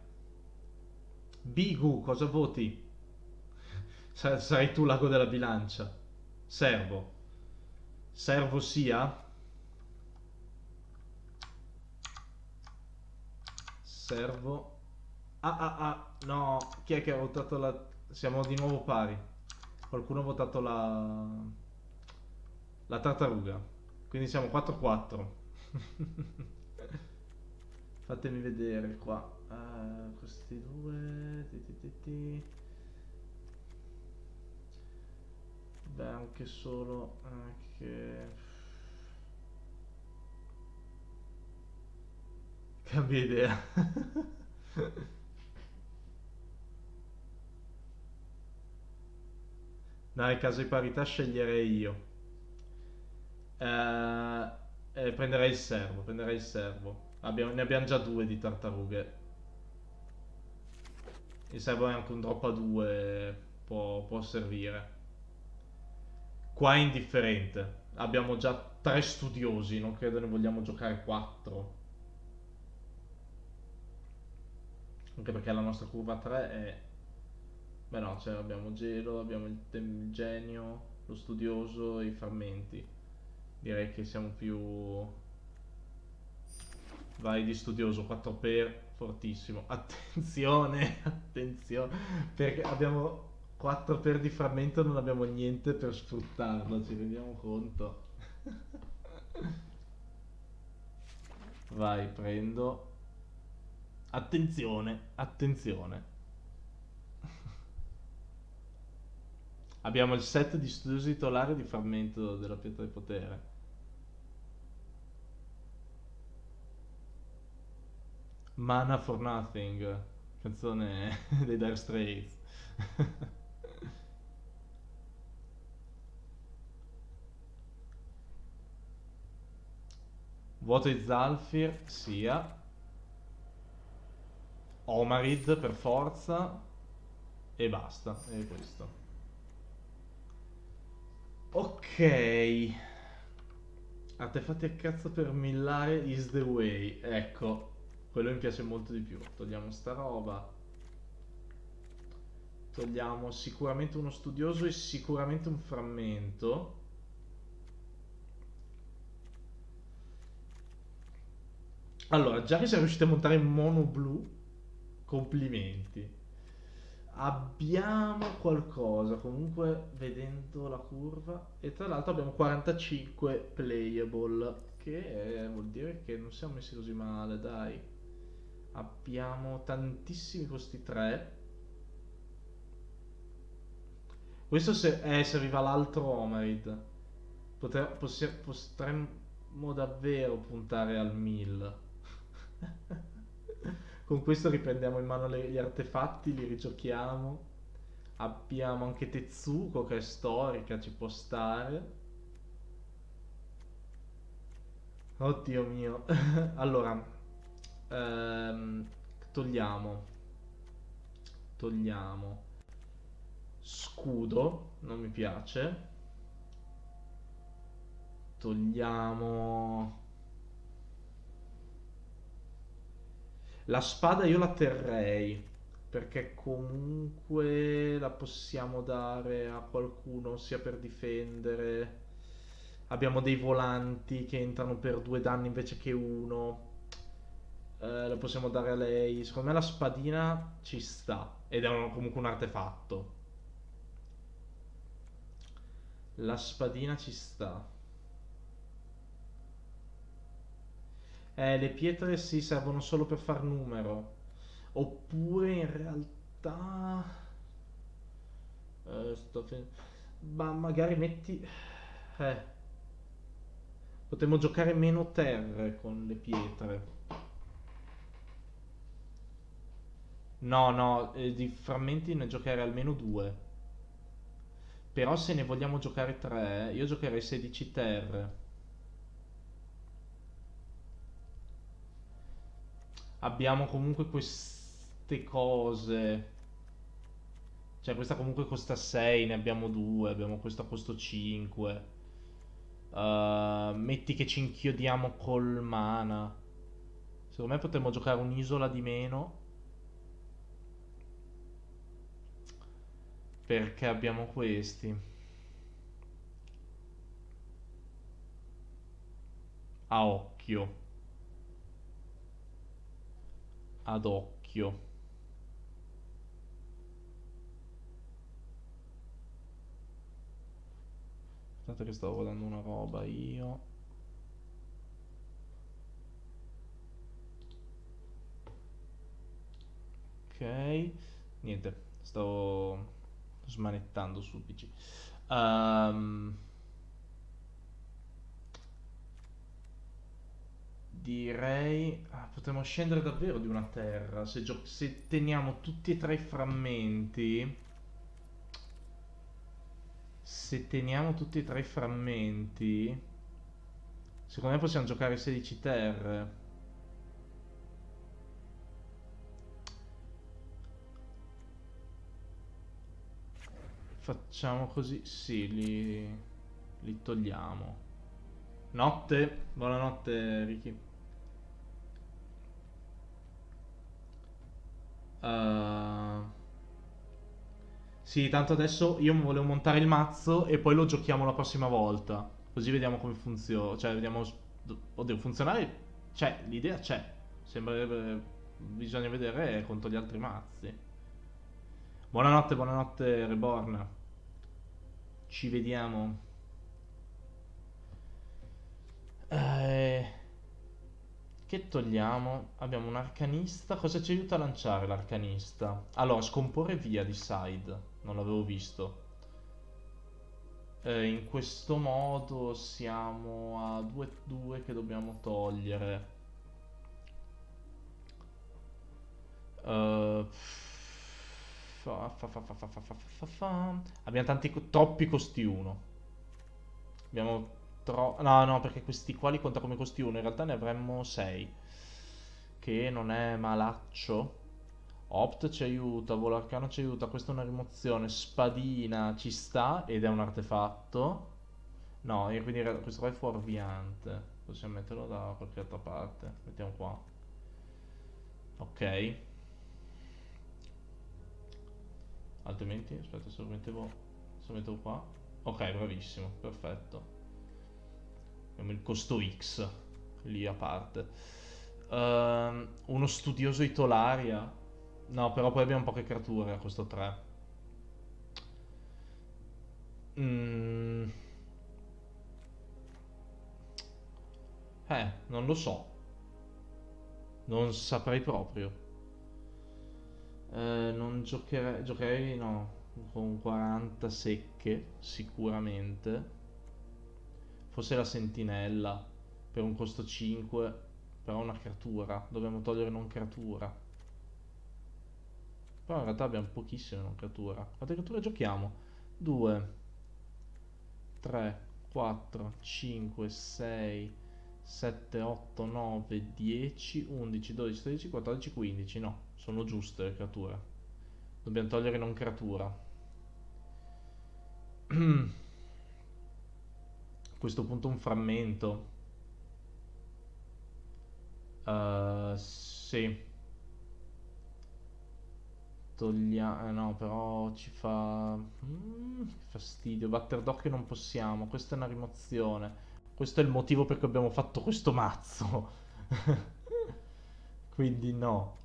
Bigu, cosa voti? Sarai tu l'ago della bilancia. Servo. Servo sia? Servo. Ah ah ah, no. Chi è che ha votato la... Siamo di nuovo pari. Qualcuno ha votato la... La tartaruga. Quindi siamo 4-4. *laughs* Fatemi vedere qua. Uh, questi due. Ti, ti. Beh, anche solo. Anche. Cambia idea. *laughs* Dai, caso di parità sceglierei io. Eh, eh, prenderei il servo, prenderei il servo. Abbiamo, ne abbiamo già due di tartarughe. Il servo è anche un drop a due, può, può servire. Qua è indifferente. Abbiamo già tre studiosi, non credo ne vogliamo giocare quattro. Anche perché la nostra curva 3 è... Beh no, cioè abbiamo gelo, abbiamo il, il genio, lo studioso e i frammenti. Direi che siamo più Vai di studioso, 4 per, fortissimo. Attenzione, *laughs* attenzione, perché abbiamo 4 per di frammento, non abbiamo niente per sfruttarlo, ci rendiamo conto. *laughs* Vai, prendo. Attenzione, attenzione. Abbiamo il set di studiosi titolari di frammento della pietra di potere. Mana for Nothing, canzone *laughs* dei Dire Straits. *laughs* Voto di Zalfir, sia. Omarid per forza. E basta, è questo. Ok. Artefatti a cazzo per millare is the way. Ecco, quello mi piace molto di più. Togliamo sta roba. Togliamo sicuramente uno studioso e sicuramente un frammento. Allora, già che siamo riusciti a montare mono blu, complimenti. Abbiamo qualcosa, comunque vedendo la curva. E tra l'altro abbiamo 45 playable, che vuol dire che non siamo messi così male, dai. Abbiamo tantissimi costi 3. Questo se, eh, serviva l'altro Omerid. Potre, potremmo davvero puntare al 1000. *laughs* Con questo riprendiamo in mano le, gli artefatti, li rigiochiamo. Abbiamo anche Tetsuko che è storica, ci può stare. Oddio mio. *laughs* allora, ehm, togliamo togliamo scudo non mi piace togliamo la spada io la terrei perché comunque la possiamo dare a qualcuno sia per difendere abbiamo dei volanti che entrano per due danni invece che uno eh, lo possiamo dare a lei. Secondo me la spadina ci sta. Ed è un, comunque un artefatto. La spadina ci sta. Eh, le pietre si servono solo per far numero. Oppure in realtà... Eh, sto fe- Ma magari metti... Eh. Potremmo giocare meno terre con le pietre. No, no, eh, di frammenti ne giocherei almeno due. Però se ne vogliamo giocare tre, io giocherei 16 terre. Abbiamo comunque queste cose. Cioè, questa comunque costa 6, ne abbiamo due, abbiamo questo a costo 5. Uh, metti che ci inchiodiamo col mana. Secondo me potremmo giocare un'isola di meno. Perché abbiamo questi. A occhio. Ad occhio. Aspettate che stavo guardando una roba io. Ok. Niente, stavo smanettando sul PC. Um, direi... Ah, potremmo scendere davvero di una terra. Se, se teniamo tutti e tre i frammenti... Se teniamo tutti e tre i frammenti... Secondo me possiamo giocare 16 terre. Facciamo così, sì, li, li togliamo. Notte, buonanotte Ricky. Uh, sì, tanto adesso io volevo montare il mazzo e poi lo giochiamo la prossima volta. Così vediamo come funziona. Cioè, vediamo... Oddio, funzionare... Cioè, l'idea c'è. Sembrerebbe... Bisogna vedere contro gli altri mazzi. Buonanotte, buonanotte Reborn. Ci vediamo. Eh, che togliamo? Abbiamo un arcanista. Cosa ci aiuta a lanciare l'arcanista? Allora, scomporre via di side. Non l'avevo visto. Eh, in questo modo siamo a 2-2 che dobbiamo togliere. Uh, Fa, fa, fa, Abbiamo tanti, troppi costi 1. Abbiamo tro... No, no, perché questi qua li conta come costi 1. In realtà ne avremmo 6. Che non è malaccio. Opt ci aiuta, volo arcano ci aiuta. Questa è una rimozione. Spadina ci sta ed è un artefatto. No, quindi questo qua è fuorviante. Possiamo metterlo da qualche altra parte. Mettiamo qua. Ok. Altrimenti, aspetta, se lo mettevo, se lo mettevo qua. Ok, bravissimo, perfetto. Il costo X lì a parte. Uh, uno studioso Itolaria. No, però poi abbiamo poche creature a questo 3. Mm. Eh, non lo so. Non saprei proprio. Eh, non giocherei, giocherei no, con 40 secche sicuramente. Forse la sentinella per un costo 5, però una creatura, dobbiamo togliere non creatura. Però in realtà abbiamo pochissime non creatura. Quante creature giochiamo? 2, 3, 4, 5, 6, 7, 8, 9, 10, 11, 12, 13, 14, 15. No, sono giuste le creature. Dobbiamo togliere non creatura. *clears throat* Questo punto un frammento. Uh, sì. Togliamo... Eh, no, però ci fa... Mm, fastidio. Batter d'occhio non possiamo. Questa è una rimozione. Questo è il motivo per cui abbiamo fatto questo mazzo. *laughs* Quindi no.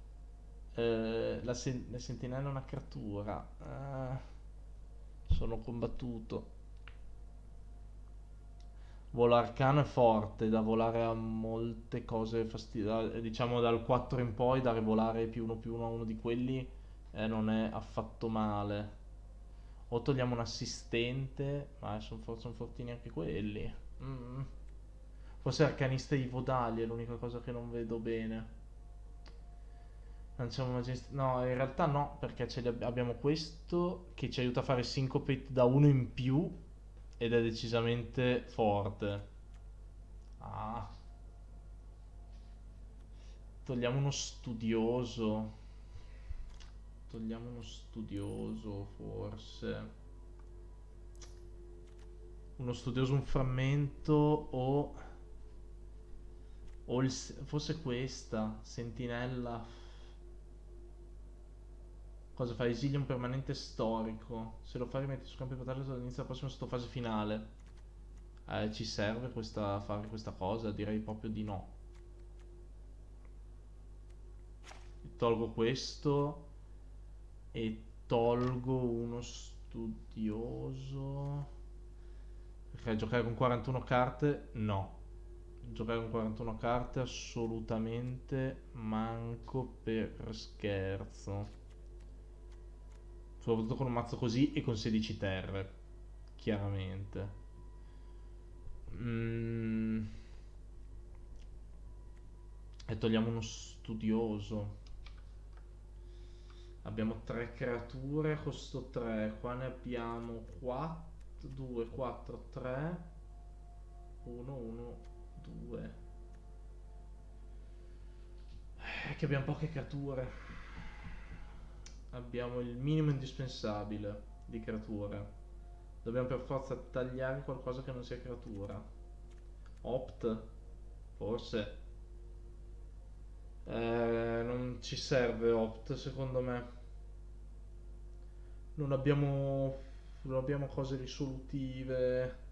Eh, la, sen- la, sentinella è una creatura. Eh, sono combattuto. Volo arcano è forte, da volare a molte cose fastidiose. Diciamo dal 4 in poi, dare volare più uno più uno a uno di quelli Eh, non è affatto male. O togliamo un assistente, ma sono, sono fortini anche quelli. Mm. Forse arcanista di Vodali è l'unica cosa che non vedo bene. Lanciamo magist- No, in realtà no, perché abbiamo questo che ci aiuta a fare Syncopate da uno in più ed è decisamente forte. Ah. Togliamo uno studioso. Togliamo uno studioso, forse. Uno studioso, un frammento o... O il... Forse questa, sentinella. Cosa fa? Esilio un permanente storico. Se lo fai rimetti su campo di battaglia all'inizio della prossima fase finale. Eh, ci serve questa, fare questa cosa? Direi proprio di no. Tolgo questo e tolgo uno studioso. Perché giocare con 41 carte? No. Giocare con 41 carte assolutamente manco per scherzo. Soprattutto con un mazzo così e con 16 terre. Chiaramente. Mm. E togliamo uno studioso. Abbiamo tre creature, costo 3. Qua ne abbiamo 4, 2, 4, 3. 1, 1, 2. Eh, che abbiamo poche creature. Abbiamo il minimo indispensabile di creature. Dobbiamo per forza tagliare qualcosa che non sia creatura. Opt? Forse. Eh, non ci serve Opt secondo me non abbiamo, non abbiamo cose risolutive.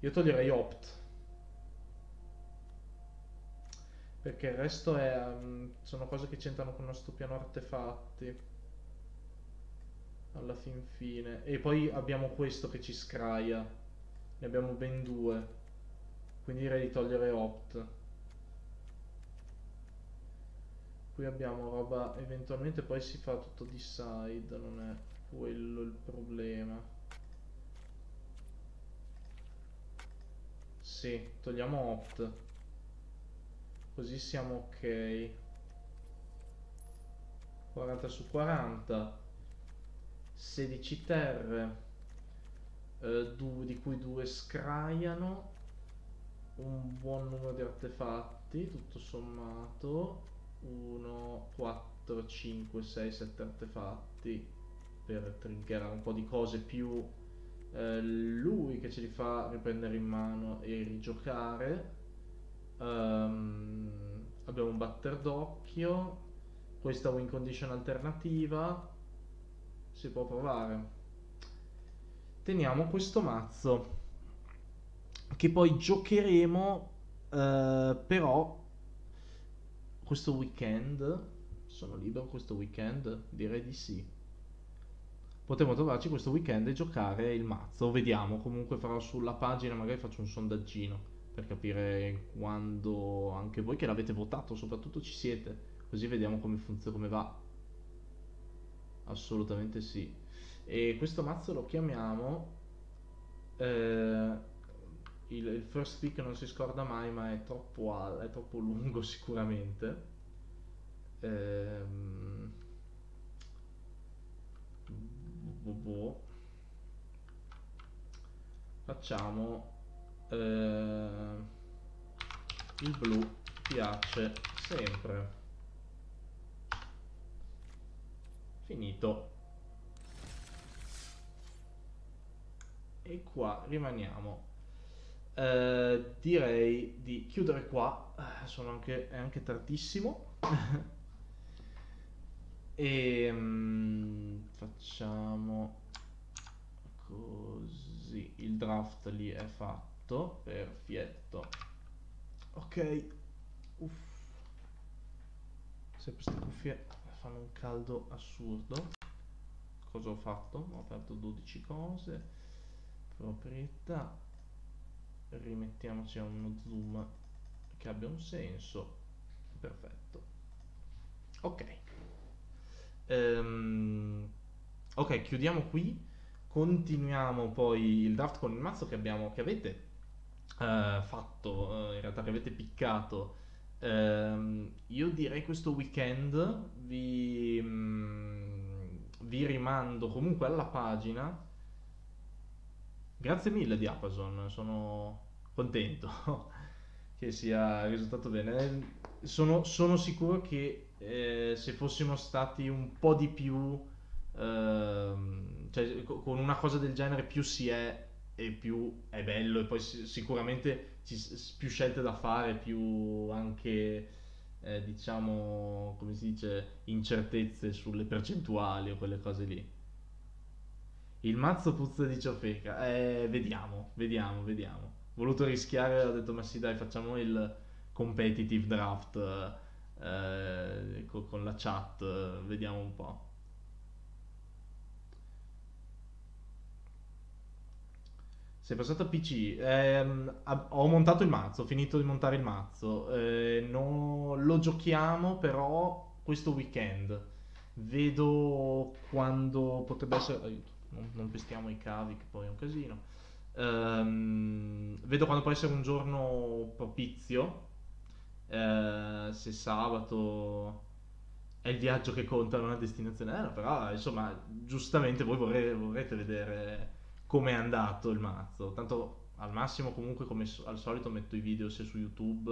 Io toglierei Opt. Perché il resto è, um, sono cose che c'entrano con il nostro piano artefatti. Alla fin fine. E poi abbiamo questo che ci scraia. Ne abbiamo ben due. Quindi direi di togliere Opt. Qui abbiamo roba, eventualmente poi si fa tutto di side, non è quello il problema. Sì, togliamo opt. Così siamo ok. 40 su 40. 16 terre. Eh, due, di cui due scraiano. Un buon numero di artefatti, tutto sommato. 1, 4, 5, 6, 7 artefatti per triggerare un po' di cose più eh, lui che ce li fa riprendere in mano e rigiocare um, abbiamo un batter d'occhio questa win condition alternativa si può provare teniamo questo mazzo che poi giocheremo uh, però questo weekend sono libero questo weekend direi di sì potremo trovarci questo weekend e giocare il mazzo. Vediamo, comunque farò sulla pagina, magari faccio un sondaggino per capire quando anche voi che l'avete votato, soprattutto ci siete, così vediamo come funziona, come va. Assolutamente sì. E questo mazzo lo chiamiamo eh, il, il, first pick non si scorda mai, ma è troppo, è troppo lungo *laughs* sicuramente. Ehm, boh. facciamo eh, il blu piace sempre finito. E qua rimaniamo. Eh, direi di chiudere qua. Sono anche, è anche tardissimo. *laughs* E um, facciamo così. Il draft lì è fatto. Perfetto. Ok. Uff. se queste cuffie fanno un caldo assurdo cosa ho fatto? ho aperto 12 cose proprietà rimettiamoci a uno zoom che abbia un senso perfetto ok Ehm, ok, chiudiamo qui. Continuiamo poi il draft con il mazzo che, abbiamo, che avete eh, fatto, eh, in realtà che avete piccato. Ehm, io direi questo weekend vi, mm, vi rimando comunque alla pagina. Grazie mille Diapason, sono contento *laughs* che sia risultato bene. Sono, sono sicuro che eh, se fossimo stati un po' di più, ehm, cioè con una cosa del genere più si è e più è bello e poi sicuramente ci, più scelte da fare, più anche eh, diciamo come si dice incertezze sulle percentuali o quelle cose lì. Il mazzo puzza di ciofeca, eh, vediamo, vediamo, vediamo. Voluto rischiare, ho detto ma sì dai facciamo il competitive draft eh, con la chat, vediamo un po'. Sei passato a PC, ehm, ho montato il mazzo, ho finito di montare il mazzo, eh, non lo giochiamo però questo weekend, vedo quando potrebbe essere, aiuto, non, non pestiamo i cavi che poi è un casino, ehm, vedo quando può essere un giorno propizio, eh, se sabato è il viaggio che conta, non la destinazione. Aerea, però insomma giustamente voi vorrete, vorrete vedere come è andato il mazzo. Tanto al massimo comunque come al solito metto i video sia su YouTube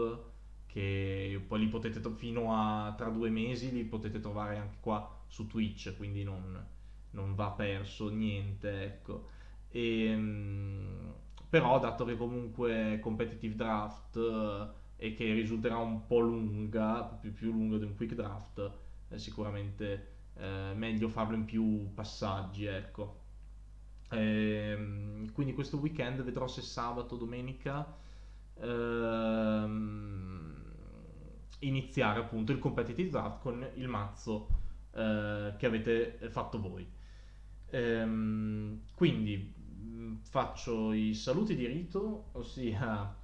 che poi li potete fino a tra due mesi li potete trovare anche qua su Twitch, quindi non, non va perso niente, ecco. E, ehm, però dato che comunque competitive draft eh, e che risulterà un po' lunga, più, più lunga di un quick draft, è sicuramente eh, meglio farlo in più passaggi, ecco. Ehm, quindi questo weekend vedrò se sabato o domenica ehm, iniziare appunto il competitive draft con il mazzo eh, che avete fatto voi. Ehm, quindi mm, faccio i saluti di rito, ossia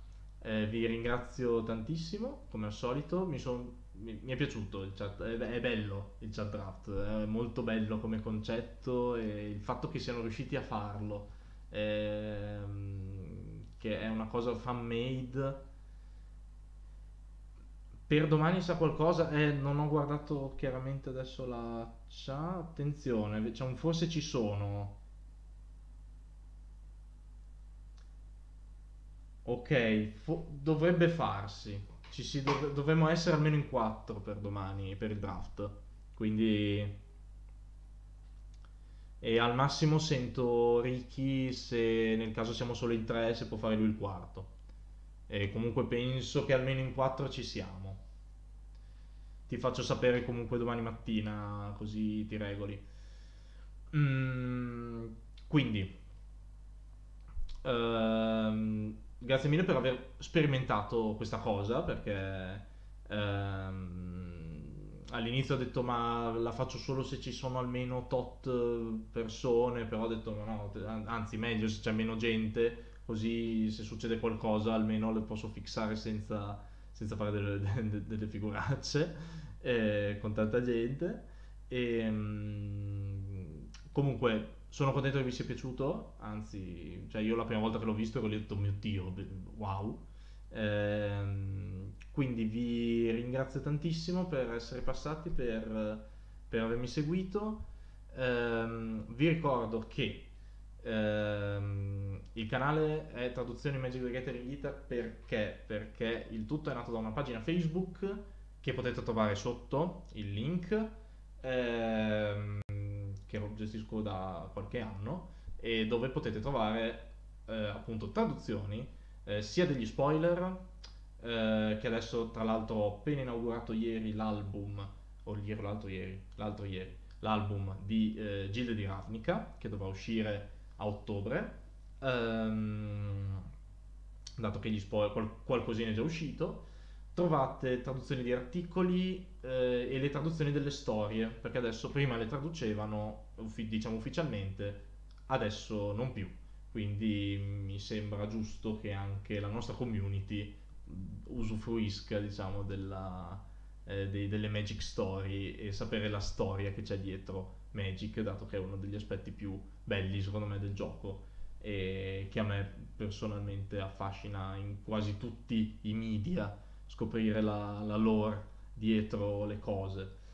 eh, vi ringrazio tantissimo come al solito, mi sono mi, mi, è piaciuto il chat, è, è, bello il chat draft, è molto bello come concetto e il fatto che siano riusciti a farlo, ehm, che è una cosa fan made. Per domani sa qualcosa? Eh, non ho guardato chiaramente adesso la chat. Attenzione, diciamo, forse ci sono. Ok, fo- dovrebbe farsi ci si dov- dovremmo essere almeno in 4 per domani, per il draft. Quindi... E al massimo sento Ricky se nel caso siamo solo in 3 se può fare lui il quarto. E comunque penso che almeno in 4 ci siamo. Ti faccio sapere comunque domani mattina così ti regoli. Mm, quindi... Um, grazie mille per aver sperimentato questa cosa perché ehm, all'inizio ho detto ma la faccio solo se ci sono almeno tot persone, però ho detto no, anzi meglio se c'è meno gente, così se succede qualcosa almeno le posso fissare senza, senza fare delle, *laughs* delle, delle figuracce eh, con tanta gente. E, ehm, comunque sono contento che vi sia piaciuto, anzi, cioè io la prima volta che l'ho visto ho detto, mio Dio, wow. Ehm, quindi vi ringrazio tantissimo per essere passati, per, per avermi seguito. Ehm, vi ricordo che ehm, il canale è Traduzioni Magic the Gathering Guitar perché? Perché il tutto è nato da una pagina Facebook che potete trovare sotto il link. Che gestisco da qualche anno e dove potete trovare eh, appunto traduzioni eh, sia degli spoiler eh, che adesso tra l'altro ho appena inaugurato ieri l'album o ieri l'altro ieri l'altro ieri l'album di eh, Gilde di Ravnica che dovrà uscire a ottobre. Ehm, dato che gli spoiler qual- qualcosina è già uscito trovate traduzioni di articoli eh, e le traduzioni delle storie, perché adesso prima le traducevano, uffi- diciamo ufficialmente, adesso non più. Quindi mi sembra giusto che anche la nostra community usufruisca, diciamo, della, eh, dei, delle Magic Story e sapere la storia che c'è dietro Magic, dato che è uno degli aspetti più belli secondo me del gioco e che a me personalmente affascina in quasi tutti i media scoprire la, la lore dietro le cose.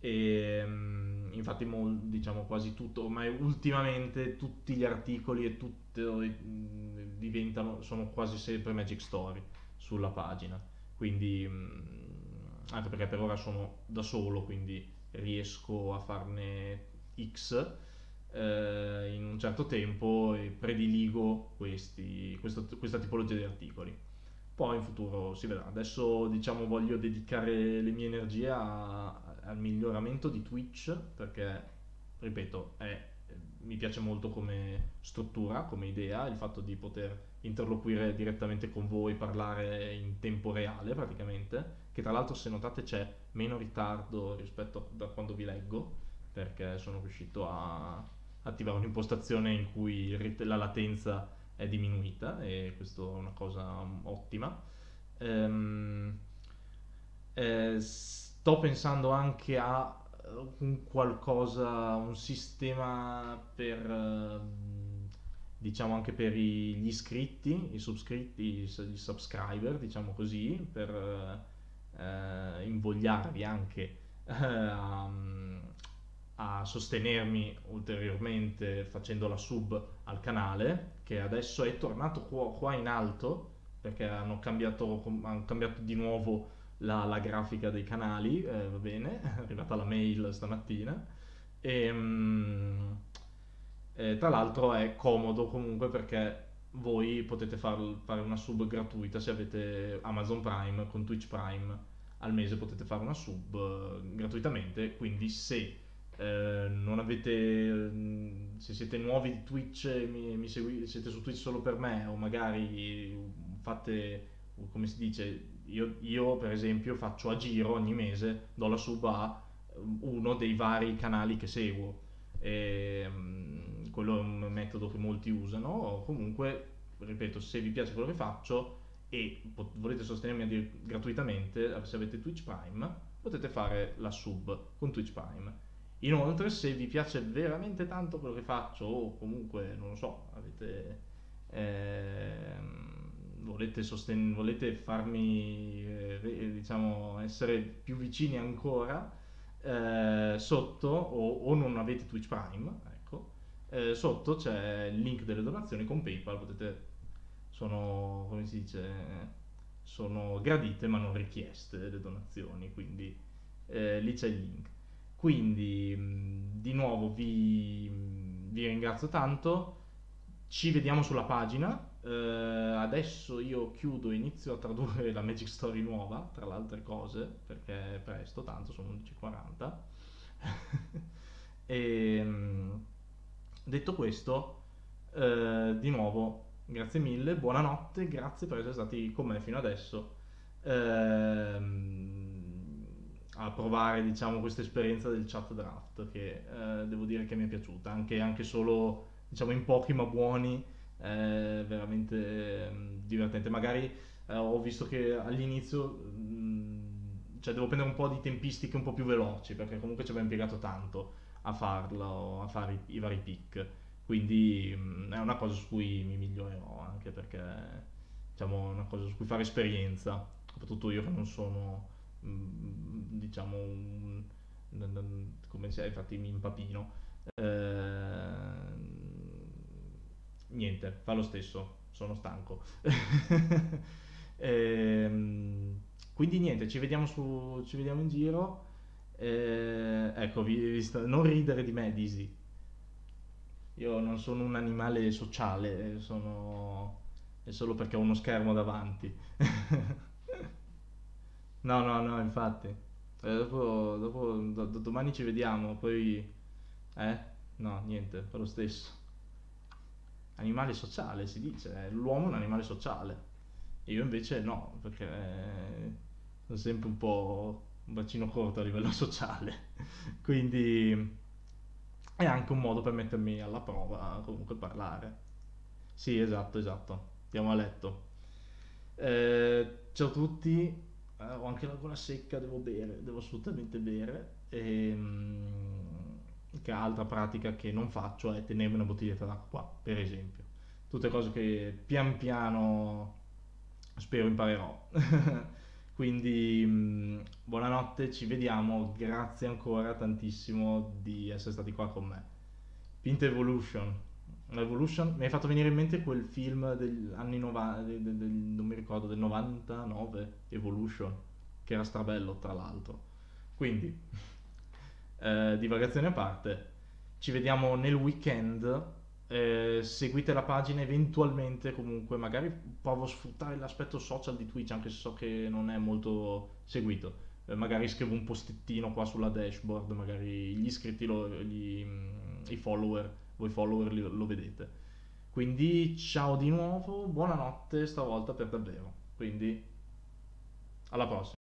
E mm, infatti diciamo quasi tutto ormai ultimamente tutti gli articoli e tutto mm, diventano sono quasi sempre Magic Story sulla pagina. Quindi mm, anche perché per ora sono da solo quindi riesco a farne X eh, in un certo tempo e prediligo questi, questo, questa tipologia di articoli poi in futuro si vedrà. Adesso diciamo voglio dedicare le mie energie a, al miglioramento di Twitch perché, ripeto, è, mi piace molto come struttura, come idea, il fatto di poter interloquire direttamente con voi, parlare in tempo reale praticamente, che tra l'altro se notate c'è meno ritardo rispetto a quando vi leggo, perché sono riuscito a attivare un'impostazione in cui la latenza è diminuita e questa è una cosa ottima. Ehm, eh, sto pensando anche a eh, un qualcosa, un sistema per, ehm, diciamo anche per gli iscritti, i subscritti, i subscriber, diciamo così, per eh, invogliarvi anche eh, a, a, sostenermi ulteriormente facendo la sub al canale, che adesso è tornato qua, qua in alto, perché hanno cambiato, hanno cambiato di nuovo la, la grafica dei canali, eh, va bene, *laughs* è arrivata la mail stamattina. E, mh, e, tra l'altro è comodo comunque perché voi potete far, fare una sub gratuita se avete Amazon Prime con Twitch Prime al mese potete fare una sub uh, gratuitamente quindi se uh, non avete se siete nuovi di Twitch mi, mi segui, siete su Twitch solo per me o magari fate come si dice io, io, per esempio faccio a giro ogni mese, do la sub a um, uno dei vari canali che seguo. E, um, quello è un metodo che molti usano. Comunque, ripeto, se vi piace quello che faccio e pot- volete sostenermi gratuitamente, se avete Twitch Prime, potete fare la sub con Twitch Prime. Inoltre, se vi piace veramente tanto quello che faccio, o comunque, non lo so, avete... Ehm, volete, sosten- volete farmi eh, diciamo essere più vicini ancora eh, sotto o, o, non avete Twitch Prime ecco eh, sotto c'è il link delle donazioni con PayPal potete sono come si dice sono gradite ma non richieste le donazioni quindi eh, lì c'è il link quindi di nuovo vi, vi ringrazio tanto ci vediamo sulla pagina Uh, adesso io chiudo e inizio a tradurre la Magic Story nuova, tra le altre cose, perché è presto, tanto sono 11.40. e um, *laughs* detto questo, uh, di nuovo, grazie mille, buonanotte, grazie per essere stati con me fino adesso. Uh, a provare diciamo questa esperienza del chat draft che eh, devo dire che mi è piaciuta anche, anche solo diciamo in pochi ma buoni è veramente mm, divertente. Magari eh, ho visto che all'inizio mh, mm, cioè devo prendere un po' di tempistiche un po' più veloci perché comunque ci avevo impiegato tanto a farlo, a fare i, i vari pick. Quindi mh, mm, è una cosa su cui mi migliorerò anche perché diciamo è una cosa su cui fare esperienza, soprattutto io che non sono diciamo un, come se infatti mi impapino. Eh, niente, fa lo stesso, sono stanco. *laughs* ehm, quindi niente, ci vediamo, su, ci vediamo in giro. Eh, ecco, vi, vi sta, non ridere di me, Dizzy. Io non sono un animale sociale, sono... è solo perché ho uno schermo davanti. *laughs* no, no, no, infatti. Eh, dopo, dopo do, domani ci vediamo, poi... Eh? No, niente, fa lo stesso animale sociale, si dice, l'uomo è un animale sociale. Io invece no, perché sono sempre un po' un bacino corto a livello *laughs* sociale. Quindi è anche un modo per mettermi alla prova, comunque parlare. Sì, esatto, esatto. Andiamo a letto. Eh, ciao a tutti, eh, ho anche la gola secca, devo bere, devo assolutamente bere. E, mm, che altra pratica che non faccio è tenermi una bottiglietta d'acqua, per esempio. Tutte cose che pian piano spero imparerò. *laughs* Quindi mm, buonanotte, ci vediamo, grazie ancora tantissimo di essere stati qua con me. Pint Evolution. Evolution mi hai fatto venire in mente quel film degli anni 90, del, del, non mi ricordo, del 99, Evolution, che era strabello tra l'altro. Quindi, *laughs* eh, divagazione a parte, ci vediamo nel weekend. Eh, seguite la pagina eventualmente comunque magari provo a sfruttare l'aspetto social di Twitch anche se so che non è molto seguito eh, magari scrivo un postettino qua sulla dashboard magari gli iscritti lo, gli, i follower voi follower lo, lo vedete. Quindi ciao di nuovo buonanotte stavolta per davvero. Quindi alla prossima